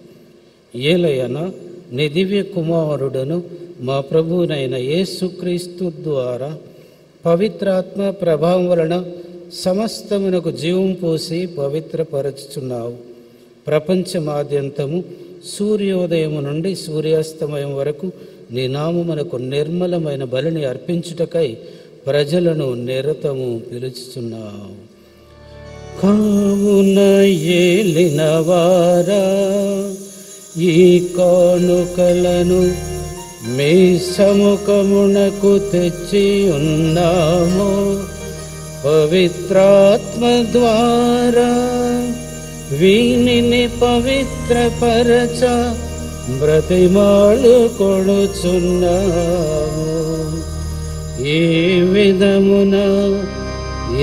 ఏలయన నీ దివ్య కుమారుడను మా ప్రభువునైన యేసుక్రీస్తు ద్వారా పవిత్రాత్మ ప్రభావం వలన సమస్తమునకు జీవం పోసి పవిత్రపరచుచున్నావు. ప్రపంచమాద్యంతము సూర్యోదయము నుండి సూర్యాస్తమయం వరకు నీ నామమునకు నిర్మలమైన బలిని అర్పించుటకై ప్రజలను నిరతము పిలుచుచున్నావు. కావున ఏలినవారా ఈ కానుకలను మీ సముఖమునకు తెచ్చి ఉన్నాము. పవిత్రాత్మ ద్వారా వీనిని పవిత్రపరచ బ్రతిమాలు కొడుచున్నాము. ఏ విధమున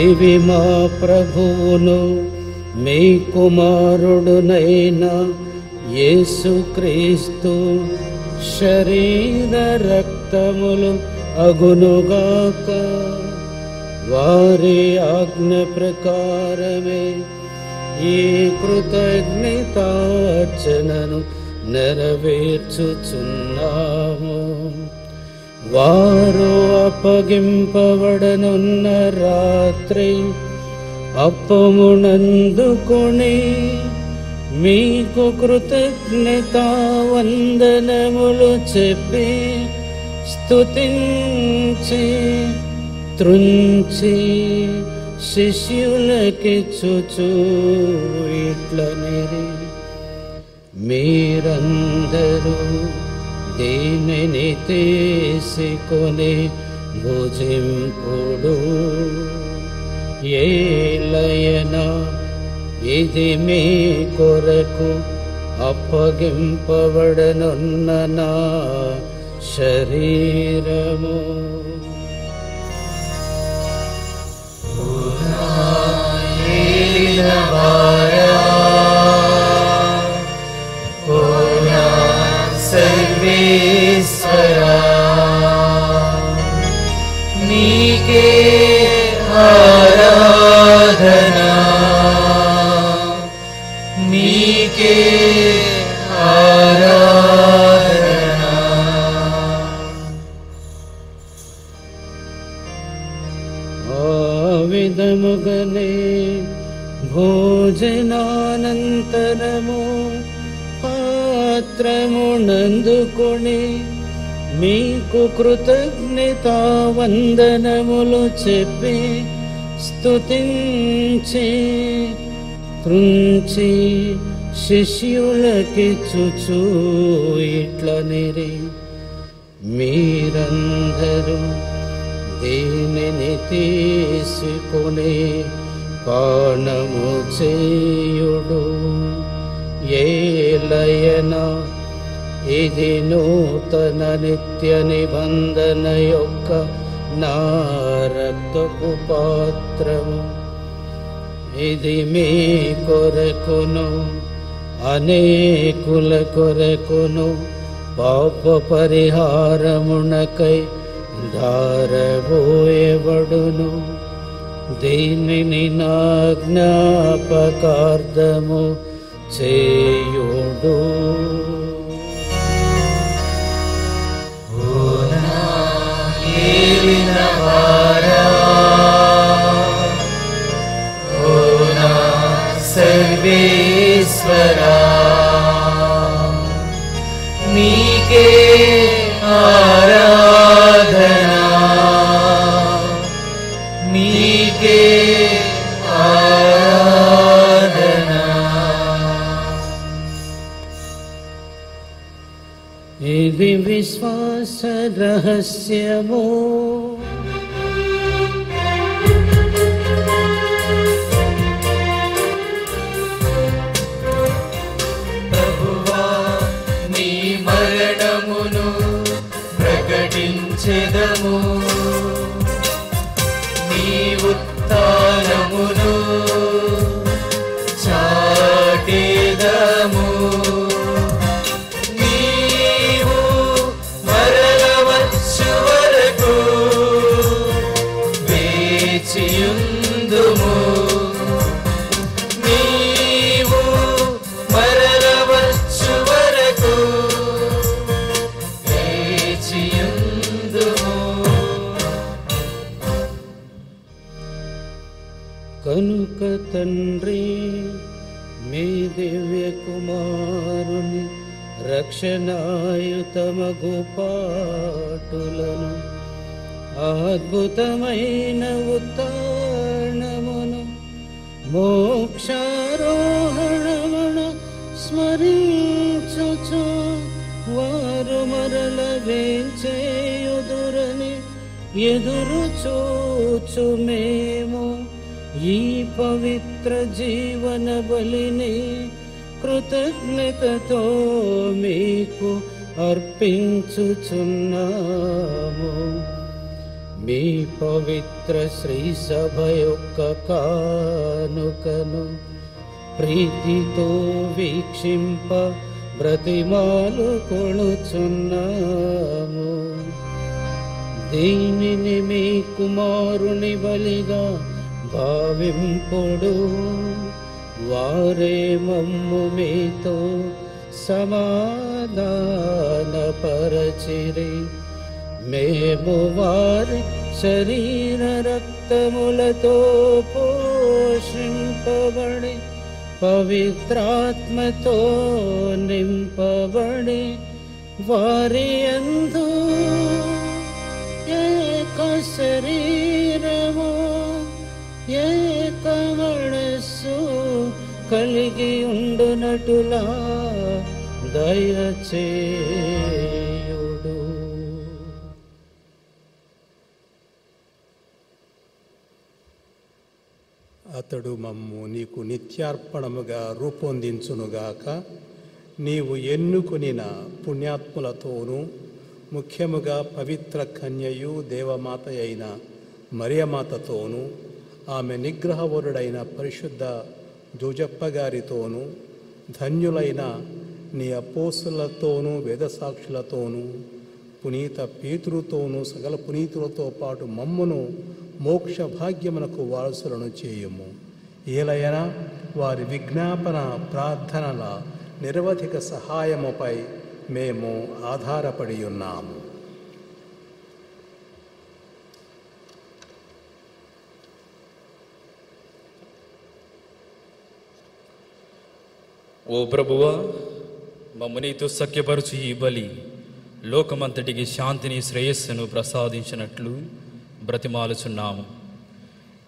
ఇవి మా ప్రభువును మీ కుమారుడునైన యేసుక్రీస్తు శరీర రక్తములు అగునుగాక. వారి ఆజ్ఞ ప్రకారమే ఈ కృతజ్ఞతార్చనను నెరవేర్చుచున్నాము. వారు అప్పగింపబడనున్న రాత్రి అప్పమునందుకొని మీకు కృతజ్ఞత వందనములు చెప్పి స్తుతించి త్రుంచి శిష్యులకిచ్చుచు ఇట్లనిరి. మీరందరూ దీనిని తీసుకొని భుజింపుడు ఏలయన ఇది మీ కొరకు అప్పగింపబడనున్న నా శరీరము సర్వేశ్వరా नीके आराधना। పాత్రమునందుకొని మీకు కృతజ్ఞత వందనములు చెప్పి స్తుతించి త్రుంచి శిష్యులకి చుచూ ఇట్లనిరి మీరందరూ దీనిని తీసుకొని పానము చేయుడు. ఏలయన ఇది నూతన నిత్య నిబంధన యొక్క నా రక్తపు పాత్రము. ఇది మీ కొరకును అనేకుల కొరకును పాప పరిహారమునకై ధారబోయబడును. దీనిని నా జ్ఞాపకార్థము చేయుడు. ओ ना सर्वेश्वराधना मी आराधना। विश्वास रहस्य రక్షణాయుతమగు పాటులను అద్భుతమైన ఉత్తానమును మోక్షారోహణమును స్మరించుచు వారు మరల వేచేయుదురని ఎదురు చూచు మేము ఈ పవిత్ర జీవన బలిని కృతజ్ఞతతో మీకు అర్పించుచున్నాము. మీ పవిత్ర శ్రీ సభ యొక్క కానుకను ప్రీతితో వీక్షింప బ్రతిమాలు కొనుచున్నాము. దీనిని మీ కుమారుని బలిగా భావింపుడు वारे मम्मुमितो समादानपरचिरे मे मु वारि शरीर रक्तमुलतोपोषिम्पणि पवित्रात्मतो निम्पवणि। वारि एकशरीरमो एक కలిగి ఉండునటులా దయచేయుడు. అతడు మమ్ము నీకు నిత్యార్పణముగా రూపొందించునుగాక నీవు ఎన్నుకొనిన పుణ్యాత్ములతోనూ ముఖ్యముగా పవిత్ర కన్యయు దేవమాత అయిన మరియమాతతోనూ ఆమె నిగ్రహవరుడైన పరిశుద్ధ జోజప్ప గారితోనూ ధన్యులైన నీ అపోసులతోనూ వేదసాక్షులతోనూ పునీత పేతురుతోనూ సకల పునీతులతో పాటు మమ్మును మోక్ష భాగ్యమునకు వారసులను చేయుము. ఏలయన వారి విజ్ఞాపన ప్రార్థనల నిరవధిక సహాయముపై మేము ఆధారపడి ఉన్నాము. ఓ ప్రభువా మమ్ము నీతో సఖ్యపరచు ఈ బలి. లోకమంతటికి శాంతిని శ్రేయస్సును ప్రసాదించినట్లు బ్రతిమాలుచున్నాము.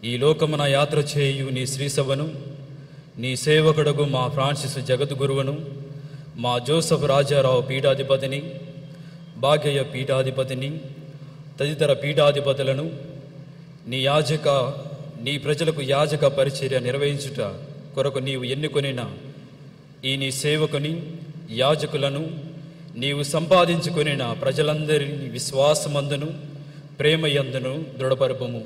ఈ లోకమున యాత్ర చేయు నీ శ్రీసభను నీ సేవకుడగు మా ఫ్రాన్సిస్ జగద్గురువును మా జోసఫ్ రాజారావు పీఠాధిపతిని భాగ్యయ పీఠాధిపతిని తదితర పీఠాధిపతులను నీ యాజక నీ ప్రజలకు యాజక పరిచర్య నిర్వహించుట కొరకు నీవు ఎన్నుకొనిన ఈ నీ సేవకుని యాజకులను నీవు సంపాదించుకొనిన ప్రజలందరినీ విశ్వాసమందును ప్రేమయందును దృఢపరపము.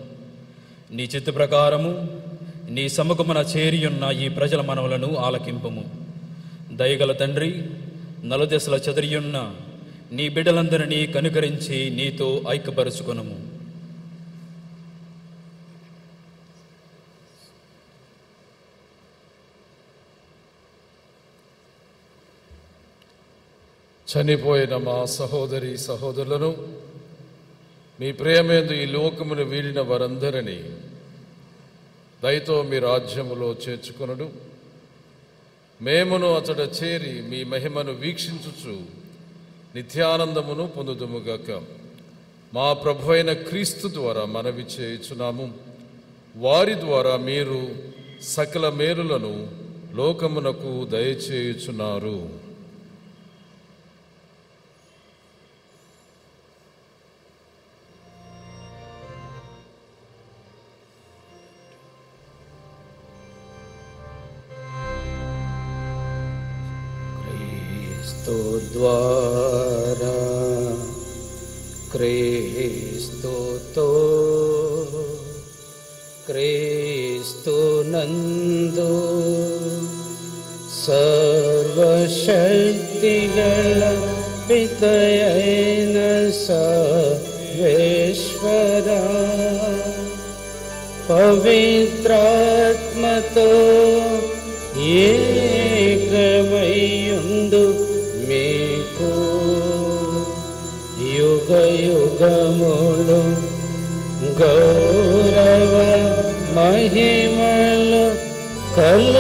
నీ చిత్త ప్రకారము నీ సముఖమున చేరియున్న ఈ ప్రజల మనవులను ఆలకింపము. దయగల తండ్రి నలుదశల చెదిరియున్న నీ బిడ్డలందరినీ కనుకరించి నీతో ఐక్యపరుచుకొనము. చనిపోయిన మా సహోదరి సహోదరులను మీ ప్రేమేందు ఈ లోకమును వీడిన వారందరినీ దయతో మీ రాజ్యములో చేర్చుకొనడు. మేమును అతడ చేరి మీ మహిమను వీక్షించుచు నిత్యానందమును పొందుదుముగాక. మా ప్రభు అయిన క్రీస్తు ద్వారా మనవి చేయుచున్నాము. వారి ద్వారా మీరు సకల మేలులను లోకమునకు దయచేయుచున్నారు. द्वारा तो क्रेस्तो नन्दो सर्वशक्तिल पितयेन सद्वेश्वर पवित्रात्मतो ये कमैयुन्दु युगमल గౌరవ మహిమలు कल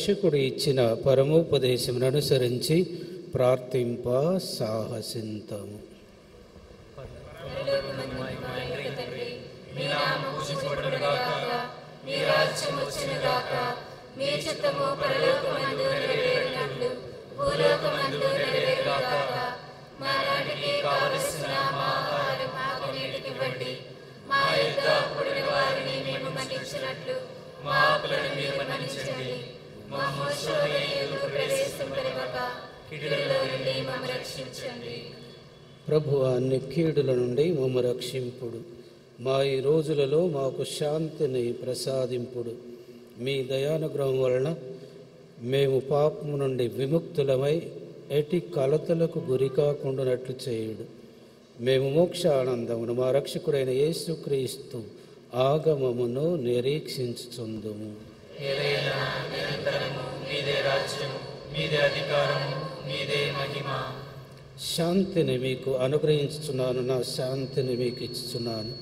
రక్షకుడు ఇచ్చిన పరమోపదేశమును అనుసరించి ప్రార్థింప సాహసింతము. మీ చిత్తము ప్రభు అన్ని కీడుల నుండి మమ్మ రక్షింపుడు. మా ఈ రోజులలో మాకు శాంతిని ప్రసాదింపుడు. మీ దయానుగ్రహం వలన మేము పాపము నుండి విముక్తులమై ఎటి కలతలకు గురి కాకుండానట్లు చేయుడు. మేము మోక్ష ఆనందమును మా రక్షకుడైన యేసుక్రీస్తు ఆగమమును నిరీక్షించుచుందుము. మీదే రాజ్యము మీదే అధికారము మీదే మహిమ. శాంతిని మీకు అనుగ్రహించుచున్నాను నా శాంతిని మీకు ఇచ్చుచున్నాను.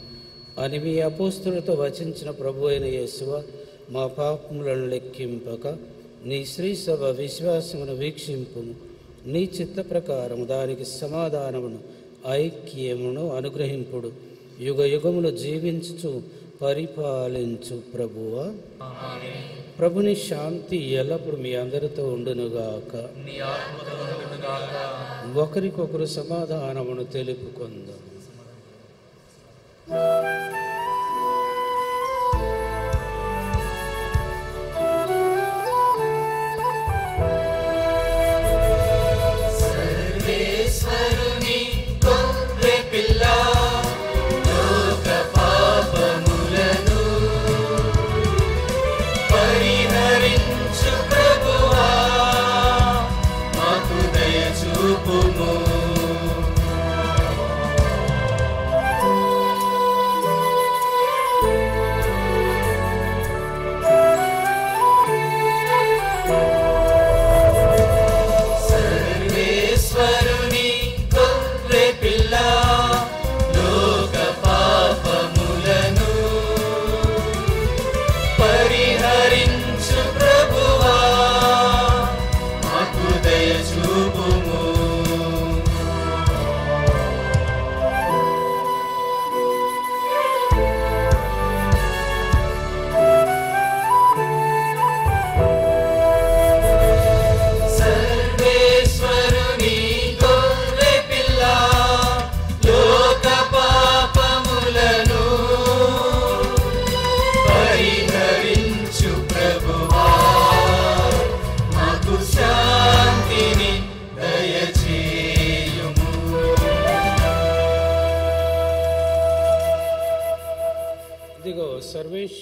అని మీ అపోస్తులతో వచించిన ప్రభు అయిన యేసువ మా పాపములను లెక్కింపక నీ స్త్రీ సభ విశ్వాసమును వీక్షింపును నీ చిత్త ప్రకారము దానికి సమాధానమును ఐక్యమును అనుగ్రహింపుడు. యుగ యుగములు జీవించుచు పరిపాలించు ప్రభువా. ప్రభుని శాంతి ఎల్లప్పుడు మీ అందరితో ఉండునుగాక. ఒకరికొకరు సమాధానమును తెలుపుకుందాం.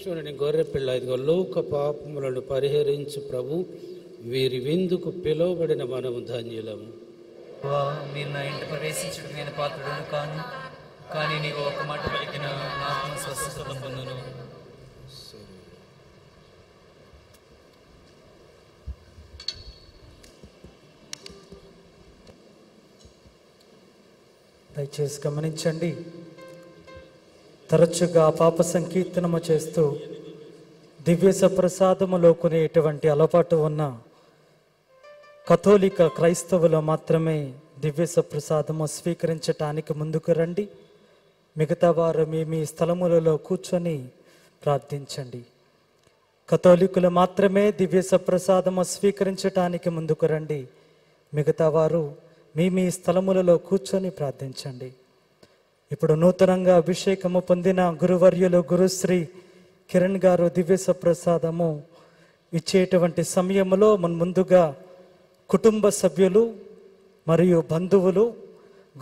సర్వేశ్వరుని గొర్రెపిల్ల ఇదిగో లోక పాపములను పరిహరించు ప్రభు. వీరి విందుకు పిలువబడిన మనము ధన్యులము. మీరు నా ఇంట ప్రవేశించడం నేను పాత్రుడను కాను కానీ నీవు ఒక మాట పలికిన నా ఆత్మ స్వస్థత పొందును. దయచేసి గమనించండి. తరచుగా పాప సంకీర్తనము చేస్తూ దివ్య సప్రసాదములో కొనేటువంటి అలవాటు ఉన్న కథోలిక క్రైస్తవులు మాత్రమే దివ్య సప్రసాదము స్వీకరించటానికి ముందుకు రండి. మిగతా వారు మీ మీ స్థలములలో కూర్చొని ప్రార్థించండి. కథోలికులు మాత్రమే దివ్య సప్రసాదము స్వీకరించటానికి ముందుకు రండి. మిగతా వారు మీ మీ స్థలములలో కూర్చొని ప్రార్థించండి. ఇప్పుడు నూతనంగా అభిషేకము పొందిన గురువర్యులు గురుశ్రీ కిరణ్ గారు దివ్య ప్రసాదము ఇచ్చేటువంటి సమయంలో మన ముందుగా కుటుంబ సభ్యులు మరియు బంధువులు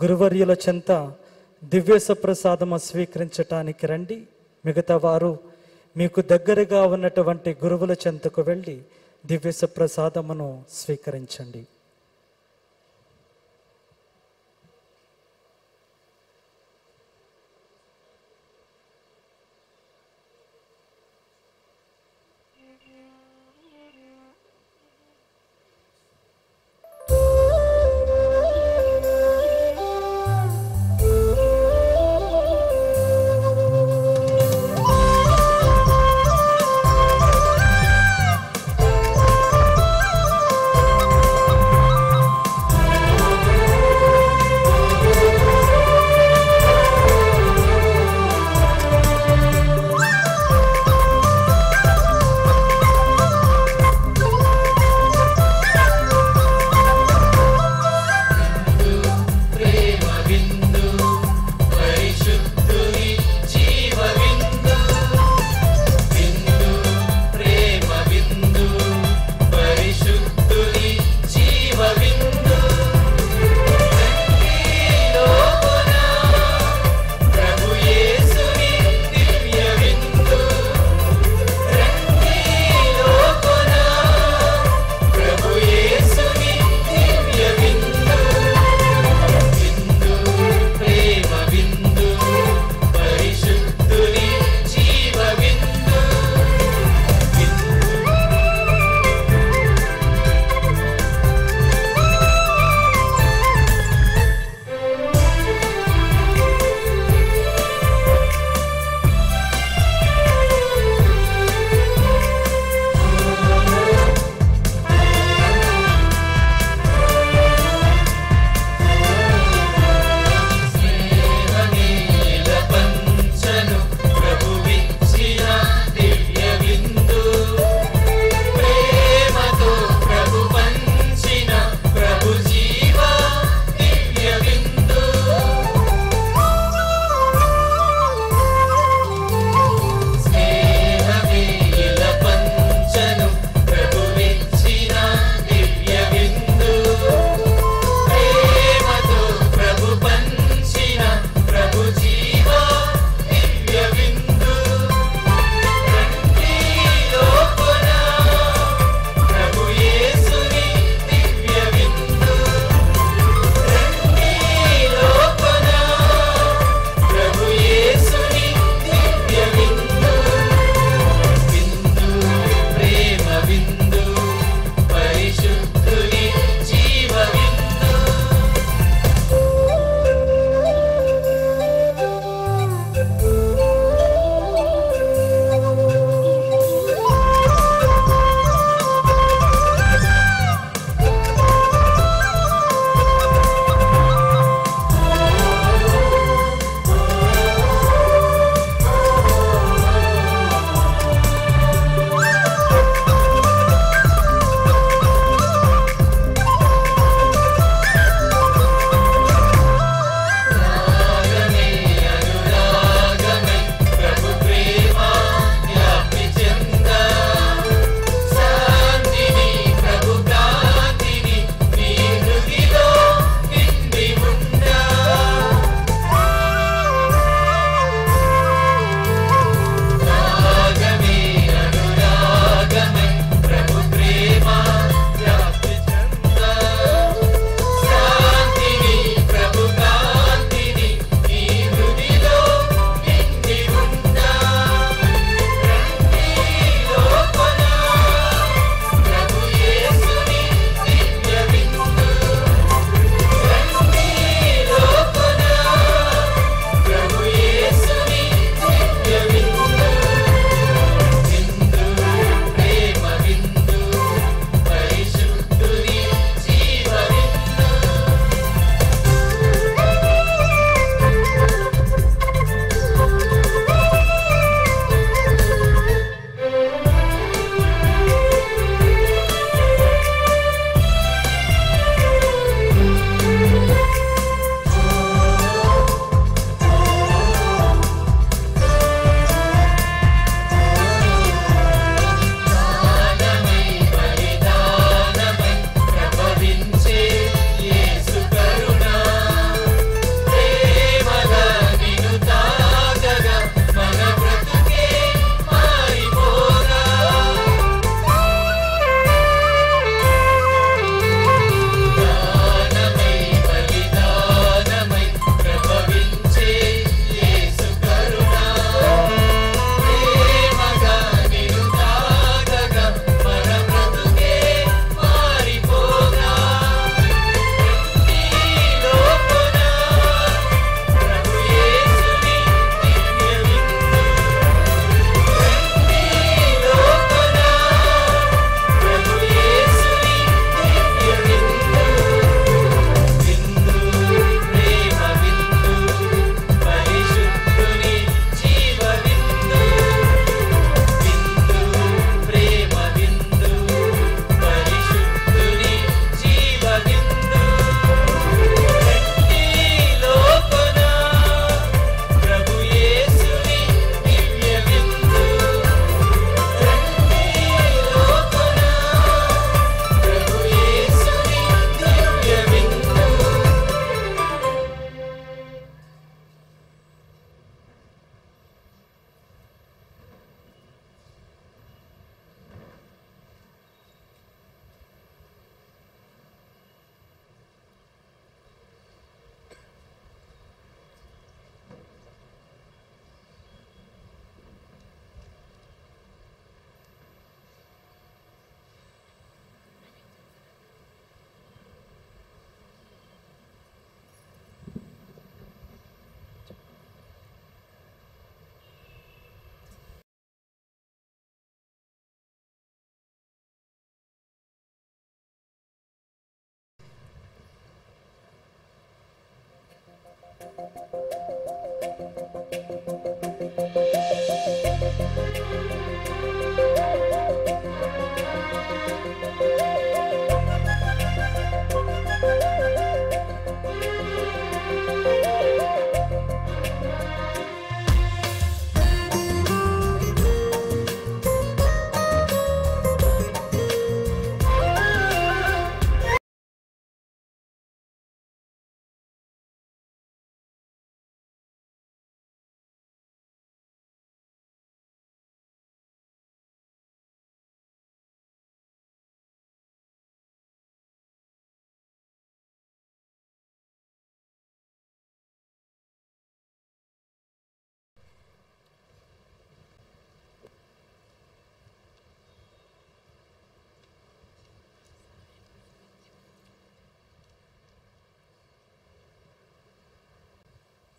గురువర్యుల చెంత దివ్య ప్రసాదము స్వీకరించటానికి రండి. మిగతా వారు మీకు దగ్గరగా ఉన్నటువంటి గురువుల చెంతకు వెళ్ళి దివ్య ప్రసాదమును స్వీకరించండి.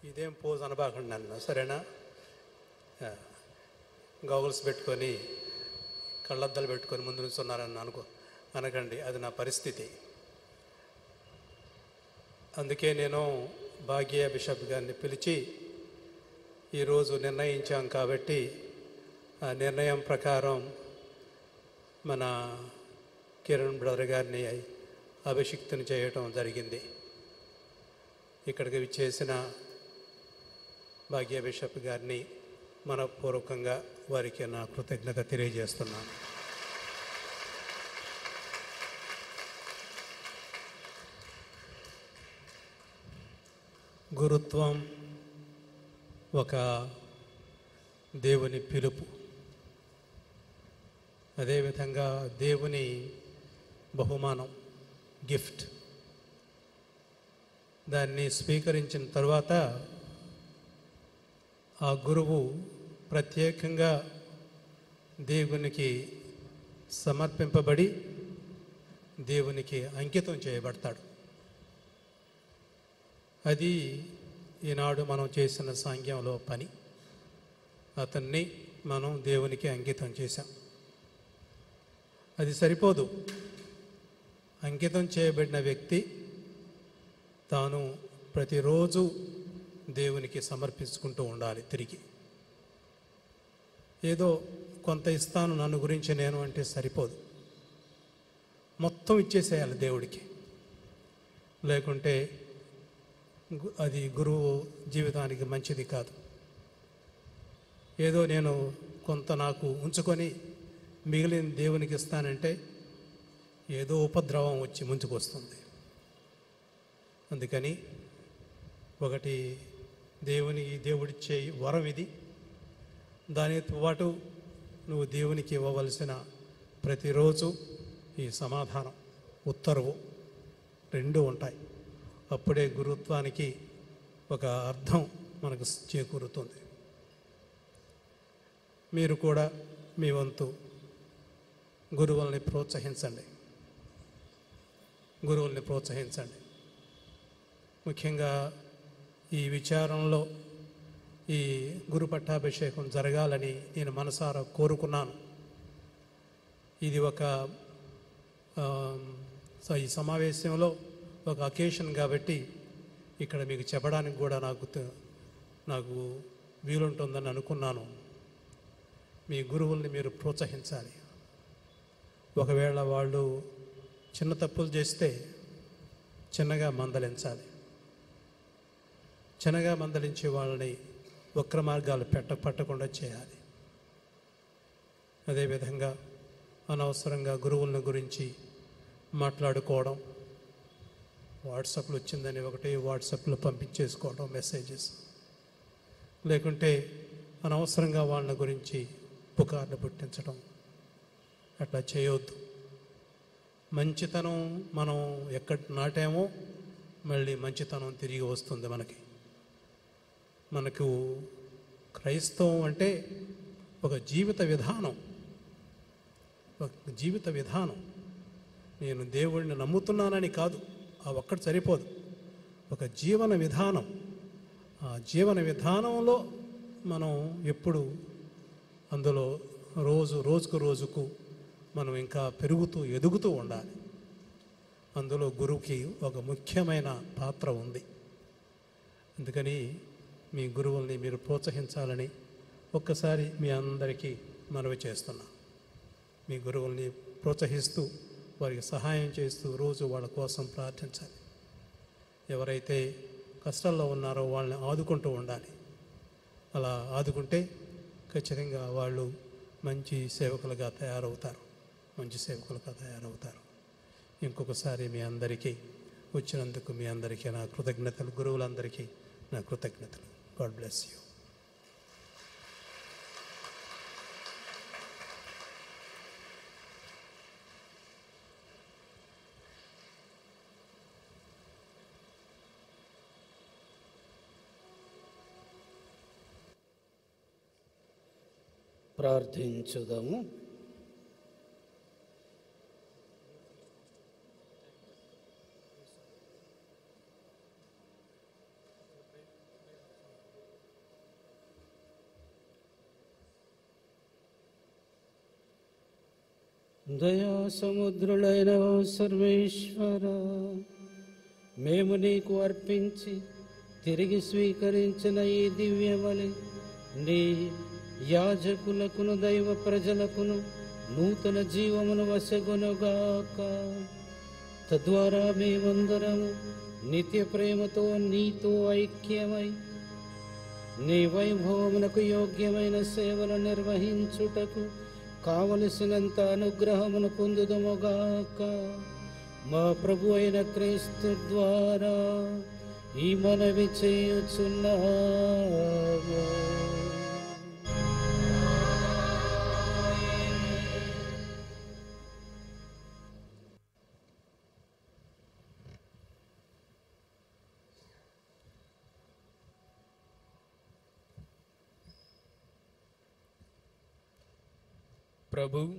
ఇదేం పోజ్ అనబాకండి నన్ను సరేనా? గౌగుల్స్ పెట్టుకొని కళ్ళద్దాలు పెట్టుకొని ముందు నుంచున్నారని అనుకో అనకండి అది నా పరిస్థితి. అందుకే నేను భాగ్య బిషప్ గారిని పిలిచి ఈరోజు నిర్ణయించాం కాబట్టి ఆ నిర్ణయం ప్రకారం మన కిరణ్ బ్రదర్ గారిని అభిషిక్తుని చేయటం జరిగింది. ఇక్కడికి చేసిన భాగ్య బిషప్ గారిని మనపూర్వకంగా వారికి నా కృతజ్ఞత తెలియజేస్తున్నాను. గురుత్వం ఒక దేవుని పిలుపు. అదేవిధంగా దేవుని బహుమానం గిఫ్ట్. దాన్ని స్వీకరించిన తర్వాత ఆ గురువు ప్రత్యేకంగా దేవునికి సమర్పింపబడి దేవునికి అంకితం చేయబడతాడు. అది ఈనాడు మనం చేసిన సాంగ్యంలో పని. అతన్ని మనం దేవునికి అంకితం చేశాం. అది సరిపోదు. అంకితం చేయబడిన వ్యక్తి తాను ప్రతిరోజు దేవునికి సమర్పించుకుంటూ ఉండాలి తిరిగి. ఏదో కొంత ఇస్తాను నన్ను గురించి నేను అంటే సరిపోదు. మొత్తం ఇచ్చేసేయాలి దేవుడికి. లేకుంటే అది గురువు జీవితానికి మంచిది కాదు. ఏదో నేను కొంత నాకు ఉంచుకొని మిగిలిన దేవునికి ఇస్తానంటే ఏదో ఉపద్రవం వచ్చి ముంచుకొస్తుంది. అందుకని ఒకటి దేవుని దేవుడిచ్చే వరం ఇది. దానితో పాటు నువ్వు దేవునికి ఇవ్వవలసిన ప్రతిరోజు ఈ సమాధానం ఉత్తర్వు రెండు ఉంటాయి. అప్పుడే గురుత్వానికి ఒక అర్థం మనకు చేకూరుతుంది. మీరు కూడా మీ వంతు గురువుల్ని ప్రోత్సహించండి. గురువుల్ని ప్రోత్సహించండి. ముఖ్యంగా ఈ విచారంలో ఈ గురు పట్టాభిషేకం జరగాలని నేను మనసారా కోరుకున్నాను. ఇది ఒక ఈ సమావేశంలో ఒక అకేషన్ కాబట్టి ఇక్కడ మీకు చెప్పడానికి కూడా నాకు నాకు వీలుంటుందని అనుకున్నాను. మీ గురువుల్ని మీరు ప్రోత్సహించాలి. ఒకవేళ వాళ్ళు చిన్న తప్పులు చేస్తే చిన్నగా మందలించాలి. చిన్నగా మందలించే వాళ్ళని వక్ర మార్గాలు పెట్ట పట్టకుండా చేయాలి. అదేవిధంగా అనవసరంగా గురువులను గురించి మాట్లాడుకోవడం వాట్సాప్లు వచ్చిందని ఒకటి వాట్సాప్లో పంపించేసుకోవడం మెసేజెస్. లేకుంటే అనవసరంగా వాళ్ళ గురించి పుకార్లు పుట్టించడం అట్లా చేయొద్దు. మంచితనం మనం ఎక్కడ నాటామో మళ్ళీ మంచితనం తిరిగి వస్తుంది మనకి. మనకు క్రైస్తవం అంటే ఒక జీవిత విధానం. ఒక జీవిత విధానం. నేను దేవుడిని నమ్ముతున్నానని కాదు ఆ ఒక్కటి సరిపోదు. ఒక జీవన విధానం. ఆ జీవన విధానంలో మనం ఎప్పుడు అందులో రోజు రోజుకు రోజుకు మనం ఇంకా పెరుగుతూ ఎదుగుతూ ఉండాలి. అందులో గురువుకి ఒక ముఖ్యమైన పాత్ర ఉంది. అందుకని మీ గురువుల్ని మీరు ప్రోత్సహించాలని ఒక్కసారి మీ అందరికీ మనవి చేస్తున్నా. మీ గురువుల్ని ప్రోత్సహిస్తూ వారికి సహాయం చేస్తూ రోజు వాళ్ళ కోసం ప్రార్థించాలి. ఎవరైతే కష్టాల్లో ఉన్నారో వాళ్ళని ఆదుకుంటూ ఉండాలి. అలా ఆదుకుంటే ఖచ్చితంగా వాళ్ళు మంచి సేవకులుగా తయారవుతారు. మంచి సేవకులుగా తయారవుతారు. ఇంకొకసారి మీ అందరికీ వచ్చినందుకు మీ అందరికీ నా కృతజ్ఞతలు. గురువులందరికీ నా కృతజ్ఞతలు. గాడ్ బ్లెస్ యూ ప్రార్థించుదాము దయా సముద్రులైన సర్వేశ్వర మేము నీకు అర్పించి తిరిగి స్వీకరించిన ఈ దివ్యమని నీ యాజకులకును దైవ ప్రజలకును నూతన జీవమును వసగునుగాక తద్వారా మేమందరము నిత్య ప్రేమతో నీతో ఐక్యమై నీ వైభవమునకు యోగ్యమైన సేవలు నిర్వహించుటకు కావలసినంత అనుగ్రహమును పొందుదముగాక. మా ప్రభు అయిన క్రీస్తు ద్వారా ఈ మనవి చేయుచున్నాము. ప్రభు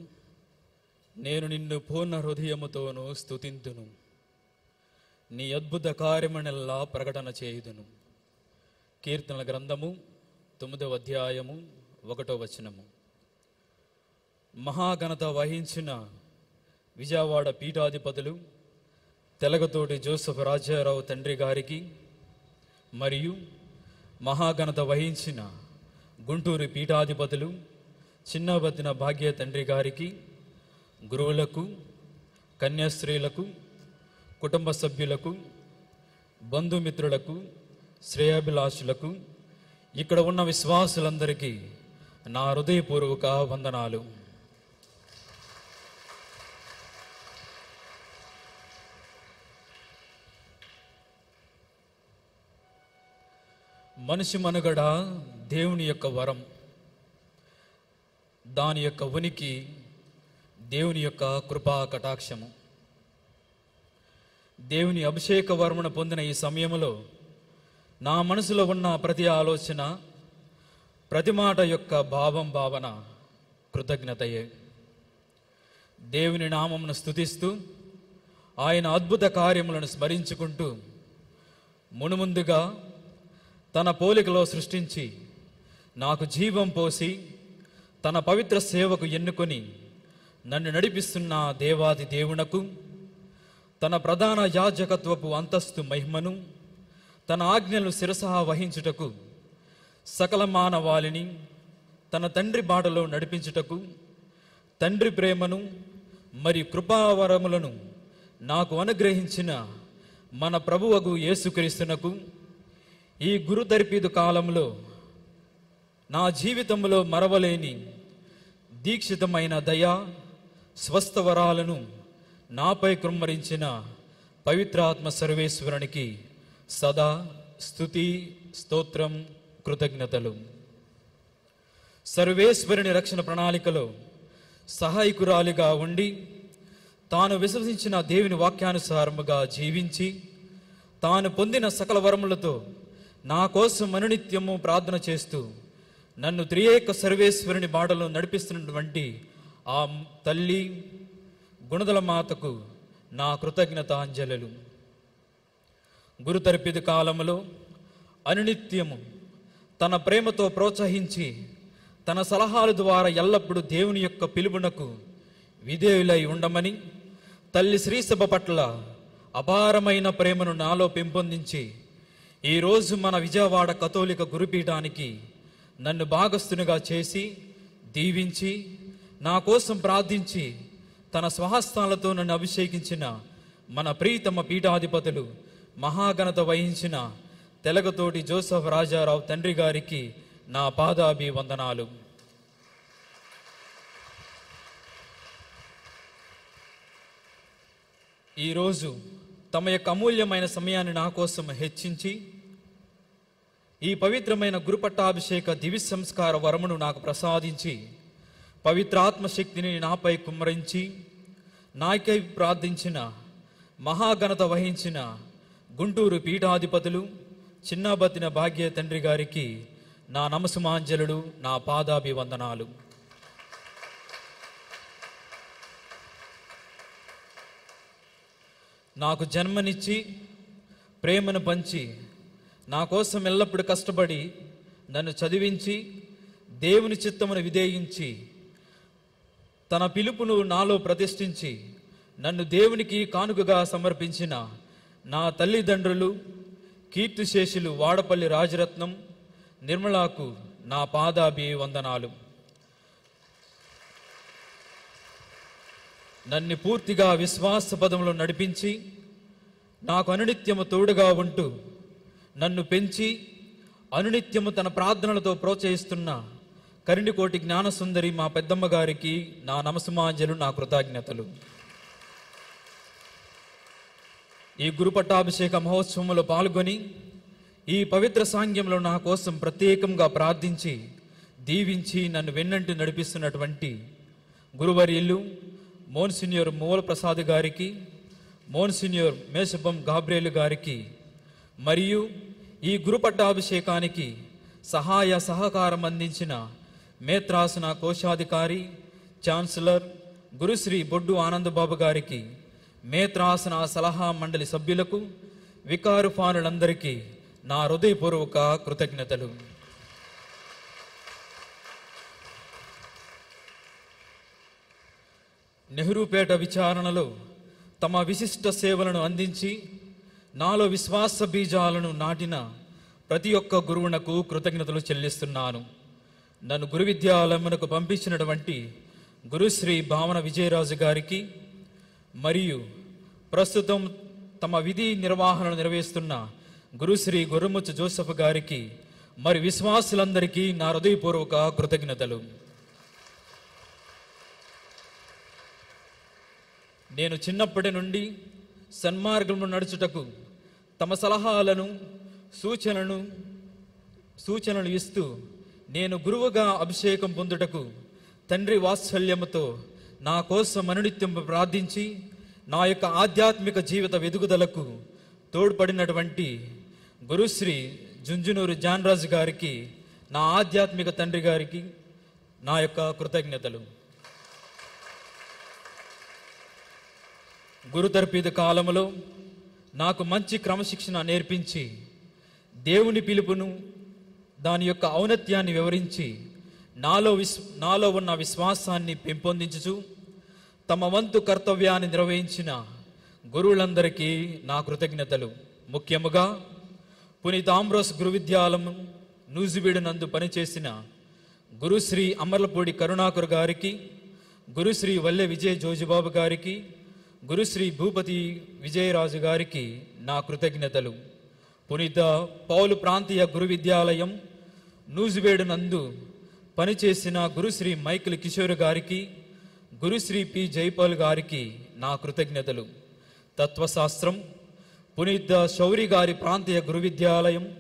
నేను నిన్ను పూర్ణ హృదయముతోనూ స్తుతింతును నీ అద్భుత కార్యమునెల్లా ప్రకటన చేయుదును. కీర్తనల గ్రంథము తొమ్మిదవ అధ్యాయము ఒకటో వచనము. మహాఘనత వహించిన విజయవాడ పీఠాధిపతులు తెలగతోటి జోసఫ్ రాజారావు తండ్రి గారికి మరియు మహాఘనత వహించిన గుంటూరు పీఠాధిపతులు చిన్నబతిన భాగ్య తండ్రి గారికి గురువులకు కన్యాస్త్రీలకు కుటుంబ సభ్యులకు బంధుమిత్రులకు శ్రేయాభిలాషులకు ఇక్కడ ఉన్న విశ్వాసులందరికీ నా హృదయపూర్వక వందనాలు. మనిషి మనుగడ దేవుని యొక్క వరం. దాని యొక్క ఉనికి దేవుని యొక్క కృపా కటాక్షము. దేవుని అభిషేక వర్మను పొందిన ఈ సమయంలో నా మనసులో ఉన్న ప్రతి ఆలోచన ప్రతి మాట యొక్క భావం భావన కృతజ్ఞతయే. దేవుని నామమును స్థుతిస్తూ ఆయన అద్భుత కార్యములను స్మరించుకుంటూ మునుముందుగా తన పోలికలో సృష్టించి నాకు జీవం పోసి తన పవిత్ర సేవకు ఎన్నుకొని నన్ను నడిపిస్తున్న దేవాది దేవునకు తన ప్రధాన యాజకత్వపు అంతస్తు మహిమను తన ఆజ్ఞలు శిరసహ వహించుటకు సకల మానవాళిని తన తండ్రి బాటలో నడిపించుటకు తండ్రి ప్రేమను మరి కృపావరములను నాకు అనుగ్రహించిన మన ప్రభువగు యేసుక్రీస్తునకు ఈ గురుదర్పిదు కాలంలో నా జీవితంలో మరవలేని దీక్షితమైన దయ స్వస్థవరాలను నాపై కృమ్మరించిన పవిత్రాత్మ సర్వేశ్వరునికి సదా స్థుతి స్తోత్రం కృతజ్ఞతలు. సర్వేశ్వరుని రక్షణ ప్రణాళికలో సహాయకురాలిగా ఉండి తాను విశ్వసించిన దేవుని వాక్యానుసారముగా జీవించి తాను పొందిన సకల వరములతో నా కోసం అనునిత్యము ప్రార్థన చేస్తూ నన్ను త్రియేక సర్వేశ్వరుని బాటలో నడిపిస్తున్నటువంటి ఆ తల్లి గుణదల మాతకు నా కృతజ్ఞతాంజలులు. గురుతర్పిది కాలంలో అనునిత్యము తన ప్రేమతో ప్రోత్సహించి తన సలహాల ద్వారా ఎల్లప్పుడూ దేవుని యొక్క పిలుపునకు విధేయులై ఉండమని తల్లి శ్రీసభ పట్ల అపారమైన ప్రేమను నాలో పెంపొందించి ఈరోజు మన విజయవాడ కథోలిక గురుపీఠానికి నన్ను భాగస్థునిగా చేసి దీవించి నా కోసం ప్రార్థించి తన స్వహస్తాలతో నన్ను అభిషేకించిన మన ప్రీతమ పీఠాధిపతులు మహాఘనత వహించిన తెలగతోటి జోసఫ్ రాజారావు తండ్రి గారికి నా పాదాభి వందనాలు ఈరోజు తమ యొక్క అమూల్యమైన సమయాన్ని నా కోసం హెచ్చించి ఈ పవిత్రమైన గురుపట్టాభిషేక దివి సంస్కార వరమును నాకు ప్రసాదించి పవిత్రాత్మ శక్తిని నాపై కుమ్మరించి నాకై ప్రార్థించిన మహాఘనత వహించిన గుంటూరు పీఠాధిపతులు చిన్నబతిన భాగ్య తండ్రి గారికి నా నమసుమాంజలుడు నా పాదాభివందనాలు. నాకు జన్మనిచ్చి ప్రేమను పంచి నా కోసం ఎల్లప్పుడూ కష్టపడి నన్ను చదివించి దేవుని చిత్తమును విధేయించి తన పిలుపును నాలో ప్రతిష్ఠించి నన్ను దేవునికి కానుకగా సమర్పించిన నా తల్లిదండ్రులు కీర్తిశేషులు వాడపల్లి రాజరత్నం నిర్మలాకు నా పాదాభి వందనాలు. నన్ను పూర్తిగా విశ్వాస పదంలో నడిపించి నాకు అనునిత్యము తోడుగా ఉంటూ నన్ను పెంచి అనునిత్యము తన ప్రార్థనలతో ప్రోత్సహిస్తున్న కరిణికోటి జ్ఞానసుందరి మా పెద్దమ్మ గారికి నా నమసమాంజలు నా కృతజ్ఞతలు. ఈ గురుపట్టాభిషేక మహోత్సవంలో పాల్గొని ఈ పవిత్ర సాంగ్యంలో నా కోసం ప్రత్యేకంగా ప్రార్థించి దీవించి నన్ను వెన్నంటి నడిపిస్తున్నటువంటి గురువర్యులు మోన్సినియర్ మూల ప్రసాద్ గారికి మోన్సినియర్ మేషబం గాబ్రేలు గారికి మరియు ఈ గురుపట్టాభిషేకానికి సహాయ సహకారం అందించిన మేత్రాసన కోశాధికారి ఛాన్సలర్ గురుశ్రీ బొడ్డు ఆనందబాబు గారికి మేత్రాసన సలహా మండలి సభ్యులకు వికారుఫానులందరికీ నా హృదయపూర్వక కృతజ్ఞతలు. నెహ్రూపేట విచారణలో తమ విశిష్ట సేవలను అందించి నాలో విశ్వాస బీజాలను నాటిన ప్రతి ఒక్క గురువునకు కృతజ్ఞతలు చెల్లిస్తున్నాను. నన్ను గురు విద్యాలయమునకు పంపించినటువంటి గురుశ్రీ భావన విజయరాజు గారికి మరియు ప్రస్తుతం తమ విధి నిర్వహణను నిర్వహిస్తున్న గురుశ్రీ గొర్రముచ్చు జోసఫ్ గారికి మరి విశ్వాసులందరికీ నా హృదయపూర్వక కృతజ్ఞతలు. నేను చిన్నప్పటి నుండి సన్మార్గంలో నడుచుటకు తమ సలహాలను సూచనను సూచనలు ఇస్తూ నేను గురువుగా అభిషేకం పొందుటకు తండ్రి వాత్సల్యముతో నా కోసం అనునిత్యం ప్రార్థించి నా యొక్క ఆధ్యాత్మిక జీవిత వెదుగుదలకు తోడ్పడినటువంటి గురుశ్రీ జుంజునూరు జాన్రాజు గారికి నా ఆధ్యాత్మిక తండ్రి గారికి నా యొక్క కృతజ్ఞతలు. గురుతర్పిత కాలంలో నాకు మంచి క్రమశిక్షణ నేర్పించి దేవుని పిలుపును దాని యొక్క ఔన్నత్యాన్ని వివరించి నాలో విస్ నాలో ఉన్న విశ్వాసాన్ని పెంపొందించుచు తమ వంతు కర్తవ్యాన్ని నిర్వహించిన గురువులందరికీ నా కృతజ్ఞతలు. ముఖ్యముగా పునీత ఆంబ్రోస్ గురు విద్యాలయం నూజివీడు నందు పనిచేసిన గురుశ్రీ అమర్లపూడి కరుణాకర్ గారికి గురుశ్రీ వల్లె విజయ్ జోజిబాబు గారికి గురుశ్రీ భూపతి విజయరాజు గారికి నా కృతజ్ఞతలు. పునీత పౌలు ప్రాంతీయ గురు విద్యాలయం నూజివేడు నందు పనిచేసిన గురుశ్రీ మైకిల్ కిషోర్ గారికి గురుశ్రీ పి జైపాల్ గారికి నా కృతజ్ఞతలు. తత్వశాస్త్రం పునీత శౌరి గారి ప్రాంతీయ గురు విద్యాలయం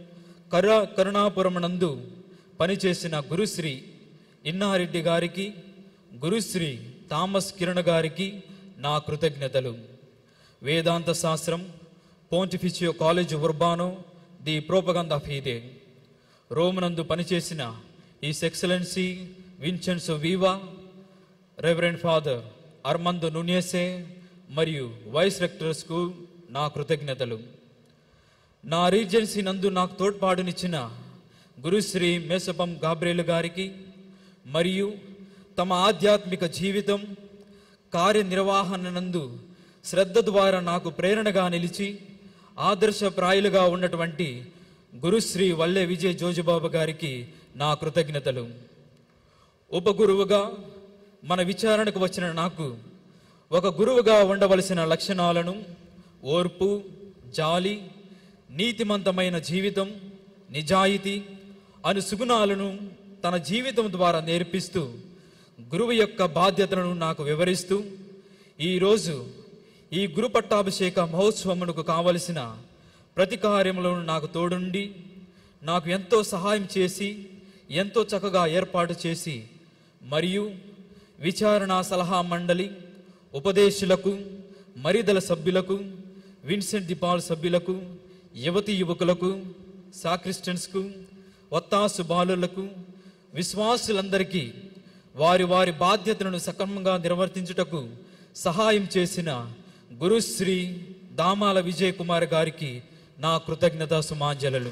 కర కరుణాపురం నందు పనిచేసిన గురుశ్రీ ఇన్నారెడ్డి గారికి గురుశ్రీ థామస్ కిరణ్ గారికి నా కృతజ్ఞతలు. వేదాంత శాస్త్రం పోంటిఫిచియో కాలేజ్ ఉర్బానో ది ప్రోపగంద ఫీదే రోమనందు పనిచేసిన his excellency Vincennes వీవా reverend father అర్మందు నునియసే మరియు వైస్ రెక్టర్స్కు నా కృతజ్ఞతలు. నా రీజెన్సీ నందు నాకు తోడ్పాటునిచ్చిన గురుశ్రీ మేసపం గాబ్రేలు గారికి మరియు తమ ఆధ్యాత్మిక జీవితం కార్యనిర్వహణ నందు శ్రద్ధ ద్వారా నాకు ప్రేరణగా నిలిచి ఆదర్శప్రాయులుగా ఉన్నటువంటి గురుశ్రీ వల్లే విజయ్ జోజుబాబు గారికి నా కృతజ్ఞతలు. ఉపగురువుగా మన విచారణకు వచ్చిన నాకు ఒక గురువుగా ఉండవలసిన లక్షణాలను ఓర్పు జాలి నీతిమంతమైన జీవితం నిజాయితీ అను సుగుణాలను తన జీవితం ద్వారా నేర్పిస్తూ గురువు యొక్క బాధ్యతలను నాకు వివరిస్తూ ఈరోజు ఈ గురు పట్టాభిషేక మహోత్సవమునకు కావలసిన ప్రతి కార్యములను నాకు తోడుండి నాకు ఎంతో సహాయం చేసి ఎంతో చక్కగా ఏర్పాటు చేసి మరియు విచారణ సలహా మండలి ఉపదేశులకు మరిదల సభ్యులకు విన్సెంట్ దిపాల్ సభ్యులకు యువతి యువకులకు సాక్రిస్టన్స్కు వత్తాసు బాలులకు విశ్వాసులందరికీ వారి వారి బాధ్యతలను సక్రమంగా నిర్వర్తించుటకు సహాయం చేసిన గురుశ్రీ దామాల విజయ్ కుమార్ గారికి నా కృతజ్ఞత సుమాంజలు.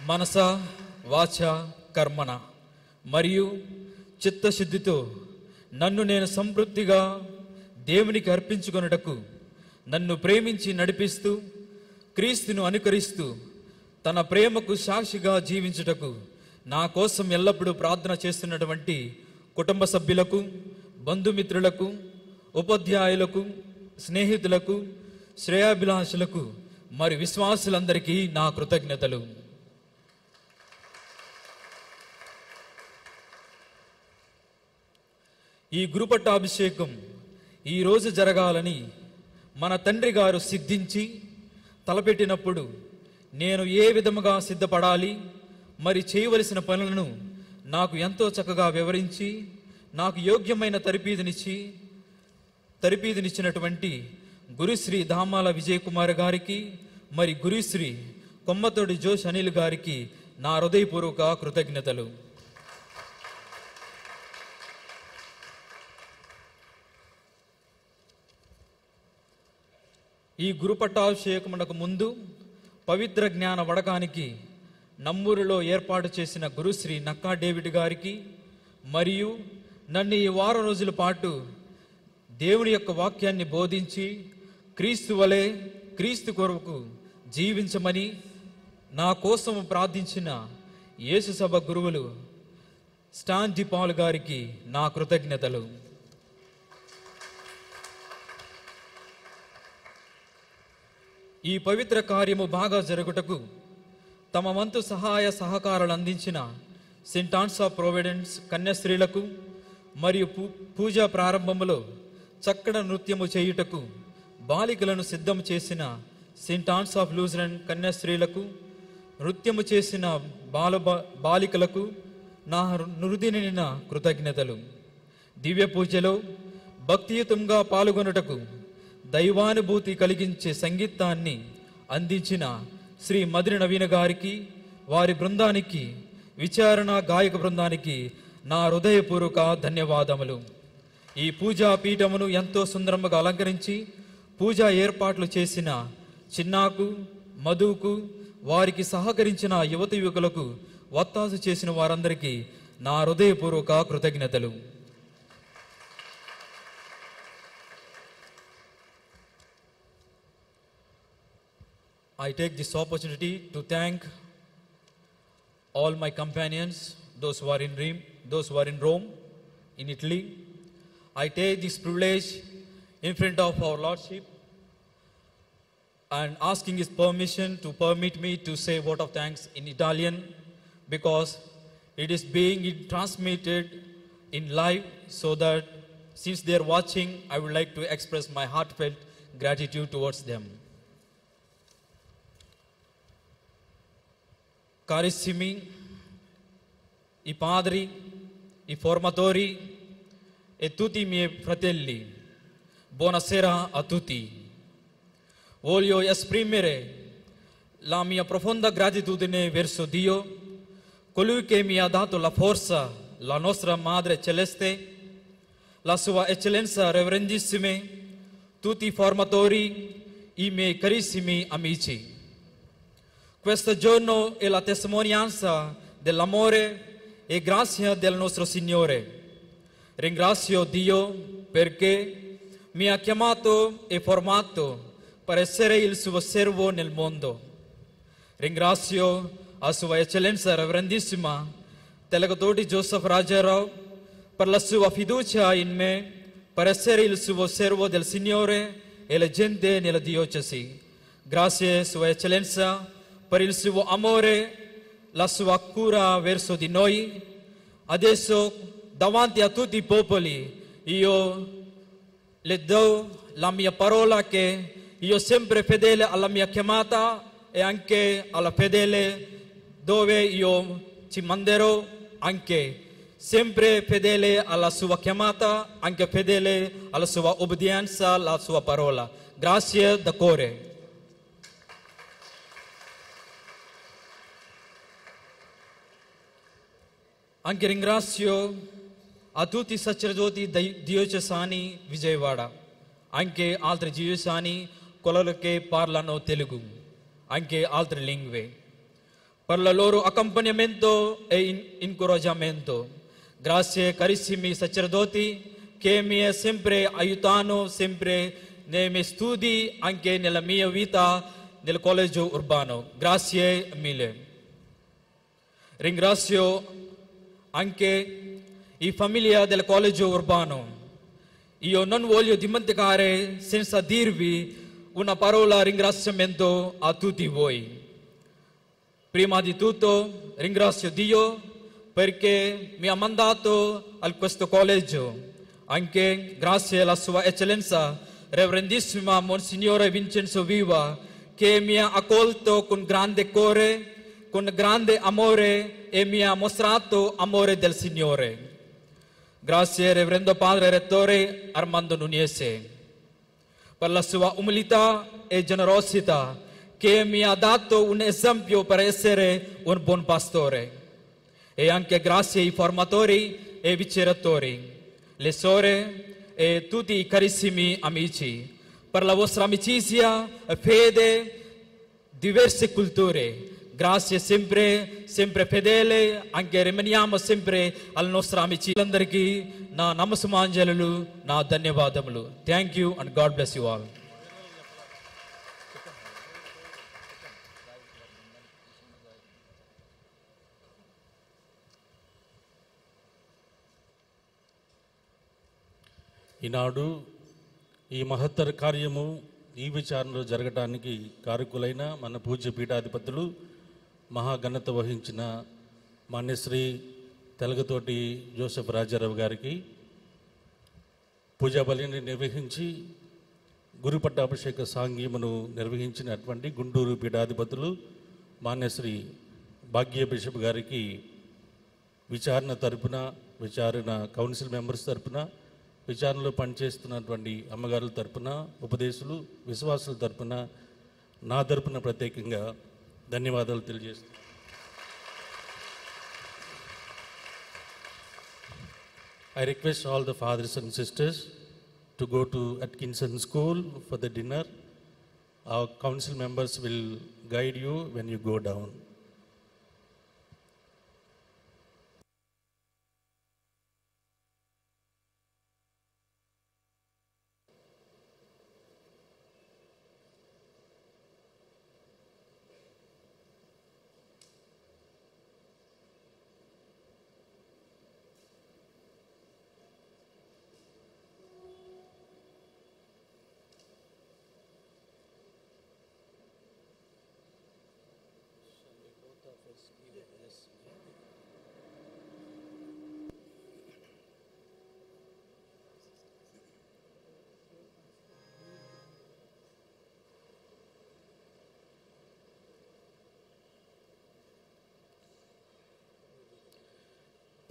మనస వాచ కర్మణ మరియు చిత్తశుద్ధితో నన్ను నేను సంతృప్తిగా దేవునికి అర్పించుకొనుటకు నన్ను ప్రేమించి నడిపిస్తూ క్రీస్తును అనుకరిస్తూ తన ప్రేమకు సాక్షిగా జీవించుటకు నా కోసం ఎల్లప్పుడూ ప్రార్థన చేస్తున్నటువంటి కుటుంబ సభ్యులకు బంధుమిత్రులకు ఉపాధ్యాయులకు స్నేహితులకు శ్రేయాభిలాషులకు మరి విశ్వాసులందరికీ నా కృతజ్ఞతలు. ఈ గురుపట్టాభిషేకం ఈరోజు జరగాలని మన తండ్రి గారు సిద్ధించి తలపెట్టినప్పుడు నేను ఏ విధముగా సిద్ధపడాలి? మరి చేయవలసిన పనులను నాకు ఎంతో చక్కగా వివరించి నాకు యోగ్యమైన తరిపీదునిచ్చి తరపీదునిచ్చినటువంటి గురుశ్రీ దామాల విజయ్ కుమార్ గారికి మరి గురుశ్రీ కొమ్మతోడి జోష్ అనిల్ గారికి నా హృదయపూర్వక కృతజ్ఞతలు. ఈ గురుపట్టాభిషేకమునకు ముందు పవిత్ర జ్ఞాన వడకానికి నమ్మూరులో ఏర్పాటు చేసిన గురుశ్రీ నక్కా డేవిడ్ గారికి మరియు నన్ను ఈ వారం రోజుల పాటు దేవుని యొక్క వాక్యాన్ని బోధించి క్రీస్తు వలె క్రీస్తు కొరకు జీవించమని నా కోసం ప్రార్థించిన యేసు సభ గురువులు స్టాన్ డి గారికి నా కృతజ్ఞతలు. ఈ పవిత్ర కార్యము బాగా జరుగుటకు తమ వంతు సహాయ సహకారాలు అందించిన సెంట్ ఆన్స్ ఆఫ్ ప్రొవిడెన్స్ కన్యాస్త్రీలకు మరియు పూ పూజా ప్రారంభములో చక్కడ నృత్యము చేయుటకు బాలికలను సిద్ధం చేసిన సెంట్ ఆన్స్ ఆఫ్ లూజరన్ కన్యాస్త్రీలకు నృత్యము చేసిన బాల బాలికలకు నా నృది నిండిన కృతజ్ఞతలు. దివ్య పూజలో భక్తియుతంగా పాల్గొనుటకు దైవానుభూతి కలిగించే సంగీతాన్ని అందించిన శ్రీ మధురి నవీన గారికి వారి బృందానికి విచారణ గాయక బృందానికి నా హృదయపూర్వక ధన్యవాదములు. ఈ పూజా పీఠమును ఎంతో సుందరముగా అలంకరించి పూజా ఏర్పాట్లు చేసిన చిన్నాకు మధుకు వారికి సహకరించిన యువత యువకులకు వత్తాసు చేసిన వారందరికీ నా హృదయపూర్వక కృతజ్ఞతలు. I take this opportunity to thank all my companions, those who are in Rome, those who are in Rome, in Italy. I take this privilege in front of our Lordship and asking his permission to permit me to say word of thanks in Italian because it is being transmitted in live so that since they are watching, I would like to express my heartfelt gratitude towards them. Carissimi, i padri, i formatori e tutti i miei fratelli, buonasera a tutti. Voglio esprimere la mia profonda gratitudine verso Dio, colui che mi ha dato la forza, la nostra Madre Celeste, la Sua Eccellenza Reverendissime, tutti i formatori, i miei carissimi amici. Questo giorno è la testimonianza dell'amore e grazia del nostro Signore. Ringrazio Dio perché mi ha chiamato e formato per essere il suo servo nel mondo. Ringrazio a Sua Eccellenza Reverendissima Telegatoti Joseph Rajarao per la sua fiducia in me per essere il suo servo del Signore e la gente nella diocesi. Grazie Sua Eccellenza per il suo amore, la sua cura verso di noi. Adesso, davanti a tutti i popoli, io le do la mia parola che io sempre fedele alla mia chiamata e anche alla fedele dove io ci manderò anche sempre fedele alla sua chiamata, anche fedele alla sua obbedienza, alla sua parola. Grazie da cuore. Anche ringrazio a tutti i sacerdoti diocesani Vijayawada, anche altri diocesani coloro che parlano Telugu, anche altre lingue. per la loro accompagnamento e in- incoraggiamento. Grazie carissimi sacerdoti che mi sempre aiutato sempre nei miei studi, anche nella mia vita nel collegio urbano. Grazie mille. Ringrazio anche i famiglia del collegio urbano. Io non voglio dimenticare senza dirvi una parola ringraziamento a tutti voi. Prima di tutto ringrazio Dio perché mi ha mandato a questo collegio, anche grazie alla sua eccellenza, Reverendissima Monsignore Vincenzo Viva, che mi ha accolto con grande cuore, con grande amore e mi ha mostrato amore del Signore. Grazie Reverendo Padre Rettore Armando Nunese per la sua umilità e generosità che mi ha dato un esempio per essere un buon pastore. E anche grazie ai formatori e vicerettori, le sore e tutti i carissimi amici per la vostra amicizia, fede, diverse culture. Grazie sempre, sempre fedele, anche rimaniamo sempre alla nostra amicizia. అందరికీ నా నమస్మాంజలు నా ధన్యవాదములు thank you and God bless you all ఈనాడు ఈ మహత్తర కార్యము ఈ విచారణలో జరగటానికి కారకులైన మన పూజ్య పీఠాధిపతులు మహాఘనత వహించిన మాన్యశ్రీ తెలగతోటి జోసెఫ్ రాజారావు గారికి పూజా బలిని నిర్వహించి గురు పట్టాభిషేక సాంగీమును నిర్వహించినటువంటి గుంటూరు పీఠాధిపతులు మాన్యశ్రీ భాగ్య బిషప్ గారికి విచారణ తరపున విచారణ కౌన్సిల్ మెంబర్స్ తరపున విచారణలో పనిచేస్తున్నటువంటి అమ్మగారుల తరపున ఉపదేశులు విశ్వాసుల తరపున నా తరపున ప్రత్యేకంగా ధన్యవాదాలు తెలియజేస్తున్నాను I request all the fathers and sisters to go to Atkinson School for the dinner. Our council members will guide you when you go down.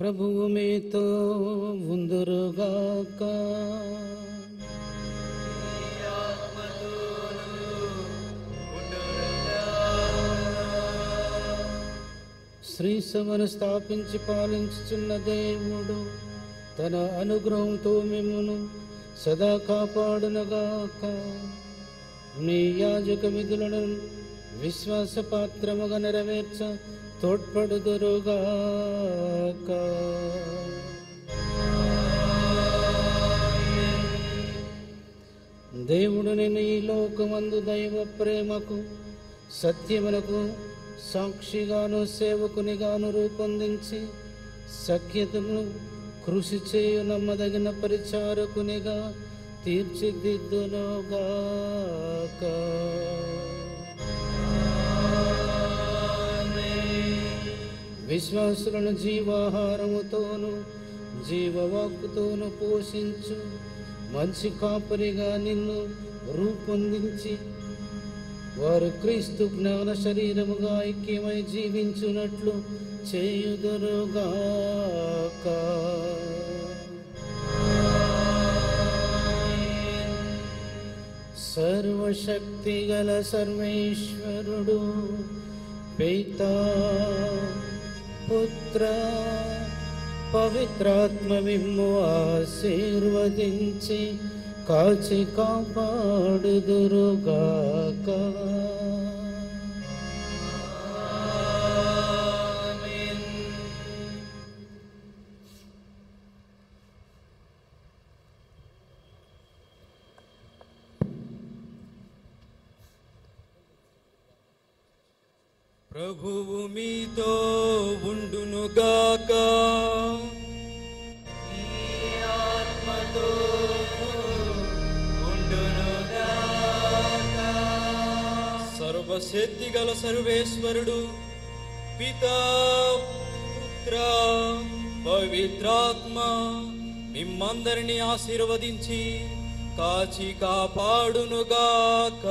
ప్రభువు మీతో ఉందురుగాక. శ్రీ సభను స్థాపించి పాలించుచున్న దేవుడు తన అనుగ్రహంతో మిమ్మును సదా కాపాడునగాక. మీ యాజక విధులను విశ్వాసపాత్రముగా నెరవేర్చ తోడ్పడుదురుగాక దేవుడు నేను ఈ లోకమందు దైవ ప్రేమకు సత్యమునకు సాక్షిగాను సేవకునిగాను రూపొందించి సఖ్యతను కృషి చేయు నమ్మదగిన పరిచారకునిగా తీర్చిదిద్దునుగాక. విశ్వాసులను జీవాహారముతోను జీవవాక్కుతోను పోషించు. మంచి కాపరిగా నిన్ను రూపొందించి వారు క్రీస్తు జ్ఞాన శరీరముగా ఐక్యమై జీవించున్నట్లు చేయుదరుగా సర్వశక్తి గల సర్వేశ్వరుడు పితా పుత్ర పవిత్రాత్మ విమ్ము ఆశీర్వదించి కాచి కాపాడుదురుగాక ప్రభువు మీతో ఉండునుగాక సర్వశక్తి గల సర్వేశ్వరుడు పితా పుత్ర పవిత్రాత్మ మిమ్మందరినీ ఆశీర్వదించి కాచి కాపాడునుగాక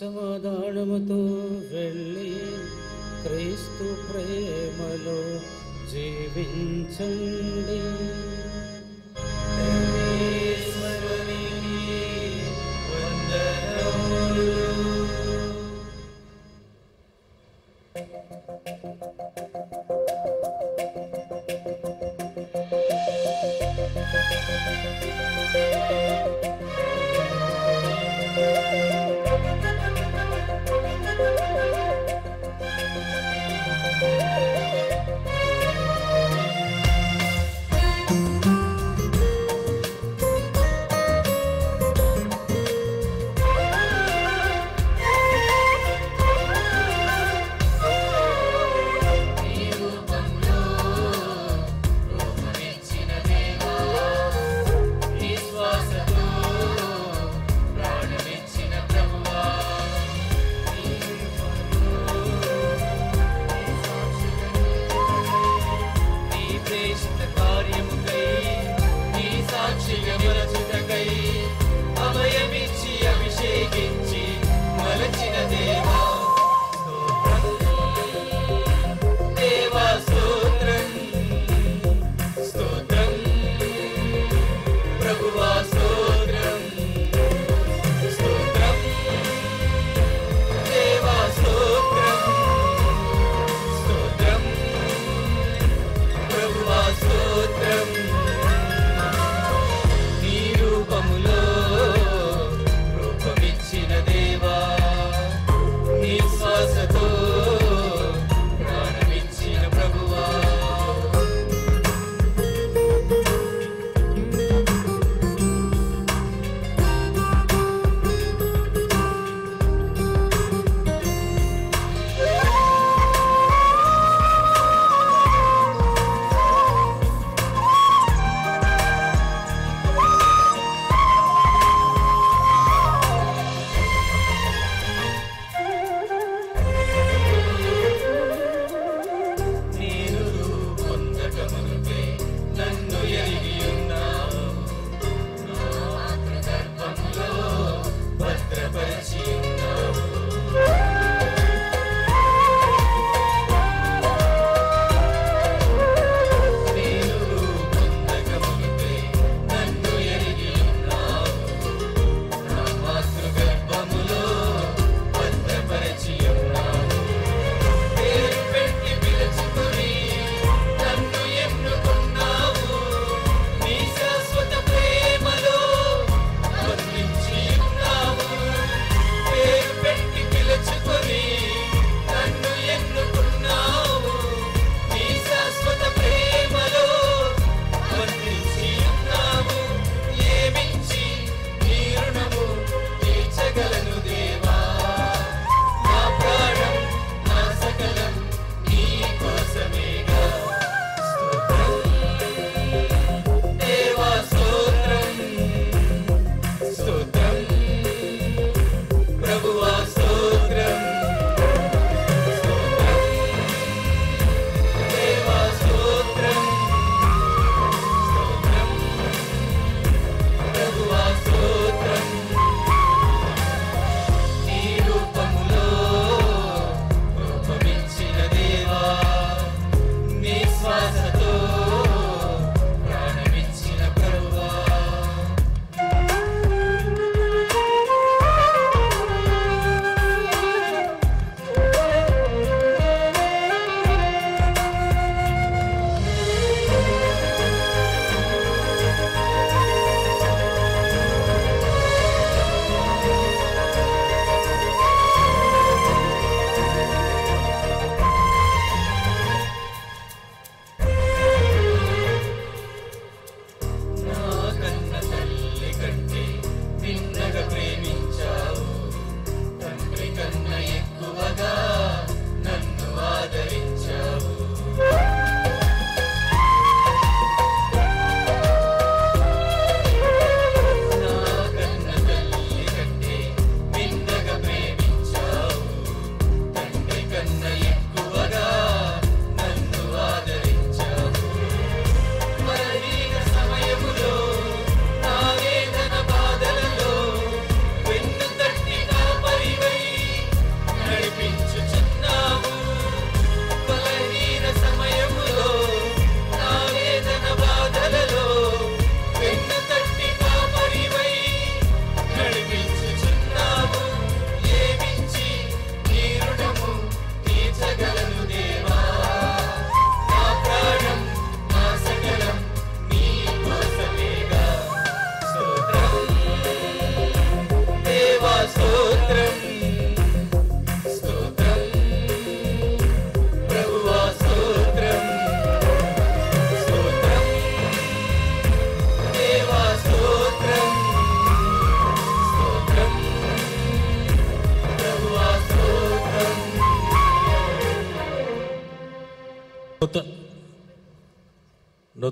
సమాధానముతో వెళ్ళి క్రీస్తు ప్రేమలో జీవించండి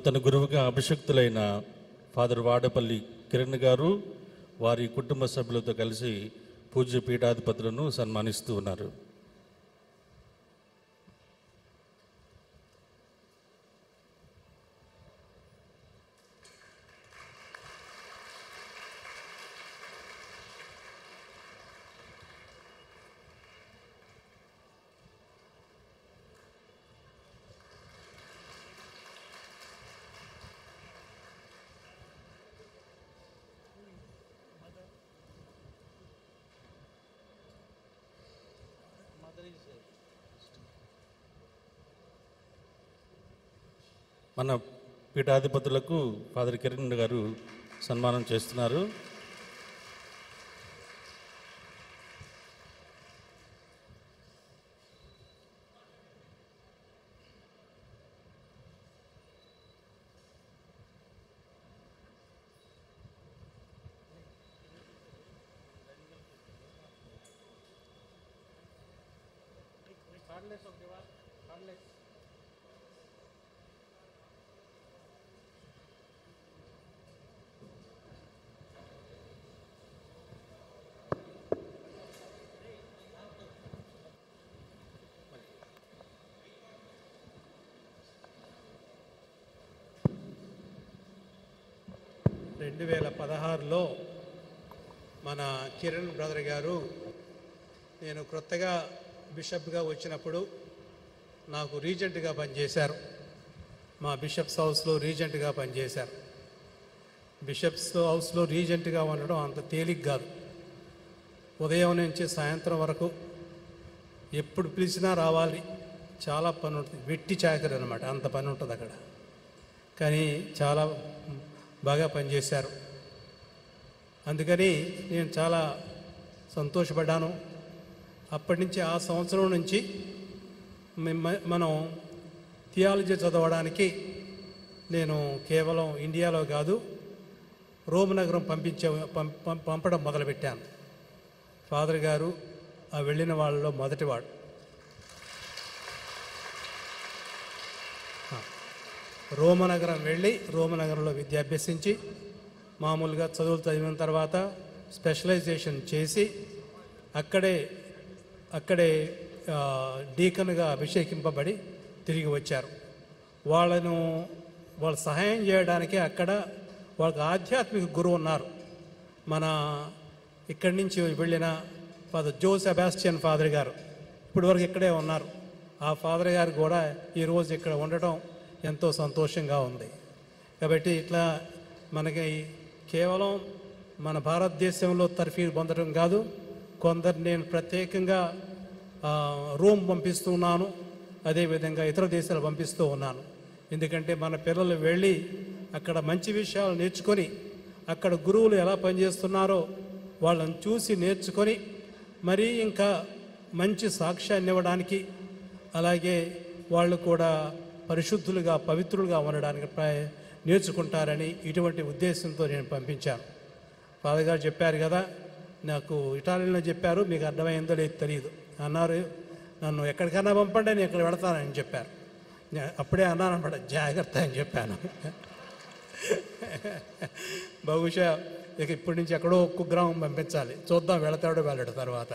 తన గురువుగా అభిషక్తులైన ఫాదర్ వాడపల్లి కిరణ్ గారు వారి కుటుంబ సభ్యులతో కలిసి పూజ్య పీఠాధిపతులను సన్మానిస్తూ ఉన్నారు. మన పీఠాధిపతులకు ఫాదర్ కిరణ్ గారు సన్మానం చేస్తున్నారు రెండు వేల మన కిరణ్ బ్రదర్ గారు నేను క్రొత్తగా బిషప్గా వచ్చినప్పుడు నాకు రీజెంట్గా పనిచేశారు. మా బిషప్స్ హౌస్లో రీజెంట్గా పనిచేశారు. బిషప్స్ హౌస్లో రీజెంట్గా ఉండడం అంత తేలిక కాదు. ఉదయం నుంచి సాయంత్రం వరకు ఎప్పుడు పిలిచినా రావాలి. చాలా పని ఉంటుంది. వెట్టి చాకరి అనమాట అంత పని ఉంటుంది అక్కడ. కానీ చాలా బాగా పనిచేశారు. అందుకని నేను చాలా సంతోషపడ్డాను. అప్పటి నుంచి ఆ సంవత్సరం నుంచి మిమ్మ- మనం థియాలజీ చదవడానికి నేను కేవలం ఇండియాలో కాదు రోమ్ నగరం పంపించే పం- పం- పంపడం మొదలుపెట్టాను. ఫాదర్ గారు ఆ వెళ్ళిన వాళ్ళలో మొదటివాడు రోమనగరం వెళ్ళి రోమనగరంలో విద్య అభ్యసించి మామూలుగా చదువులు చదివిన తర్వాత స్పెషలైజేషన్ చేసి అక్కడే అక్కడే డీకన్గా అభిషేకింపబడి తిరిగి వచ్చారు. వాళ్ళను వాళ్ళు సహాయం చేయడానికి అక్కడ వాళ్ళకి ఆధ్యాత్మిక గురువు ఉన్నారు. మన ఇక్కడి నుంచి వెళ్ళిన ఫాదర్ జో సెబాస్టియన్ ఫాదర్ గారు ఇప్పటివరకు ఇక్కడే ఉన్నారు. ఆ ఫాదర్ గారు కూడా ఈరోజు ఇక్కడ ఉండటం ఎంతో సంతోషంగా ఉంది. కాబట్టి ఇట్లా మనకి కేవలం మన భారతదేశంలో తర్ఫీదు పొందడం కాదు కొందరు నేను ప్రత్యేకంగా రూమ్ పంపిస్తున్నాను అదేవిధంగా ఇతర దేశాలు పంపిస్తూ ఉన్నాను. ఎందుకంటే మన పిల్లలు వెళ్ళి అక్కడ మంచి విషయాలు నేర్చుకొని అక్కడ గురువులు ఎలా పనిచేస్తున్నారో వాళ్ళని చూసి నేర్చుకొని మరీ ఇంకా మంచి సాక్ష్యాన్ని ఇవ్వడానికి అలాగే వాళ్ళు కూడా పరిశుద్ధులుగా పవిత్రులుగా ఉండడానికి ప్రయ- నేర్చుకుంటారని ఇటువంటి ఉద్దేశంతో నేను పంపించాను. ఫాదర్ గారు చెప్పారు కదా నాకు ఇటాలియన్లో చెప్పారు మీకు అర్థమైందో లేదో తెలియదు అన్నారు నన్ను ఎక్కడికైనా పంపండి నేను ఇక్కడ పెడతానని చెప్పారు. అప్పుడే అన్నాను అనమాట జాగ్రత్త అని చెప్పాను. బహుశా ఇక ఇప్పటి నుంచి ఎక్కడో ఒక్క గ్రామం పంపించాలి. చూద్దాం వెళతాడో వెళ్ళడు తర్వాత.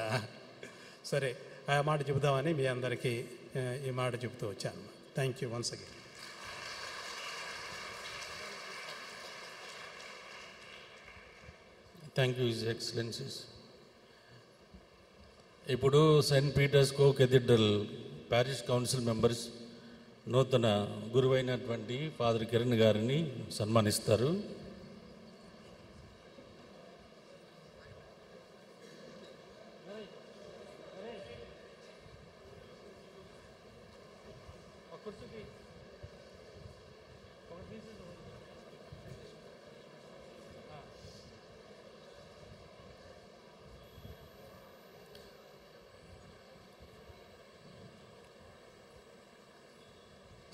సరే ఆ మాట చెబుదామని మీ అందరికీ ఈ మాట చెబుతూ వచ్చాను. Thank you once again. Thank you his excellencies ఇప్పుడు సెయింట్ పీటర్స్ కో ప్యారిష్ కౌన్సిల్ మెంబర్స్ నూతన గురువైనటువంటి ఫాదర్ కిరణ్ గారిని సన్మానిస్తారు.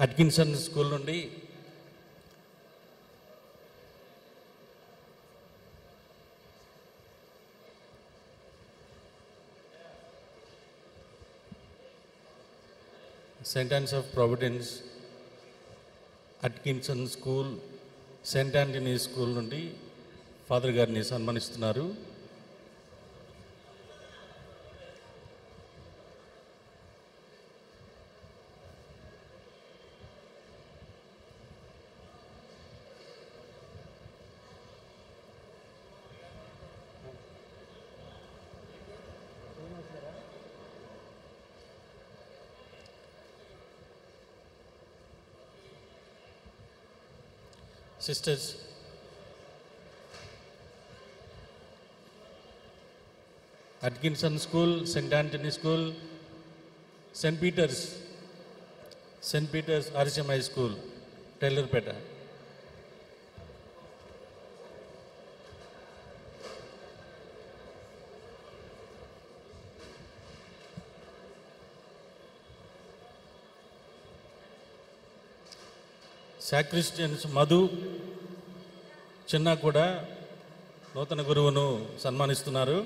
అట్కిన్సన్ స్కూల్ నుండి saint Ann's of Providence Atkinson school saint Antony school నుండి ఫాదర్ గారిని సన్మానిస్తున్నారు. Sisters Atkinson school saint Antony school saint Peter's saint Peter's RCM high school Tailorpet sacristans Madhu చిన్న కూడా నూతన గురువును సన్మానిస్తున్నారు.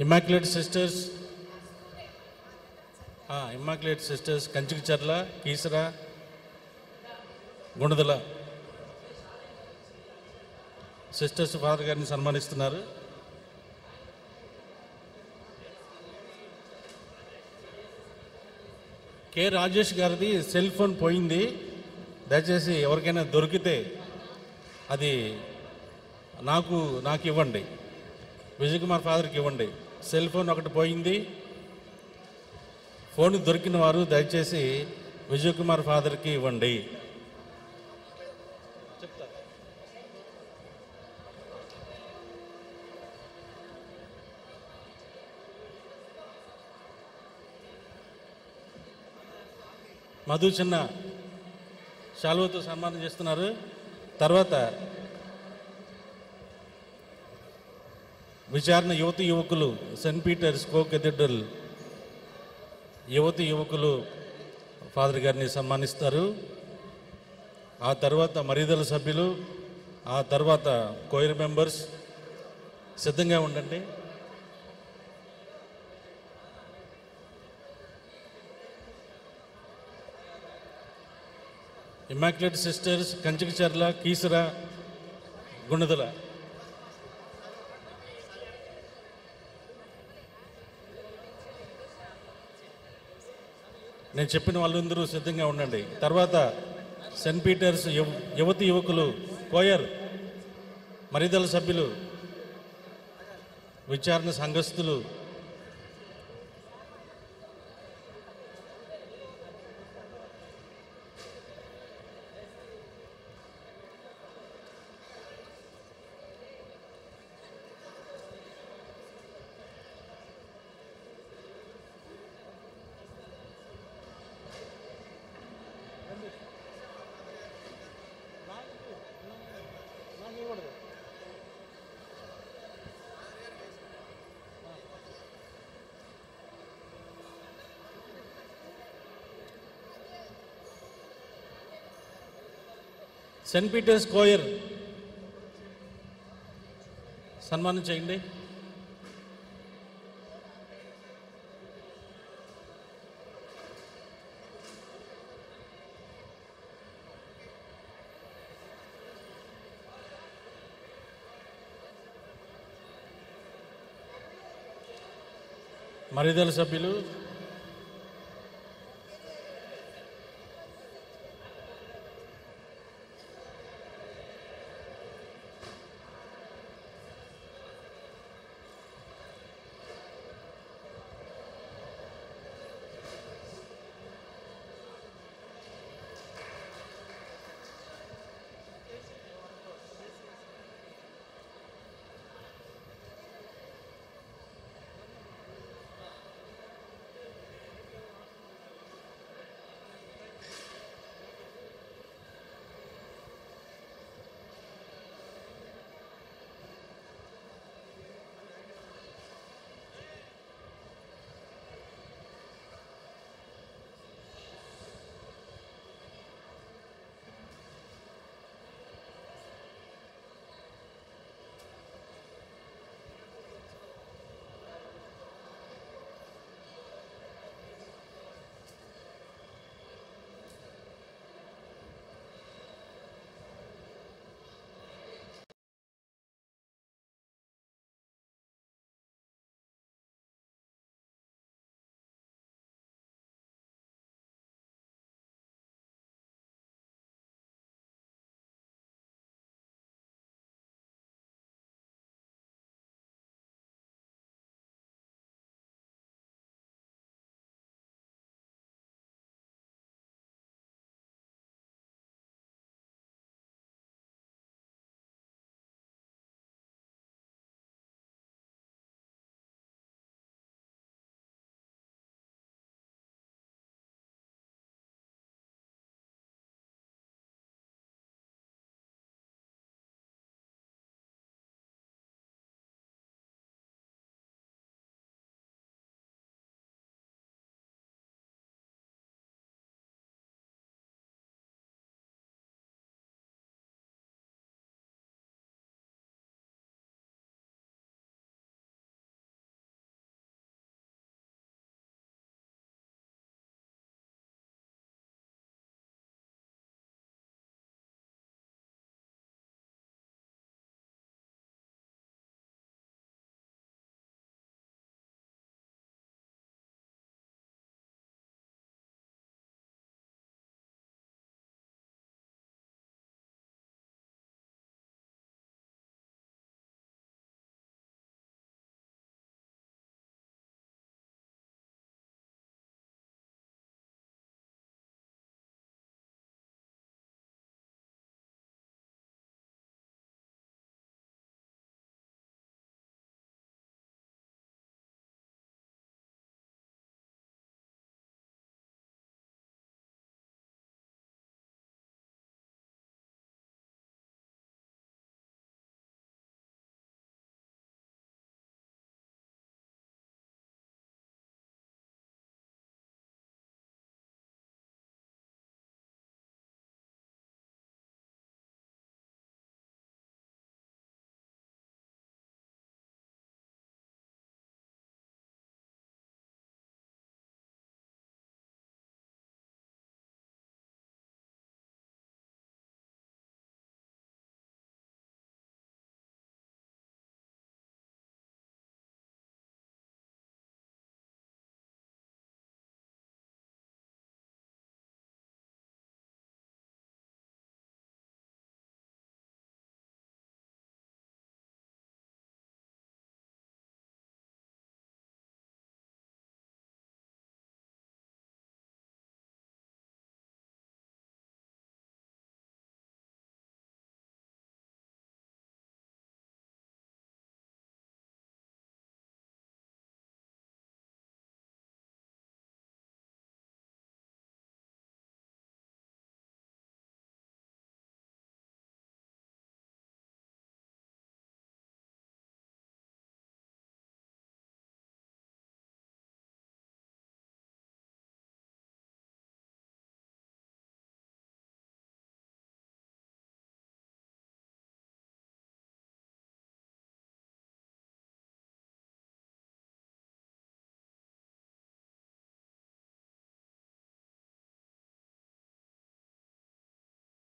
Immaculate sisters Immaculate sisters Kanchikacherla Keesara Gunadala sisters father గారిని సన్మానిస్తున్నారు. K. Rajesh గారిది సెల్ ఫోన్ పోయింది. దయచేసి ఎవరికైనా దొరికితే అది నాకు నాకు ఇవ్వండి. విజయ్ కుమార్ ఫాదర్కి ఇవ్వండి. సెల్ ఫోన్ ఒకటి పోయింది. ఫోన్ దొరికిన వారు దయచేసి విజయ్ కుమార్ ఫాదర్కి ఇవ్వండి. మధు చిన్న శాలువతో సన్మానం చేస్తున్నారు. తర్వాత విచారణ యువతి యువకులు సెయింట్ పీటర్స్ కో కెథీడ్రల్ యువతి యువకులు ఫాదర్ గారిని సన్మానిస్తారు. ఆ తర్వాత మరీదల సభ్యులు ఆ తర్వాత కోయిర్ మెంబర్స్. సిద్ధంగా ఉండండి. ఇమాక్యులేట్ సిస్టర్స్ కంచికచర్ల కీసర గుణదల నేను చెప్పిన వాళ్ళందరూ సిద్ధంగా ఉండండి. తర్వాత సెయింట్ పీటర్స్ యువ- యువతి యువకులు కోయర్ మరిదల సభ్యులు విచారణ సంఘస్థులు సెయింట్ పీటర్స్ కోయర్ సన్మానం చేయండి మరిదల సభ్యులు